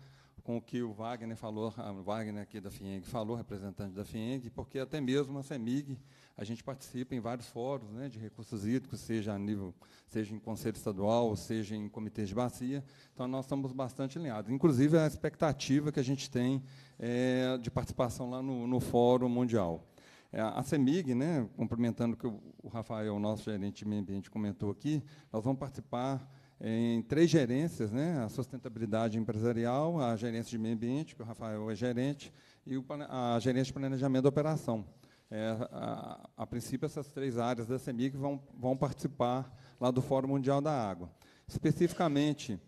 com o que o Wagner falou, o Wagner aqui da FIENG falou, representante da FIENG, porque até mesmo a CEMIG, a gente participa em vários fóruns né, de recursos hídricos, seja a nível, seja em conselho estadual, seja em comitês de bacia, então nós estamos bastante alinhados. Inclusive a expectativa que a gente tem é, de participação lá no, no Fórum Mundial. É, a CEMIG, né, cumprimentando o que o Rafael, nosso gerente de meio ambiente, comentou aqui, nós vamos participar em três gerências, né? a sustentabilidade empresarial, a gerência de meio ambiente, que o Rafael é gerente, e a gerência de planejamento da operação. É, a, a, princípio, essas três áreas da CEMIG vão, vão participar lá do Fórum Mundial da Água. Especificamente,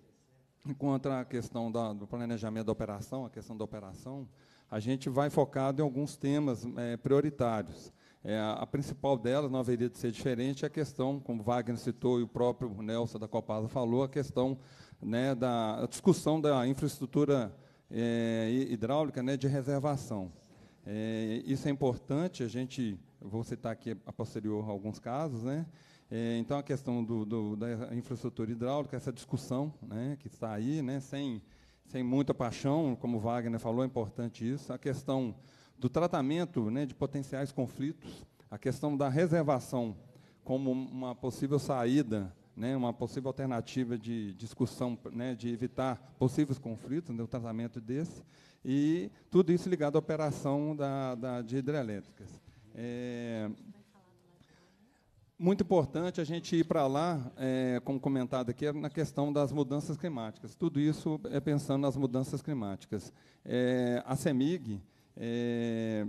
enquanto a questão da, do planejamento da operação, a questão da operação, a gente vai focado em alguns temas é, prioritários. É, a principal delas, não haveria de ser diferente, é a questão, como Wagner citou e o próprio Nelson da Copasa falou, a questão né, da discussão da infraestrutura é, hidráulica né, de reservação. É, isso é importante, a gente, vou citar aqui a posterior alguns casos, né, é, então a questão do, do, da infraestrutura hidráulica, essa discussão né, que está aí, né, sem, sem muita paixão, como Wagner falou, é importante isso, a questão do tratamento né, de potenciais conflitos, a questão da reservação como uma possível saída, né, uma possível alternativa de discussão, né, de evitar possíveis conflitos né, tratamento desse, e tudo isso ligado à operação da, da de hidrelétricas. É, muito importante a gente ir para lá, é, como comentado aqui, na questão das mudanças climáticas. Tudo isso é pensando nas mudanças climáticas. É, a CEMIG, é,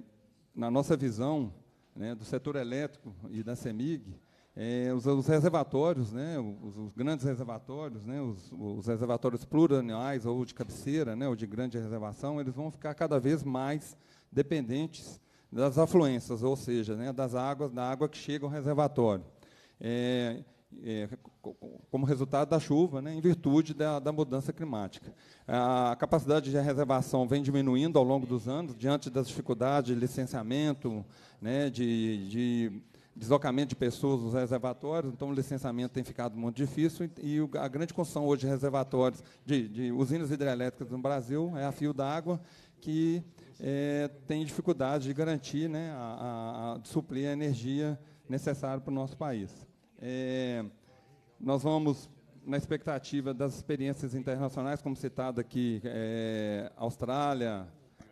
na nossa visão né, do setor elétrico e da CEMIG, é, os, os, reservatórios, né, os, os, grandes reservatórios, né, os, os, reservatórios plurianuais ou de cabeceira, né, ou de grande reservação, eles vão ficar cada vez mais dependentes das afluências, ou seja, né, das águas, da água que chega ao reservatório. É, é, como resultado da chuva, né, em virtude da, da, mudança climática. A capacidade de reservação vem diminuindo ao longo dos anos, diante das dificuldades de licenciamento, né, de, de deslocamento de pessoas nos reservatórios, então o licenciamento tem ficado muito difícil e, a grande construção hoje de reservatórios, de, de usinas hidrelétricas no Brasil é a fio d'água, que é, tem dificuldade de garantir, né, a, a, a suprir a energia necessária para o nosso país. É, nós vamos na expectativa das experiências internacionais, como citado aqui, é, Austrália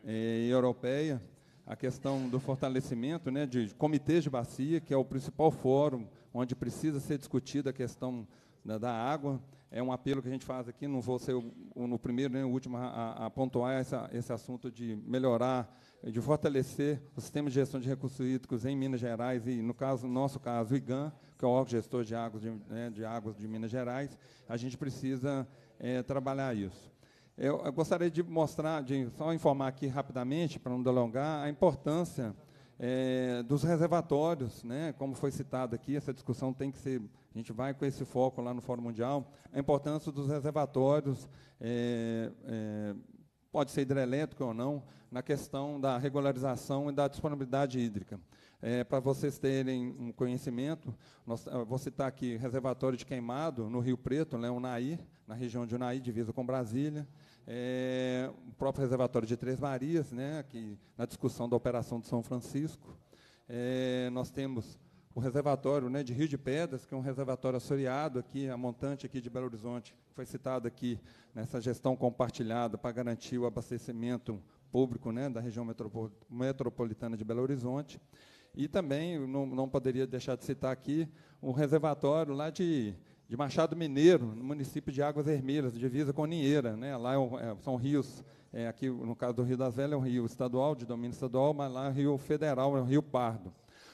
é, e Europeia, a questão do fortalecimento né, de comitês de bacia, que é o principal fórum onde precisa ser discutida a questão da, da água. É um apelo que a gente faz aqui, não vou ser o, o primeiro nem o último a, a pontuar essa, esse assunto de melhorar de fortalecer o sistema de gestão de recursos hídricos em Minas Gerais e, no caso, no nosso caso, o IGAN, que é o órgão gestor de águas de, né, de, águas de Minas Gerais, a gente precisa é, trabalhar isso. Eu, eu, gostaria de mostrar, de só informar aqui rapidamente, para não delongar, a importância é, dos reservatórios, né, como foi citado aqui, essa discussão tem que ser, a gente vai com esse foco lá no Fórum Mundial, a importância dos reservatórios, é, é, pode ser hidrelétrico ou não, na questão da regularização e da disponibilidade hídrica. É, Para vocês terem um conhecimento, nós, vou citar aqui reservatório de queimado no Rio Preto, né, Unaí, na região de Unaí, divisa com Brasília. É, o próprio reservatório de Três Marias, né, aqui na discussão da operação de São Francisco. É, nós temos o reservatório né, de Rio de Pedras, que é um reservatório assoreado aqui, a montante aqui de Belo Horizonte, foi citado aqui nessa gestão compartilhada para garantir o abastecimento público né, da região metropolitana de Belo Horizonte. E também, não, não poderia deixar de citar aqui, um reservatório lá de, de Machado Mineiro, no município de Águas Vermelhas, divisa com Ninheira. Né? Lá é é, são rios, é, aqui no caso do Rio das Velhas é um rio estadual, de domínio estadual, mas lá é um rio federal, é o Rio Pardo.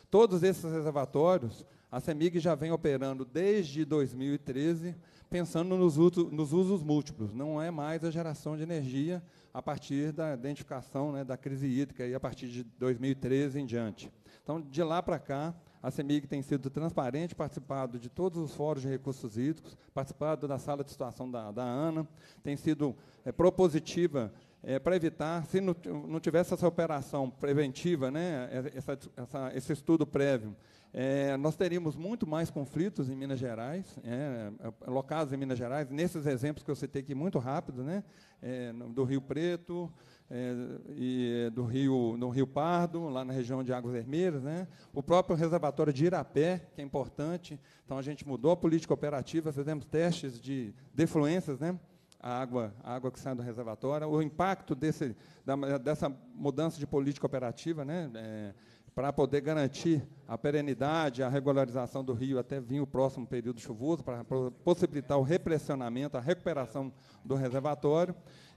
Todos esses reservatórios, a CEMIG já vem operando desde 2013, pensando nos, nos usos múltiplos. Não é mais a geração de energia a partir da identificação né, da crise hídrica e a partir de 2013 em diante. Então, de lá para cá, a CEMIG tem sido transparente, participado de todos os fóruns de recursos hídricos, participado da sala de situação da, da ANA, tem sido é, propositiva é, para evitar, se não, não, tivesse essa operação preventiva, né, essa, essa, esse estudo prévio, é, nós teríamos muito mais conflitos em Minas Gerais, é, é locados em Minas Gerais, nesses exemplos que eu citei aqui muito rápido, né, é, do Rio Preto, é, e do Rio, no Rio Pardo, lá na região de Águas Vermelhas, né? o próprio reservatório de Irapé, que é importante. Então, a gente mudou a política operativa, fizemos testes de defluências, né? a, água, a água que sai do reservatório. O impacto desse, da, dessa mudança de política operativa, né? É, para poder garantir a perenidade, a regularização do rio até vir o próximo período chuvoso, para possibilitar o repressionamento, a recuperação do reservatório.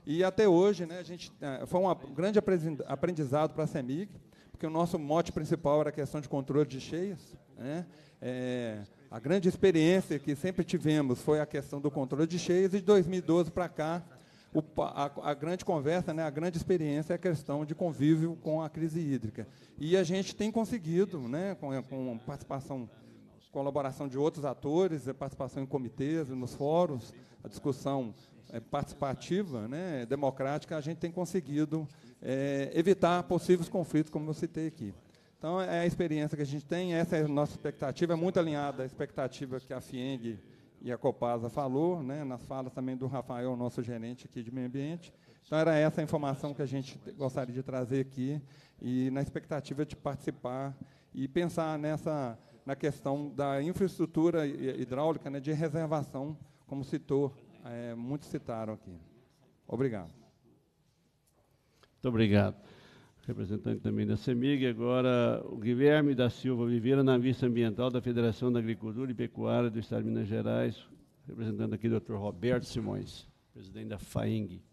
E até hoje, né, a gente, é, foi um grande aprendizado para a CEMIG, porque o nosso mote principal era a questão de controle de cheias. Né? É, a grande experiência que sempre tivemos foi a questão do controle de cheias, e de 2012 para cá, o, a, a, grande conversa, né, a grande experiência é a questão de convívio com a crise hídrica. E a gente tem conseguido, né, com, com participação, colaboração de outros atores, participação em comitês, nos fóruns, a discussão participativa, né, democrática, a gente tem conseguido é, evitar possíveis conflitos, como eu citei aqui. Então, é a experiência que a gente tem, essa é a nossa expectativa, é muito alinhada à expectativa que a FIENG e a Copasa falou, né, nas falas também do Rafael, nosso gerente aqui de meio ambiente. Então, era essa a informação que a gente gostaria de trazer aqui, e na expectativa de participar e pensar nessa, na questão da infraestrutura hidráulica, né, de reservação, como citou é, muitos citaram aqui. Obrigado. Muito obrigado. Representante também da CEMIG, agora o Guilherme da Silva Viveira, na vista ambiental da Federação da Agricultura e Pecuária do Estado de Minas Gerais, representando aqui o Dr. Roberto Simões, presidente da FAENG.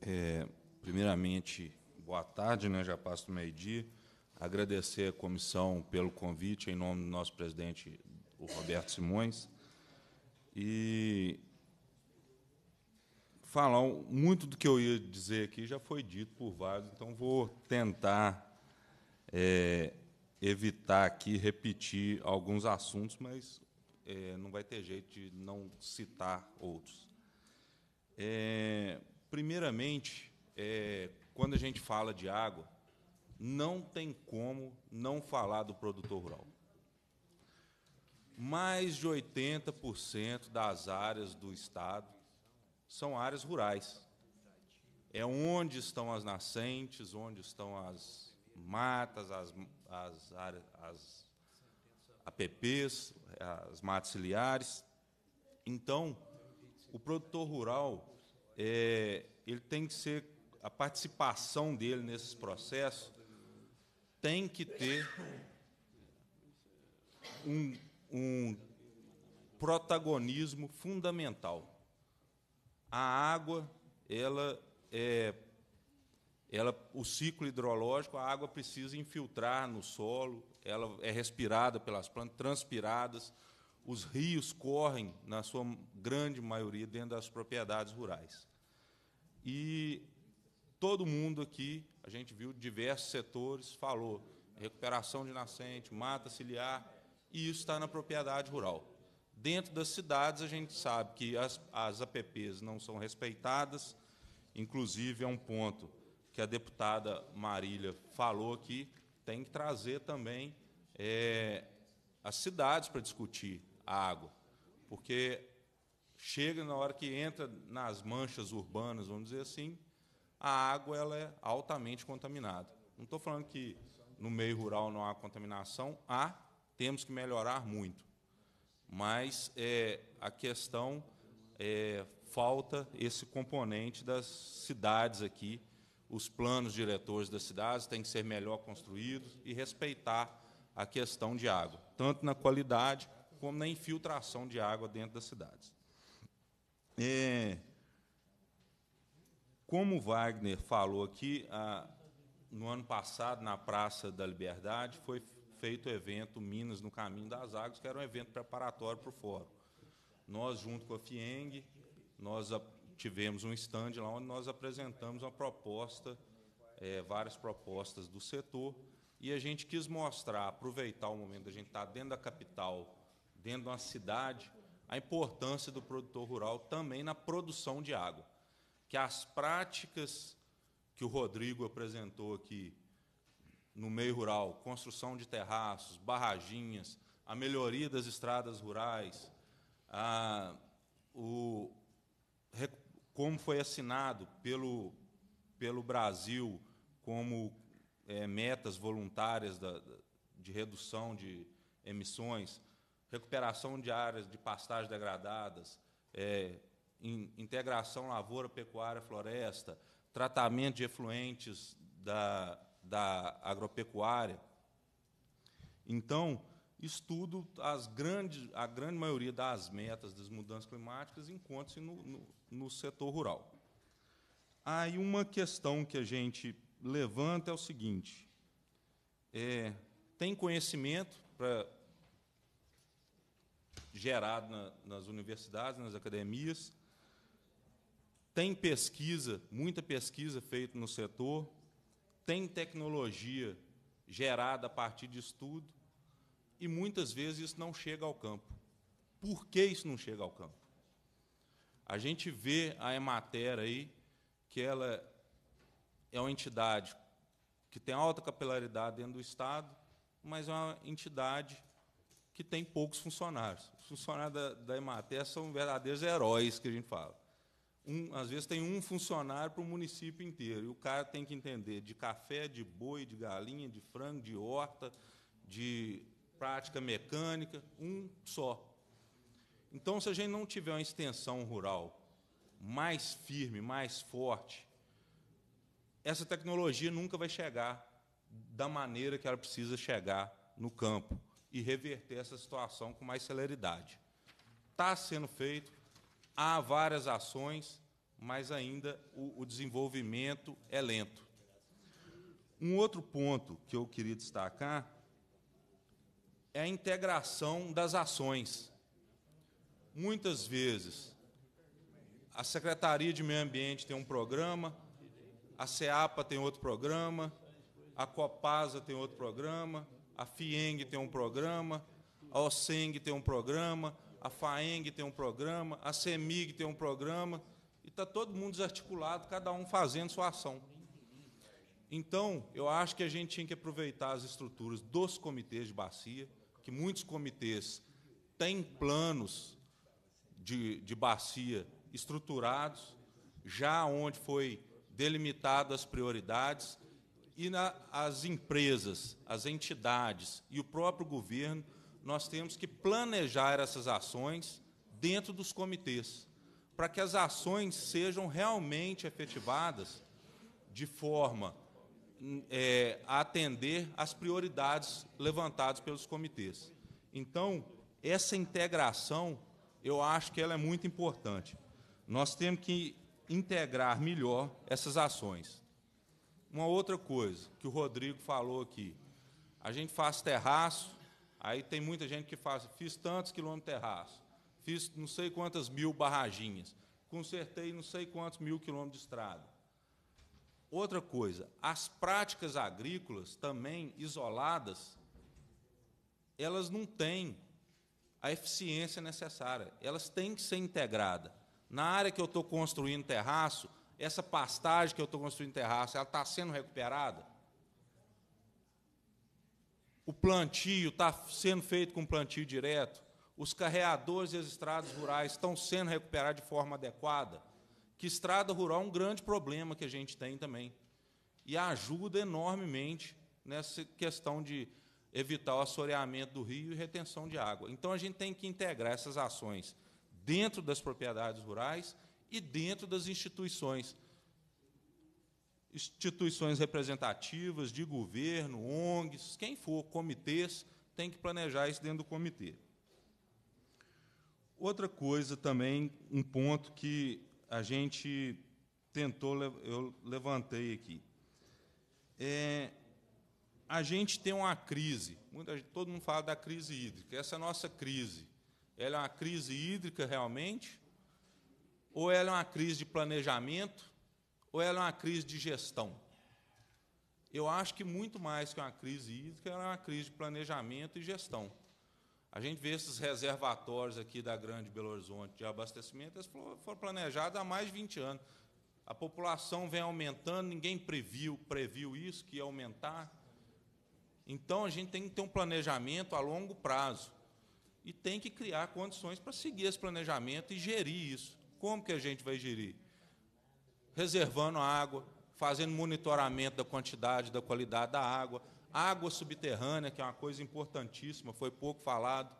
É, primeiramente, boa tarde, né, já passo do meio-dia. Agradecer à comissão pelo convite, em nome do nosso presidente, o Roberto Simões e falar muito do que eu ia dizer aqui já foi dito por vários, então vou tentar é, evitar aqui repetir alguns assuntos, mas é, não vai ter jeito de não citar outros. É, primeiramente, é, quando a gente fala de água, não tem como não falar do produtor rural mais de 80% das áreas do Estado são áreas rurais. É onde estão as nascentes, onde estão as matas, as, as, áreas, as APPs, as matas ciliares. Então, o produtor rural, é, ele tem que ser, a participação dele nesses processos tem que ter um um protagonismo fundamental. A água, ela é, ela, o ciclo hidrológico, a água precisa infiltrar no solo, ela é respirada pelas plantas, transpiradas. Os rios correm, na sua grande maioria, dentro das propriedades rurais. E todo mundo aqui, a gente viu diversos setores, falou recuperação de nascente, mata ciliar, e isso está na propriedade rural. Dentro das cidades, a gente sabe que as, as APPs não são respeitadas, inclusive é um ponto que a deputada Marília falou aqui, tem que trazer também é, as cidades para discutir a água, porque chega na hora que entra nas manchas urbanas, vamos dizer assim, a água ela é altamente contaminada. Não estou falando que no meio rural não há contaminação, há, temos que melhorar muito. Mas é, a questão é, falta esse componente das cidades aqui os planos diretores das cidades têm que ser melhor construídos e respeitar a questão de água, tanto na qualidade como na infiltração de água dentro das cidades. É, como o Wagner falou aqui, a, no ano passado, na Praça da Liberdade, foi feito o evento Minas no Caminho das Águas, que era um evento preparatório para o fórum. Nós, junto com a FIENG, nós tivemos um stand lá onde nós apresentamos uma proposta, é, várias propostas do setor, e a gente quis mostrar, aproveitar o momento da gente estar dentro da capital, dentro de uma cidade, a importância do produtor rural também na produção de água. Que as práticas que o Rodrigo apresentou aqui no meio rural, construção de terraços, barraginhas, a melhoria das estradas rurais, a, o, como foi assinado pelo, pelo Brasil como é, metas voluntárias da, de redução de emissões, recuperação de áreas de pastagem degradadas, é, in, integração lavoura, pecuária, floresta, tratamento de efluentes da, da agropecuária. Então, estudo as grandes, a grande maioria das metas das mudanças climáticas encontra-se no, no, no, setor rural. Aí uma questão que a gente levanta é o seguinte: é, tem conhecimento gerado na, nas universidades, nas academias, tem pesquisa, muita pesquisa feita no setor, tem tecnologia gerada a partir de estudo, e muitas vezes isso não chega ao campo. Por que isso não chega ao campo? A gente vê a Emater aí, que ela é uma entidade que tem alta capilaridade dentro do Estado, mas é uma entidade que tem poucos funcionários. Os funcionários da, da Emater são verdadeiros heróis, que a gente fala. Um, às vezes tem um funcionário para o município inteiro, e o cara tem que entender de café, de boi, de galinha, de frango, de horta, de prática mecânica, um só. Então, se a gente não tiver uma extensão rural mais firme, mais forte, essa tecnologia nunca vai chegar da maneira que ela precisa chegar no campo e reverter essa situação com mais celeridade. Está sendo feito, há várias ações, mas ainda o, o desenvolvimento é lento. Um outro ponto que eu queria destacar é a integração das ações. Muitas vezes, a Secretaria de Meio Ambiente tem um programa, a SEAPA tem outro programa, a Copasa tem outro programa, a FIENG tem um programa, a OSENG tem um programa, a FAENG tem um programa, a CEMIG tem um programa, está todo mundo desarticulado, cada um fazendo sua ação. Então, eu acho que a gente tinha que aproveitar as estruturas dos comitês de bacia, que muitos comitês têm planos de, de bacia estruturados, já onde foi delimitado as prioridades, e na, as empresas, as entidades e o próprio governo, nós temos que planejar essas ações dentro dos comitês, para que as ações sejam realmente efetivadas de forma é, a atender às prioridades levantadas pelos comitês. Então, essa integração, eu acho que ela é muito importante. Nós temos que integrar melhor essas ações. Uma outra coisa que o Rodrigo falou aqui, a gente faz terraço, aí tem muita gente que faz, fiz tantos quilômetros de terraço, fiz não sei quantas mil barraginhas, consertei não sei quantos mil quilômetros de estrada. Outra coisa, as práticas agrícolas também isoladas, elas não têm a eficiência necessária, elas têm que ser integradas. Na área que eu estou construindo terraço, essa pastagem que eu estou construindo terraço, ela está sendo recuperada? O plantio está sendo feito com plantio direto? Os carreadores e as estradas rurais estão sendo recuperados de forma adequada? que estrada rural é um grande problema que a gente tem também. E ajuda enormemente nessa questão de evitar o assoreamento do rio e retenção de água. Então, a gente tem que integrar essas ações dentro das propriedades rurais e dentro das instituições. instituições representativas, de governo, ONGs, quem for, comitês, tem que planejar isso dentro do comitê. Outra coisa também, um ponto que a gente tentou, eu levantei aqui. É, a gente tem uma crise, muita, todo mundo fala da crise hídrica. Essa é a nossa crise. Ela é uma crise hídrica realmente? Ou ela é uma crise de planejamento? Ou ela é uma crise de gestão? Eu acho que muito mais que uma crise hídrica, ela é uma crise de planejamento e gestão. A gente vê esses reservatórios aqui da Grande Belo Horizonte de abastecimento, eles foram planejados há mais de 20 anos. A população vem aumentando, ninguém previu, previu isso, que ia aumentar. Então, a gente tem que ter um planejamento a longo prazo e tem que criar condições para seguir esse planejamento e gerir isso. Como que a gente vai gerir? Reservando água, fazendo monitoramento da quantidade, da qualidade da água, água subterrânea, que é uma coisa importantíssima, foi pouco falado.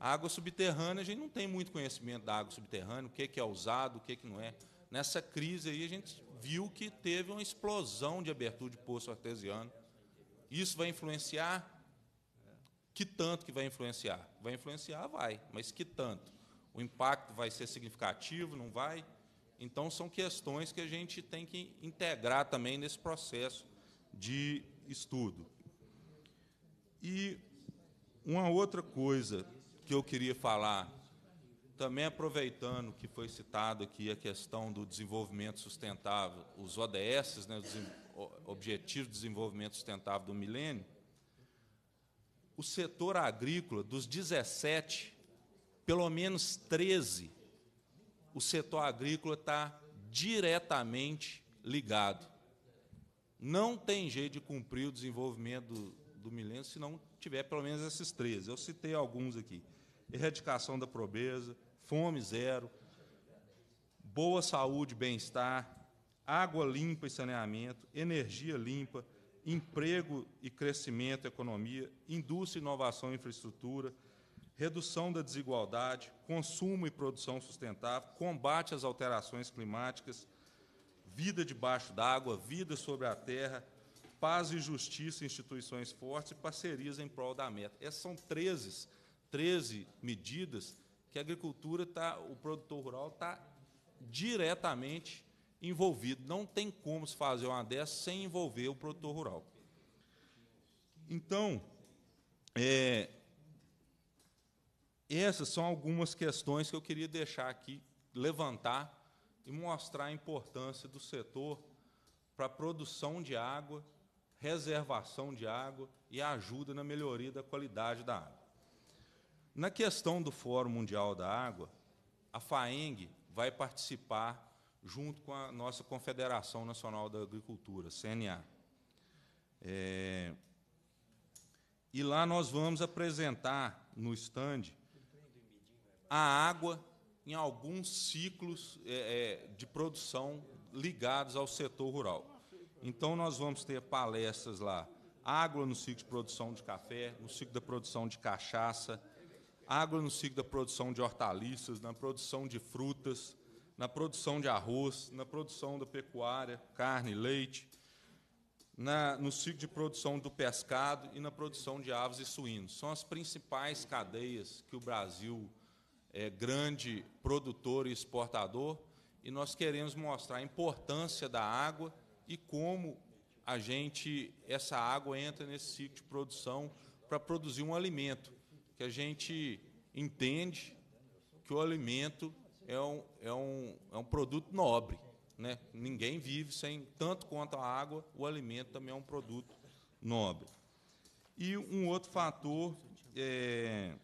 A água subterrânea, a gente não tem muito conhecimento da água subterrânea, o que é usado, o que não é. Nessa crise aí, a gente viu que teve uma explosão de abertura de poço artesiano. Isso vai influenciar? Que tanto que vai influenciar? Vai influenciar, vai, mas que tanto? O impacto vai ser significativo, não vai? Então, são questões que a gente tem que integrar também nesse processo de estudo. E uma outra coisa que eu queria falar, também aproveitando que foi citado aqui a questão do desenvolvimento sustentável, os ODS, né, os Objetivos de Desenvolvimento Sustentável do Milênio, o setor agrícola, dos 17, pelo menos 13, o setor agrícola está diretamente ligado. Não tem jeito de cumprir o desenvolvimento do, do milênio se não tiver pelo menos esses 13. Eu citei alguns aqui. Erradicação da pobreza, fome zero, boa saúde bem-estar, água limpa e saneamento, energia limpa, emprego e crescimento, economia, indústria, inovação e infraestrutura, redução da desigualdade, consumo e produção sustentável, combate às alterações climáticas, vida debaixo d'água, vida sobre a terra, paz e justiça, instituições fortes e parcerias em prol da meta. Essas são 13, 13 medidas que a agricultura está, o produtor rural está diretamente envolvido. Não tem como se fazer uma dessas sem envolver o produtor rural. Então, é, essas são algumas questões que eu queria deixar aqui, levantar e mostrar a importância do setor para a produção de água, reservação de água e ajuda na melhoria da qualidade da água. Na questão do Fórum Mundial da Água, a FAENG vai participar junto com a nossa Confederação Nacional da Agricultura, CNA. É, e lá nós vamos apresentar no estande a água em alguns ciclos é, é, de produção ligados ao setor rural. Então, nós vamos ter palestras lá, água no ciclo de produção de café, no ciclo da produção de cachaça, água no ciclo da produção de hortaliças, na produção de frutas, na produção de arroz, na produção da pecuária, carne, leite, na, no ciclo de produção do pescado e na produção de aves e suínos. São as principais cadeias que o Brasil é grande produtor e exportador, e nós queremos mostrar a importância da água e como a gente essa água entra nesse ciclo de produção para produzir um alimento que a gente entende que o alimento é um, é um, é um produto nobre. Né? Ninguém vive sem, tanto quanto a água, o alimento também é um produto nobre. E um outro fator é,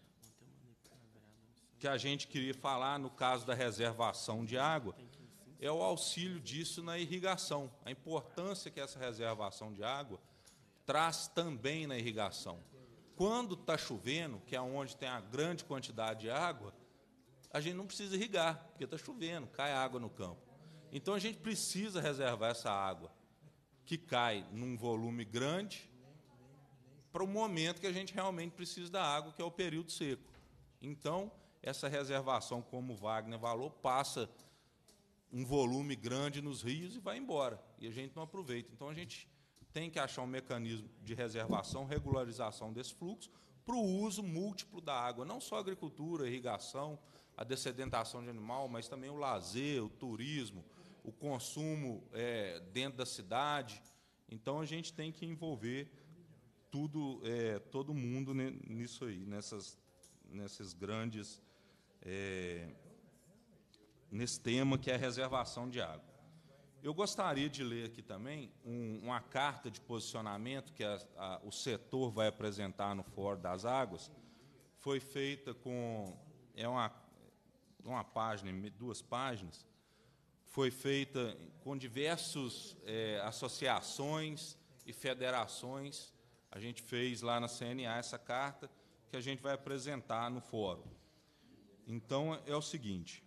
que a gente queria falar no caso da reservação de água é o auxílio disso na irrigação, a importância que essa reservação de água traz também na irrigação. Quando está chovendo, que é onde tem a grande quantidade de água, a gente não precisa irrigar, porque está chovendo, cai água no campo. Então a gente precisa reservar essa água que cai num volume grande para o momento que a gente realmente precisa da água, que é o período seco. Então, essa reservação, como Wagner falou, passa um volume grande nos rios e vai embora, e a gente não aproveita. Então, a gente tem que achar um mecanismo de reservação, regularização desse fluxo, para o uso múltiplo da água, não só a agricultura, a irrigação, a dessedentação de animal, mas também o lazer, o turismo, o consumo é, dentro da cidade. Então a gente tem que envolver tudo, é, todo mundo nisso aí, nessas, nessas grandes, é, nesse tema que é a reservação de água. Eu gostaria de ler aqui também um, uma carta de posicionamento que a, a, o setor vai apresentar no Fórum das Águas. Foi feita com é uma, uma página, duas páginas. Foi feita com diversas é, associações e federações. A gente fez lá na CNA essa carta que a gente vai apresentar no fórum. Então é o seguinte,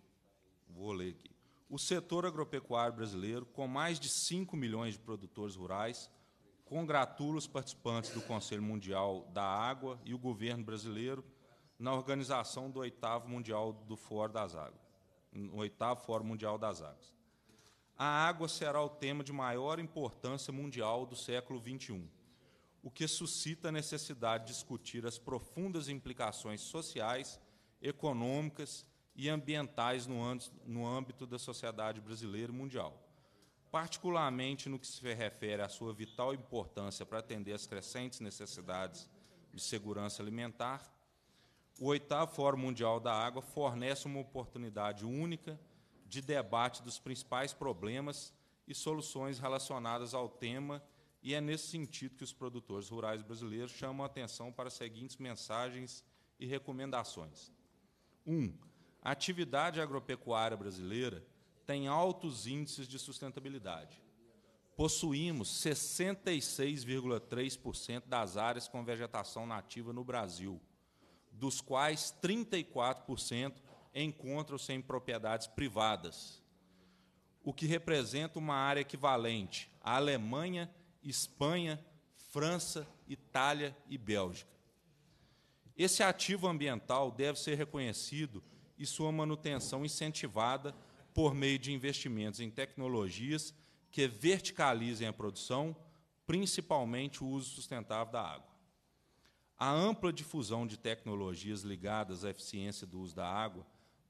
vou ler aqui. O setor agropecuário brasileiro, com mais de 5 milhões de produtores rurais, congratula os participantes do Conselho Mundial da Água e o governo brasileiro na organização do oitavo Mundial do Fórum das Águas, no oitavo Fórum Mundial das Águas. A água será o tema de maior importância mundial do século XXI, o que suscita a necessidade de discutir as profundas implicações sociais, econômicas e ambientais no âmbito da sociedade brasileira e mundial, particularmente no que se refere à sua vital importância para atender às crescentes necessidades de segurança alimentar. O oitavo Fórum Mundial da Água fornece uma oportunidade única de debate dos principais problemas e soluções relacionadas ao tema, e é nesse sentido que os produtores rurais brasileiros chamam a atenção para as seguintes mensagens e recomendações. 1. Um, a atividade agropecuária brasileira tem altos índices de sustentabilidade. Possuímos 66,3% das áreas com vegetação nativa no Brasil, dos quais 34% encontram-se em propriedades privadas, o que representa uma área equivalente à Alemanha, Espanha, França, Itália e Bélgica. Esse ativo ambiental deve ser reconhecido e sua manutenção incentivada por meio de investimentos em tecnologias que verticalizem a produção, principalmente o uso sustentável da água. A ampla difusão de tecnologias ligadas à eficiência do uso da água,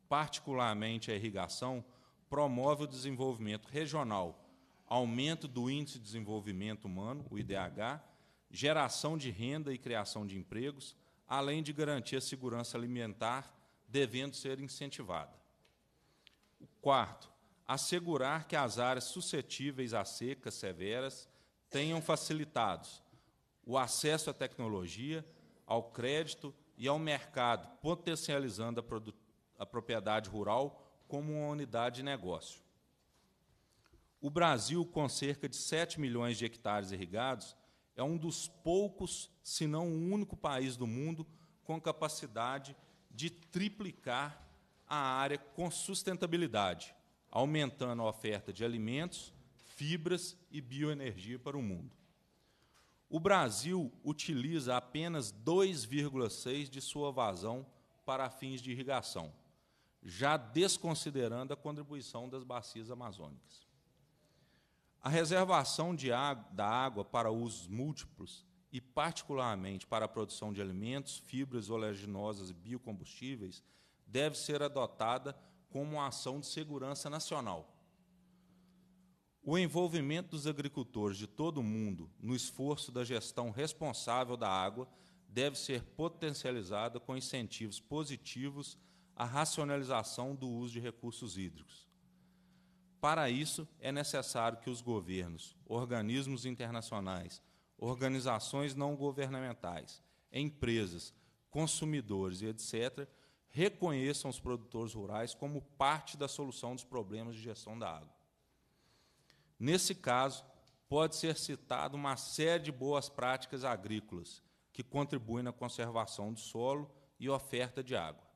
particularmente a irrigação, promove o desenvolvimento regional, aumento do índice de desenvolvimento humano, o IDH, geração de renda e criação de empregos, além de garantir a segurança alimentar devendo ser incentivada. O quarto, assegurar que as áreas suscetíveis a secas severas tenham facilitados o acesso à tecnologia, ao crédito e ao mercado, potencializando a, a propriedade rural como uma unidade de negócio. O Brasil, com cerca de 7 milhões de hectares irrigados, é um dos poucos, se não o único país do mundo com capacidade de triplicar a área com sustentabilidade, aumentando a oferta de alimentos, fibras e bioenergia para o mundo. O Brasil utiliza apenas 2,6% de sua vazão para fins de irrigação, já desconsiderando a contribuição das bacias amazônicas. A reservação de água, da água para usos múltiplos e, particularmente, para a produção de alimentos, fibras oleaginosas e biocombustíveis, deve ser adotada como uma ação de segurança nacional. O envolvimento dos agricultores de todo o mundo no esforço da gestão responsável da água deve ser potencializado com incentivos positivos à racionalização do uso de recursos hídricos. Para isso, é necessário que os governos, organismos internacionais, organizações não governamentais, empresas, consumidores e etc., reconheçam os produtores rurais como parte da solução dos problemas de gestão da água. Nesse caso, pode ser citada uma série de boas práticas agrícolas que contribuem na conservação do solo e oferta de água.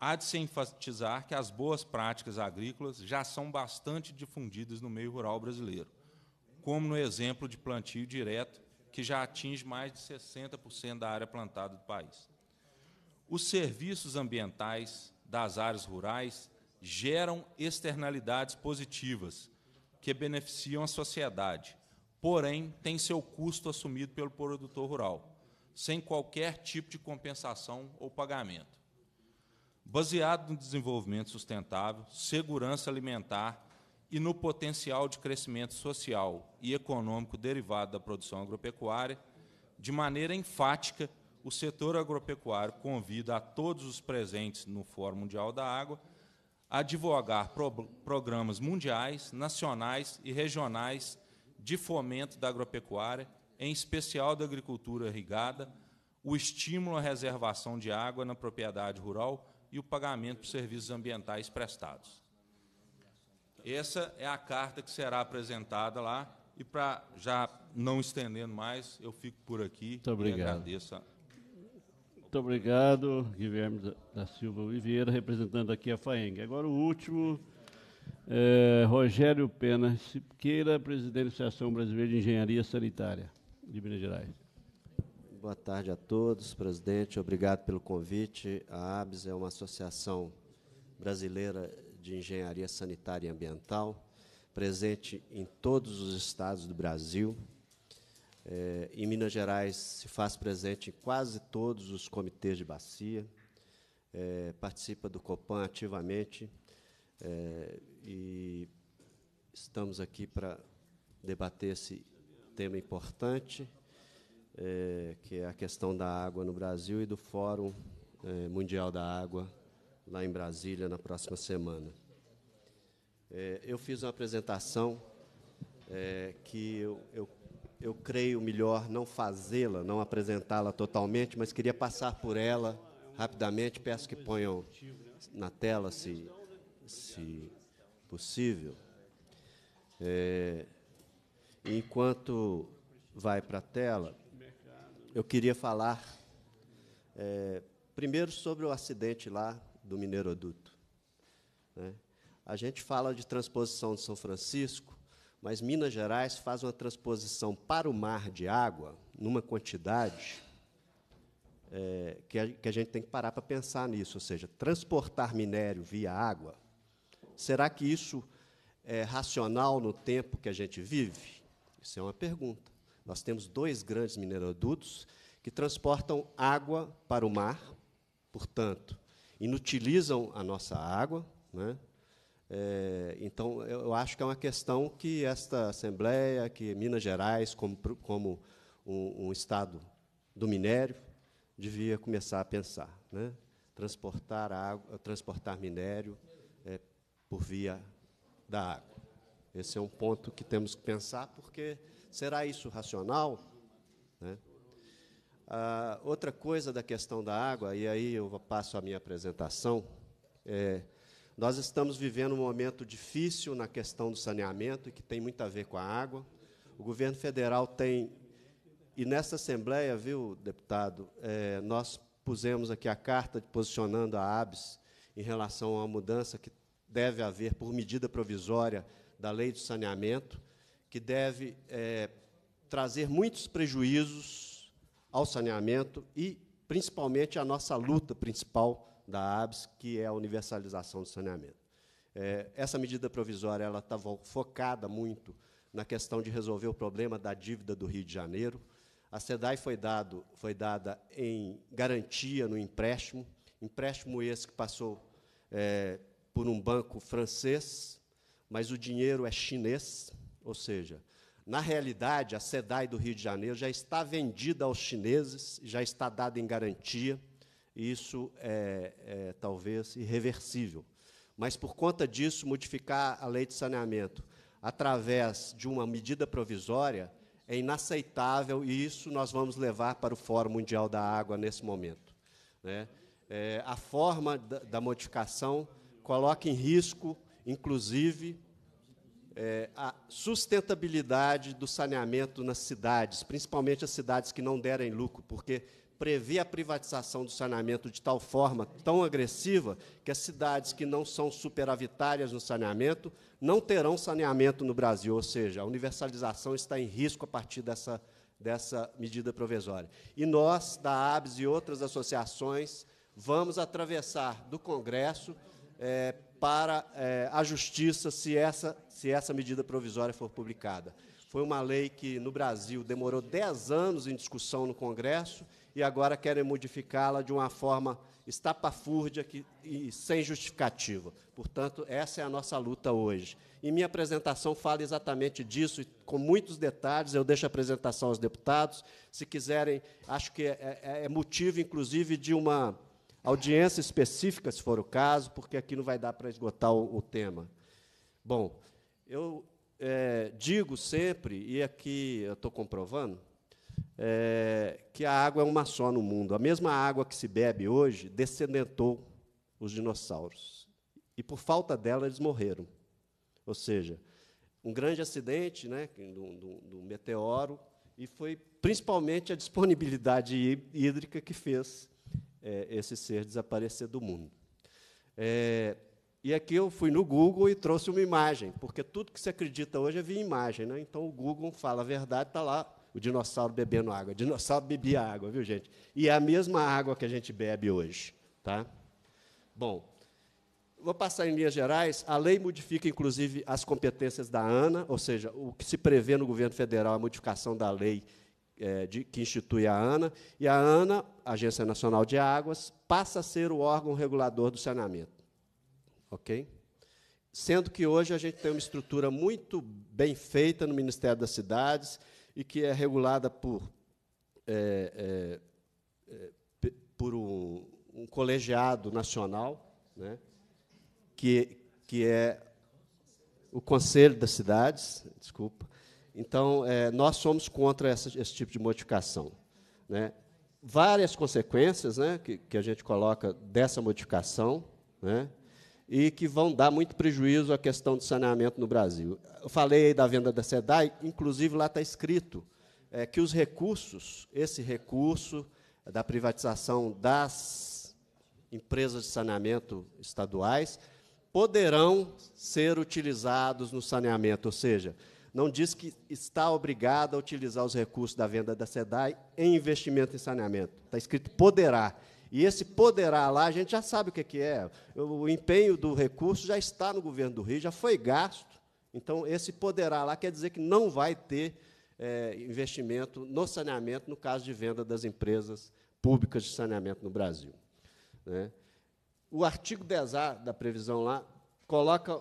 Há de se enfatizar que as boas práticas agrícolas já são bastante difundidas no meio rural brasileiro como no exemplo de plantio direto, que já atinge mais de 60% da área plantada do país. Os serviços ambientais das áreas rurais geram externalidades positivas que beneficiam a sociedade, porém tem seu custo assumido pelo produtor rural, sem qualquer tipo de compensação ou pagamento. Baseado no desenvolvimento sustentável, segurança alimentar e no potencial de crescimento social e econômico derivado da produção agropecuária, de maneira enfática, o setor agropecuário convida a todos os presentes no Fórum Mundial da Água a divulgar pro programas mundiais, nacionais e regionais de fomento da agropecuária, em especial da agricultura irrigada, o estímulo à reservação de água na propriedade rural e o pagamento por serviços ambientais prestados. Essa é a carta que será apresentada lá. E para já não estendendo mais, eu fico por aqui Muito obrigado. e agradeço. A... Muito obrigado, Guilherme da Silva Oliveira, representando aqui a FAENG. Agora o último, é, Rogério Pena Siqueira, presidente da Associação Brasileira de Engenharia Sanitária de Minas Gerais. Boa tarde a todos, presidente. Obrigado pelo convite. A ABS é uma associação brasileira de engenharia sanitária e ambiental, presente em todos os estados do Brasil. É, em Minas Gerais se faz presente em quase todos os comitês de bacia, é, participa do COPAN ativamente é, e estamos aqui para debater esse tema importante, é, que é a questão da água no Brasil e do Fórum é, Mundial da Água lá em Brasília na próxima semana. É, eu fiz uma apresentação que eu, eu, eu creio melhor não fazê-la, não apresentá-la totalmente, mas queria passar por ela rapidamente. Peço que ponham na tela, se, se possível. É, enquanto vai para a tela, eu queria falar é, primeiro sobre o acidente lá do Mineiroduto. Né? A gente fala de transposição de São Francisco, mas Minas Gerais faz uma transposição para o mar de água, numa quantidade é, que, a, que a gente tem que parar para pensar nisso, ou seja, transportar minério via água. Será que isso é racional no tempo que a gente vive? Isso é uma pergunta. Nós temos dois grandes minerodutos que transportam água para o mar, portanto, inutilizam a nossa água. Né? É, então, eu acho que é uma questão que esta Assembleia, que Minas Gerais, como, como um, um Estado do minério, devia começar a pensar. Né? Transportar, água, transportar minério é, por via da água. Esse é um ponto que temos que pensar, porque será isso racional? Né? Ah, outra coisa da questão da água, e aí eu passo a minha apresentação, é, nós estamos vivendo um momento difícil na questão do saneamento, que tem muito a ver com a água. O governo federal tem, e nessa Assembleia, viu, deputado, é, nós pusemos aqui a carta posicionando a ABS em relação uma mudança que deve haver por medida provisória da lei do saneamento, que deve é, trazer muitos prejuízos ao saneamento e, principalmente, a nossa luta principal da ABS, que é a universalização do saneamento. É, essa medida provisória ela está focada muito na questão de resolver o problema da dívida do Rio de Janeiro. A SEDAI foi, dado, foi dada em garantia no empréstimo, empréstimo esse que passou é, por um banco francês, mas o dinheiro é chinês, ou seja, na realidade, a SEDAI do Rio de Janeiro já está vendida aos chineses, já está dada em garantia, e isso é, é talvez irreversível. Mas, por conta disso, modificar a lei de saneamento através de uma medida provisória é inaceitável, e isso nós vamos levar para o Fórum Mundial da Água nesse momento. Né? É, a forma da, da modificação coloca em risco, inclusive, é, a sustentabilidade do saneamento nas cidades, principalmente as cidades que não derem lucro, porque prevê a privatização do saneamento de tal forma, tão agressiva, que as cidades que não são superavitárias no saneamento não terão saneamento no Brasil, ou seja, a universalização está em risco a partir dessa, dessa medida provisória. E nós, da ABS e outras associações, vamos atravessar do Congresso é, para é, a justiça se essa, se essa medida provisória for publicada. Foi uma lei que, no Brasil, demorou 10 anos em discussão no Congresso e agora querem modificá-la de uma forma estapafúrdia que, e sem justificativa. Portanto, essa é a nossa luta hoje. E minha apresentação fala exatamente disso, com muitos detalhes. Eu deixo a apresentação aos deputados. Se quiserem, acho que é, é, é motivo, inclusive, de uma audiência específica, se for o caso, porque aqui não vai dar para esgotar o, o tema. Bom, eu é, digo sempre, e aqui eu estou comprovando, é, que a água é uma só no mundo. A mesma água que se bebe hoje descendentou os dinossauros. E por falta dela eles morreram. Ou seja, um grande acidente né, do, do, do meteoro, e foi principalmente a disponibilidade hídrica que fez é, esse ser desaparecer do mundo. É, e aqui eu fui no Google e trouxe uma imagem, porque tudo que se acredita hoje é via imagem. Né? Então o Google fala a verdade, está lá o dinossauro bebendo água. O dinossauro bebia água, viu, gente? E é a mesma água que a gente bebe hoje. Tá? Bom, vou passar em linhas gerais. A lei modifica, inclusive, as competências da ANA, ou seja, o que se prevê no governo federal a modificação da lei é, de, que institui a ANA. E a ANA, Agência Nacional de Águas, passa a ser o órgão regulador do saneamento ok? Sendo que hoje a gente tem uma estrutura muito bem feita no Ministério das Cidades e que é regulada por, é, é, é, por um, um, colegiado nacional, né, que, que é o Conselho das Cidades, desculpa. Então, é, nós somos contra essa, esse tipo de modificação. Né? Várias consequências né, que, que a gente coloca dessa modificação, né? e que vão dar muito prejuízo à questão do saneamento no Brasil. Eu falei aí da venda da SEDAI, inclusive lá está escrito é, que os recursos, esse recurso da privatização das empresas de saneamento estaduais, poderão ser utilizados no saneamento, ou seja, não diz que está obrigado a utilizar os recursos da venda da SEDAI em investimento em saneamento. Está escrito poderá. E esse poderá lá, a gente já sabe o que é. O empenho do recurso já está no governo do Rio, já foi gasto. Então, esse poderá lá quer dizer que não vai ter é, investimento no saneamento, no caso de venda das empresas públicas de saneamento no Brasil. Né? O artigo 10A da previsão lá coloca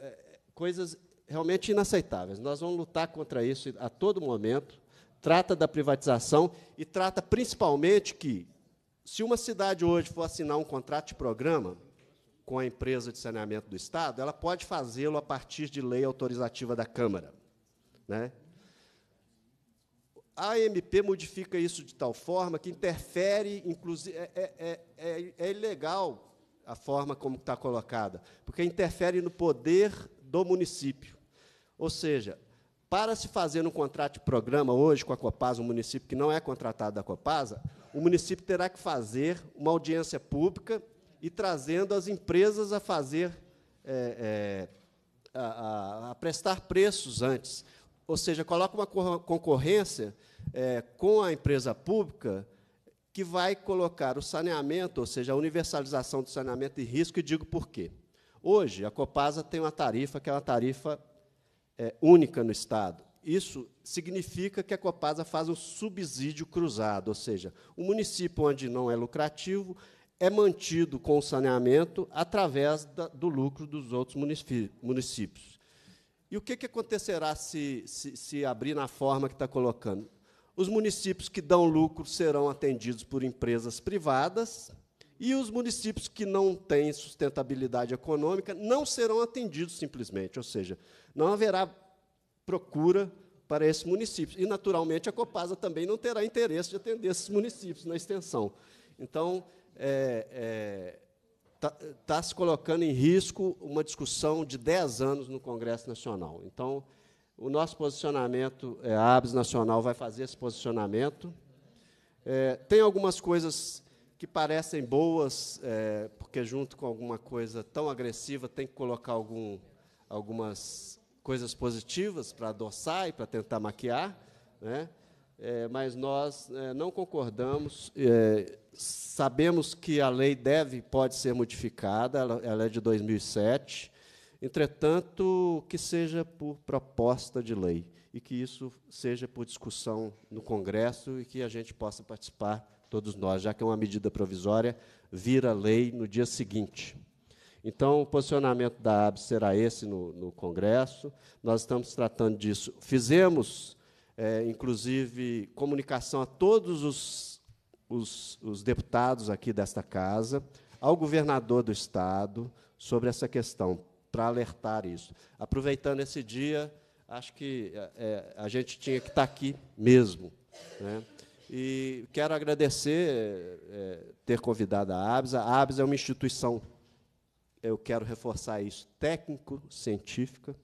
é, coisas realmente inaceitáveis. Nós vamos lutar contra isso a todo momento. Trata da privatização e trata principalmente que se uma cidade hoje for assinar um contrato de programa com a empresa de saneamento do Estado, ela pode fazê-lo a partir de lei autorizativa da Câmara. Né? A AMP modifica isso de tal forma que interfere, inclusive, é, é, é, é ilegal a forma como está colocada, porque interfere no poder do município. Ou seja, para se fazer um contrato de programa hoje com a Copasa, um município que não é contratado da Copasa, o município terá que fazer uma audiência pública e trazendo as empresas a fazer, é, é, a, a, a, prestar preços antes. Ou seja, coloca uma concorrência é, com a empresa pública que vai colocar o saneamento, ou seja, a universalização do saneamento em risco, e digo por quê. Hoje, a Copasa tem uma tarifa que é uma tarifa é, única no Estado. Isso significa que a Copasa faz um subsídio cruzado, ou seja, o município onde não é lucrativo é mantido com o saneamento através da, do lucro dos outros municípios. E o que, que acontecerá se, se, se abrir na forma que está colocando? Os municípios que dão lucro serão atendidos por empresas privadas e os municípios que não têm sustentabilidade econômica não serão atendidos simplesmente, ou seja, não haverá procura para esses municípios. E, naturalmente, a Copasa também não terá interesse de atender esses municípios na extensão. Então, está é, é, tá, tá se colocando em risco uma discussão de 10 anos no Congresso Nacional. Então, o nosso posicionamento, é, a ABS Nacional vai fazer esse posicionamento. É, tem algumas coisas que parecem boas, é, porque junto com alguma coisa tão agressiva tem que colocar algum, algumas coisas positivas para adoçar e para tentar maquiar. Né? é, mas nós é, não concordamos. É, sabemos que a lei deve, pode ser modificada, ela, ela é de 2007, entretanto, que seja por proposta de lei e que isso seja por discussão no Congresso e que a gente possa participar, todos nós, já que é uma medida provisória, vira lei no dia seguinte. Então, o posicionamento da ABS será esse no, no Congresso. Nós estamos tratando disso. Fizemos é, inclusive, comunicação a todos os, os, os deputados aqui desta casa, ao governador do Estado, sobre essa questão, para alertar isso. Aproveitando esse dia, acho que é, é a gente tinha que estar aqui mesmo. Né? E quero agradecer é, ter convidado a ABS. A ABS é uma instituição, eu quero reforçar isso, técnico-científica.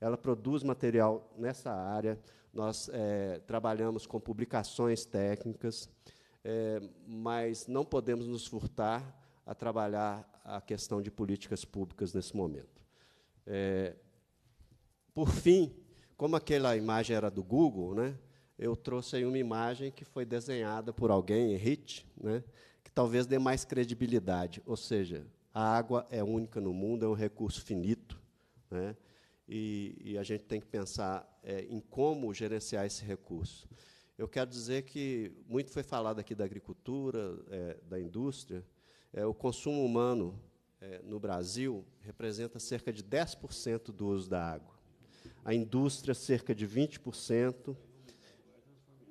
Ela produz material nessa área, nós é, trabalhamos com publicações técnicas, é, mas não podemos nos furtar a trabalhar a questão de políticas públicas nesse momento. É, por fim, como aquela imagem era do Google, né, eu trouxe aí uma imagem que foi desenhada por alguém, Henrich, né, que talvez dê mais credibilidade. Ou seja, a água é única no mundo, é um recurso finito, né, e, e a gente tem que pensar é, em como gerenciar esse recurso. Eu quero dizer que muito foi falado aqui da agricultura, é, da indústria. É, o consumo humano é, no Brasil representa cerca de 10% do uso da água. A indústria, cerca de 20%.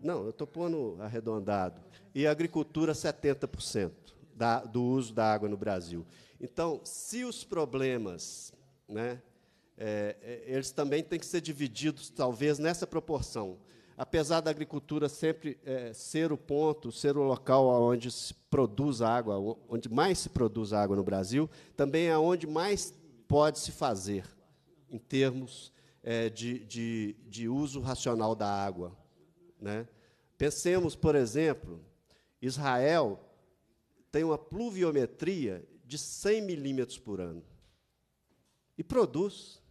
Não, eu estou pondo arredondado. E a agricultura, 70% da, do uso da água no Brasil. Então, se os problemas né, é, é, eles também têm que ser divididos, talvez, nessa proporção. Apesar da agricultura sempre é, ser o ponto, ser o local onde se produz água, onde mais se produz água no Brasil, também é onde mais pode se fazer em termos é, de, de, de uso racional da água. Né? Pensemos, por exemplo, Israel tem uma pluviometria de 100 milímetros por ano e produz.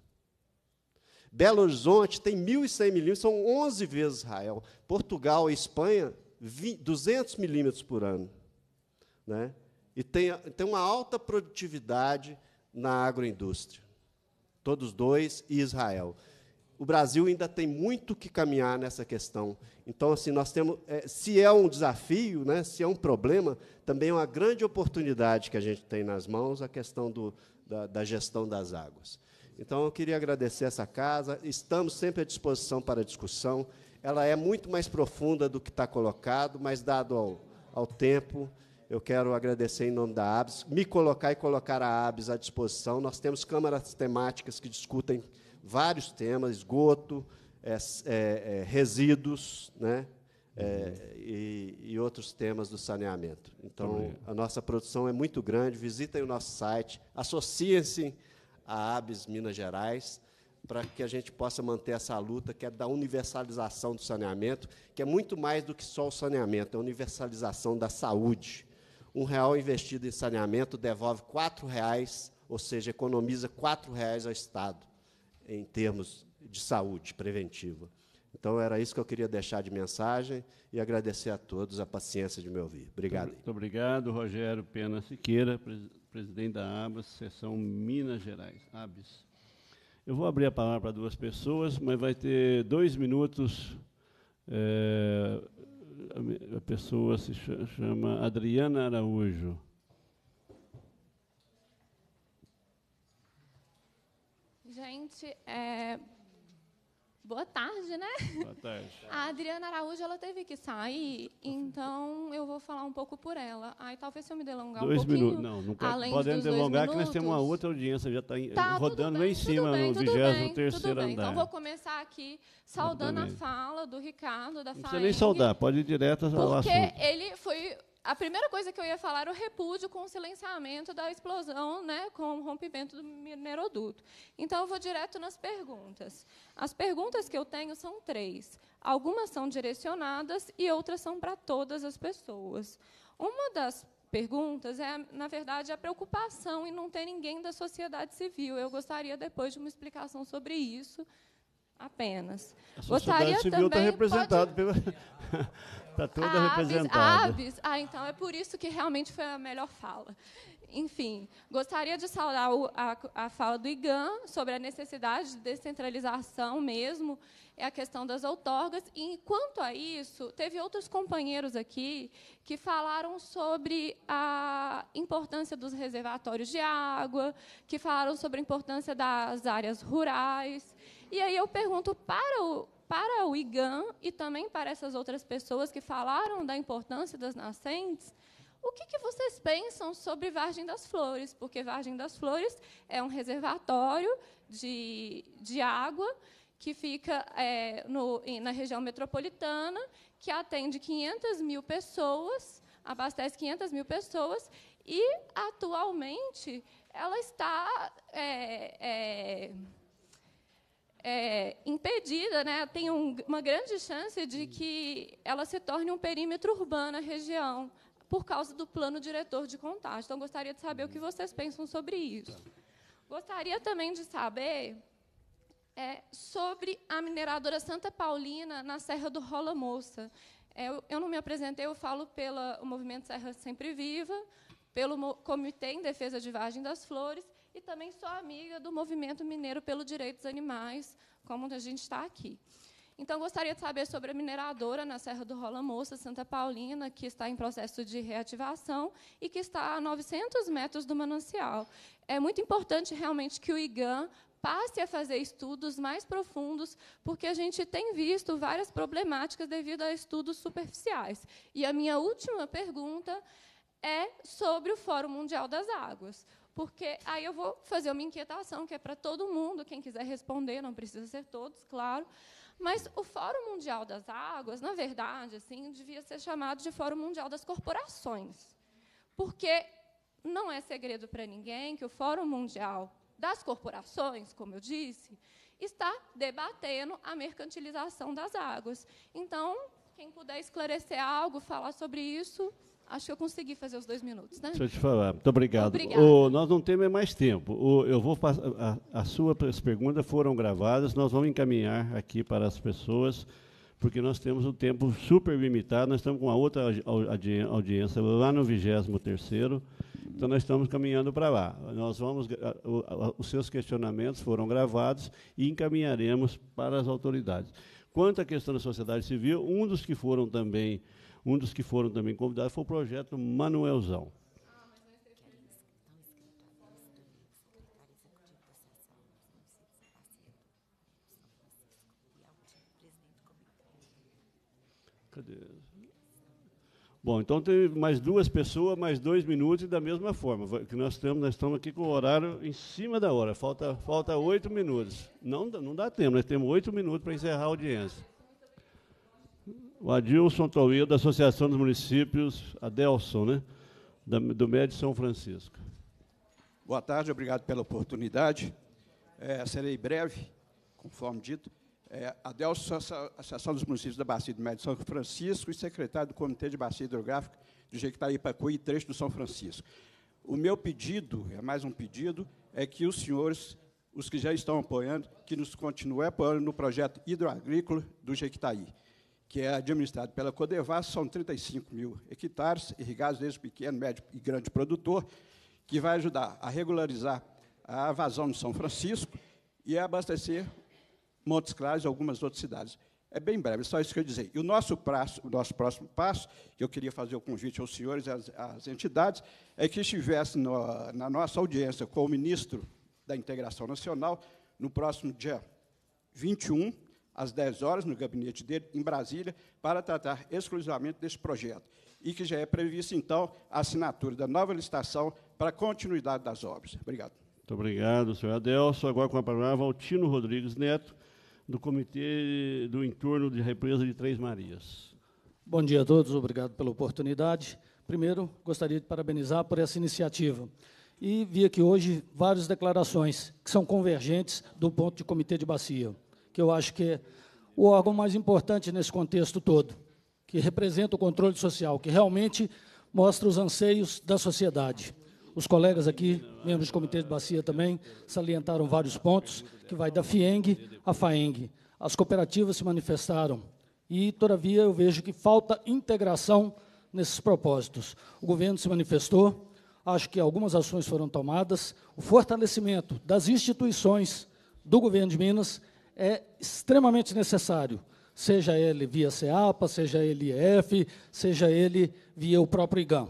Belo Horizonte tem 1.100 milímetros, são 11 vezes Israel. Portugal e Espanha, 20, 200 milímetros por ano. Né? E tem, tem uma alta produtividade na agroindústria. Todos dois e Israel. O Brasil ainda tem muito que caminhar nessa questão. Então, assim, nós temos, é, se é um desafio, né, se é um problema, também é uma grande oportunidade que a gente tem nas mãos a questão do, da, da gestão das águas. Então, eu queria agradecer essa casa. Estamos sempre à disposição para discussão. Ela é muito mais profunda do que está colocado, mas, dado ao, ao tempo, eu quero agradecer em nome da ABS, me colocar e colocar a ABS à disposição. Nós temos câmaras temáticas que discutem vários temas, esgoto, é, é, é, resíduos, né? É, e, e, outros temas do saneamento. Então, a nossa produção é muito grande. Visitem o nosso site, associem-se a ABS Minas Gerais, para que a gente possa manter essa luta, que é da universalização do saneamento, que é muito mais do que só o saneamento, é a universalização da saúde. Um real investido em saneamento devolve quatro reais, ou seja, economiza quatro reais ao Estado, em termos de saúde preventiva. Então, era isso que eu queria deixar de mensagem e agradecer a todos a paciência de me ouvir. Obrigado. Muito obrigado, Rogério Pena Siqueira, presidente da ABAS, seção Minas Gerais, ABS. Eu vou abrir a palavra para duas pessoas, mas vai ter dois minutos. É, a pessoa se chama Adriana Araújo. Gente, é, Boa tarde, né? Boa tarde. A Adriana Araújo ela teve que sair, então eu vou falar um pouco por ela. Aí talvez se eu me delongar dois um pouquinho. Minutos. Não, não pode, podemos delongar que nós temos uma outra audiência, já está tá, rodando lá em cima bem, no 23 andar. Então vou começar aqui saudando a fala do Ricardo, da Não precisa nem saudar, pode ir direto ao assunto. Porque ele foi a primeira coisa que eu ia falar era o repúdio com o silenciamento da explosão, né, com o rompimento do mineroduto. Então, eu vou direto nas perguntas. As perguntas que eu tenho são três. Algumas são direcionadas e outras são para todas as pessoas. Uma das perguntas é, na verdade, a preocupação em não ter ninguém da sociedade civil. Eu gostaria depois de uma explicação sobre isso, apenas. A sociedade Gostaria civil está representada pela. Está toda a Abis- representada. a Abis- ah, então é por isso que realmente foi a melhor fala. Enfim, gostaria de saudar o- a, a fala do IGAN sobre a necessidade de descentralização mesmo, é a questão das outorgas. E, quanto a isso, teve outros companheiros aqui que falaram sobre a importância dos reservatórios de água, que falaram sobre a importância das áreas rurais. E aí eu pergunto para o, para o IGAN e também para essas outras pessoas que falaram da importância das nascentes, o que, que vocês pensam sobre Vargem das Flores? Porque Vargem das Flores é um reservatório de, de água que fica é, no, na região metropolitana, que atende 500 mil pessoas, abastece 500 mil pessoas, e, atualmente, ela está é, é, é, impedida, né? tem um- uma grande chance de que ela se torne um perímetro urbano na região, por causa do plano diretor de contágio. Então, gostaria de saber o que vocês pensam sobre isso. Gostaria também de saber é, sobre a mineradora Santa Paulina na Serra do Rola Moça. É, eu, eu não me apresentei, eu falo pelo Movimento Serra Sempre Viva, pelo Mo- Comitê em Defesa de Vargem das Flores e também sou amiga do Movimento Mineiro pelo Direito dos Animais, como a gente está aqui. Então, gostaria de saber sobre a mineradora na Serra do Rola Moça, Santa Paulina, que está em processo de reativação e que está a 900 metros do manancial. É muito importante, realmente, que o IGAM passe a fazer estudos mais profundos, porque a gente tem visto várias problemáticas devido a estudos superficiais. E a minha última pergunta é sobre o Fórum Mundial das Águas. Porque aí eu vou fazer uma inquietação, que é para todo mundo, quem quiser responder, não precisa ser todos, claro. Mas o Fórum Mundial das Águas, na verdade, assim, devia ser chamado de Fórum Mundial das Corporações. Porque não é segredo para ninguém que o Fórum Mundial das Corporações, como eu disse, está debatendo a mercantilização das águas. Então, quem puder esclarecer algo, falar sobre isso, acho que eu consegui fazer os dois minutos, né? Deixa eu te falar. Muito obrigado. Obrigada. O- nós não temos mais tempo. O- eu vou a, a suas perguntas foram gravadas. Nós vamos encaminhar aqui para as pessoas, porque nós temos um tempo super limitado. Nós estamos com uma outra audi- audi- audiência lá no 23 terceiro. Então nós estamos caminhando para lá. Nós vamos a- os seus questionamentos foram gravados e encaminharemos para as autoridades. Quanto à questão da sociedade civil, um dos que foram também um dos que foram também convidados foi o projeto Manuelzão. Cadê? Bom, então tem mais duas pessoas, mais dois minutos e da mesma forma. Que nós temos, nós estamos aqui com o horário em cima da hora. Falta, falta oito minutos. Não, não dá tempo, nós temos oito minutos para encerrar a audiência. O Adilson Toledo, da Associação dos Municípios, Adelson, né? Do MED São Francisco. Boa tarde, obrigado pela oportunidade. É, serei breve, conforme dito. É, Adelso, Asso- Associação dos Municípios da Bacia do Médio São Francisco e secretário do Comitê de Bacia Hidrográfica do Jequitaí Pacuí e trecho do São Francisco. O meu pedido, é mais um pedido, é que os senhores, os que já estão apoiando, que nos continuem apoiando no projeto hidroagrícola do Jequitaí, que é administrado pela Codevas, são 35 mil hectares, irrigados desde pequeno, médio e grande produtor, que vai ajudar a regularizar a vazão de São Francisco e a abastecer Montes Claros e algumas outras cidades. É bem breve, só isso que eu dizer. E o nosso, prazo, o nosso próximo passo, que eu queria fazer o convite aos senhores e às, às entidades, é que estivesse no- na nossa audiência com o ministro da Integração Nacional, no próximo dia 21, às 10 horas, no gabinete dele, em Brasília, para tratar exclusivamente desse projeto. E que já é prevista, então, a assinatura da nova licitação para a continuidade das obras. Obrigado. Muito obrigado, senhor Adelson. Agora com a palavra, Altino Rodrigues Neto, do Comitê do Entorno de Represa de Três Marias. Bom dia a todos, obrigado pela oportunidade. Primeiro, gostaria de parabenizar por essa iniciativa. E vi aqui hoje várias declarações que são convergentes do ponto de comitê de bacia, que eu acho que é o órgão mais importante nesse contexto todo, que representa o controle social, que realmente mostra os anseios da sociedade. Os colegas aqui, membros do comitê de bacia também, salientaram vários pontos, que vai da FIENG à FAENG. as cooperativas se manifestaram e, todavia, eu vejo que falta integração nesses propósitos. O governo se manifestou, acho que algumas ações foram tomadas, o fortalecimento das instituições do governo de Minas é extremamente necessário, seja ele via CEAPA, seja ele IF, seja ele via o próprio IGAM.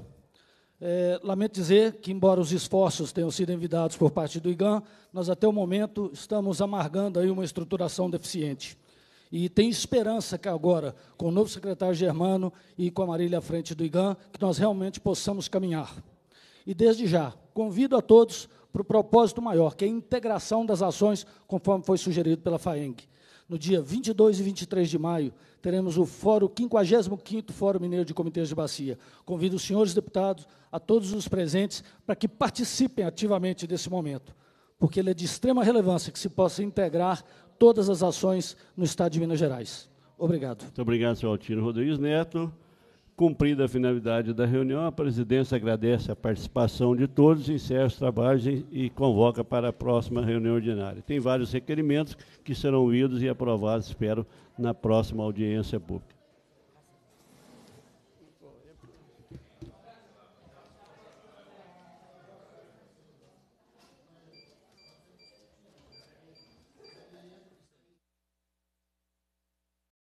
É, lamento dizer que, embora os esforços tenham sido envidados por parte do IGAM, nós até o momento estamos amargando aí uma estruturação deficiente. E tem esperança que agora, com o novo secretário Germano e com a Marília à frente do IGAM, que nós realmente possamos caminhar. E desde já, convido a todos para o propósito maior, que é a integração das ações, conforme foi sugerido pela FAENG. No dia 22 e 23 de maio, teremos o fórum, 55º Fórum Mineiro de Comitês de Bacia. Convido os senhores deputados, a todos os presentes, para que participem ativamente desse momento, porque ele é de extrema relevância que se possa integrar todas as ações no Estado de Minas Gerais. Obrigado. Muito obrigado, senhor Altino Rodrigues Neto. Cumprida a finalidade da reunião, a presidência agradece a participação de todos, encerra os trabalhos e convoca para a próxima reunião ordinária. Tem vários requerimentos que serão ouvidos e aprovados, espero, na próxima audiência pública.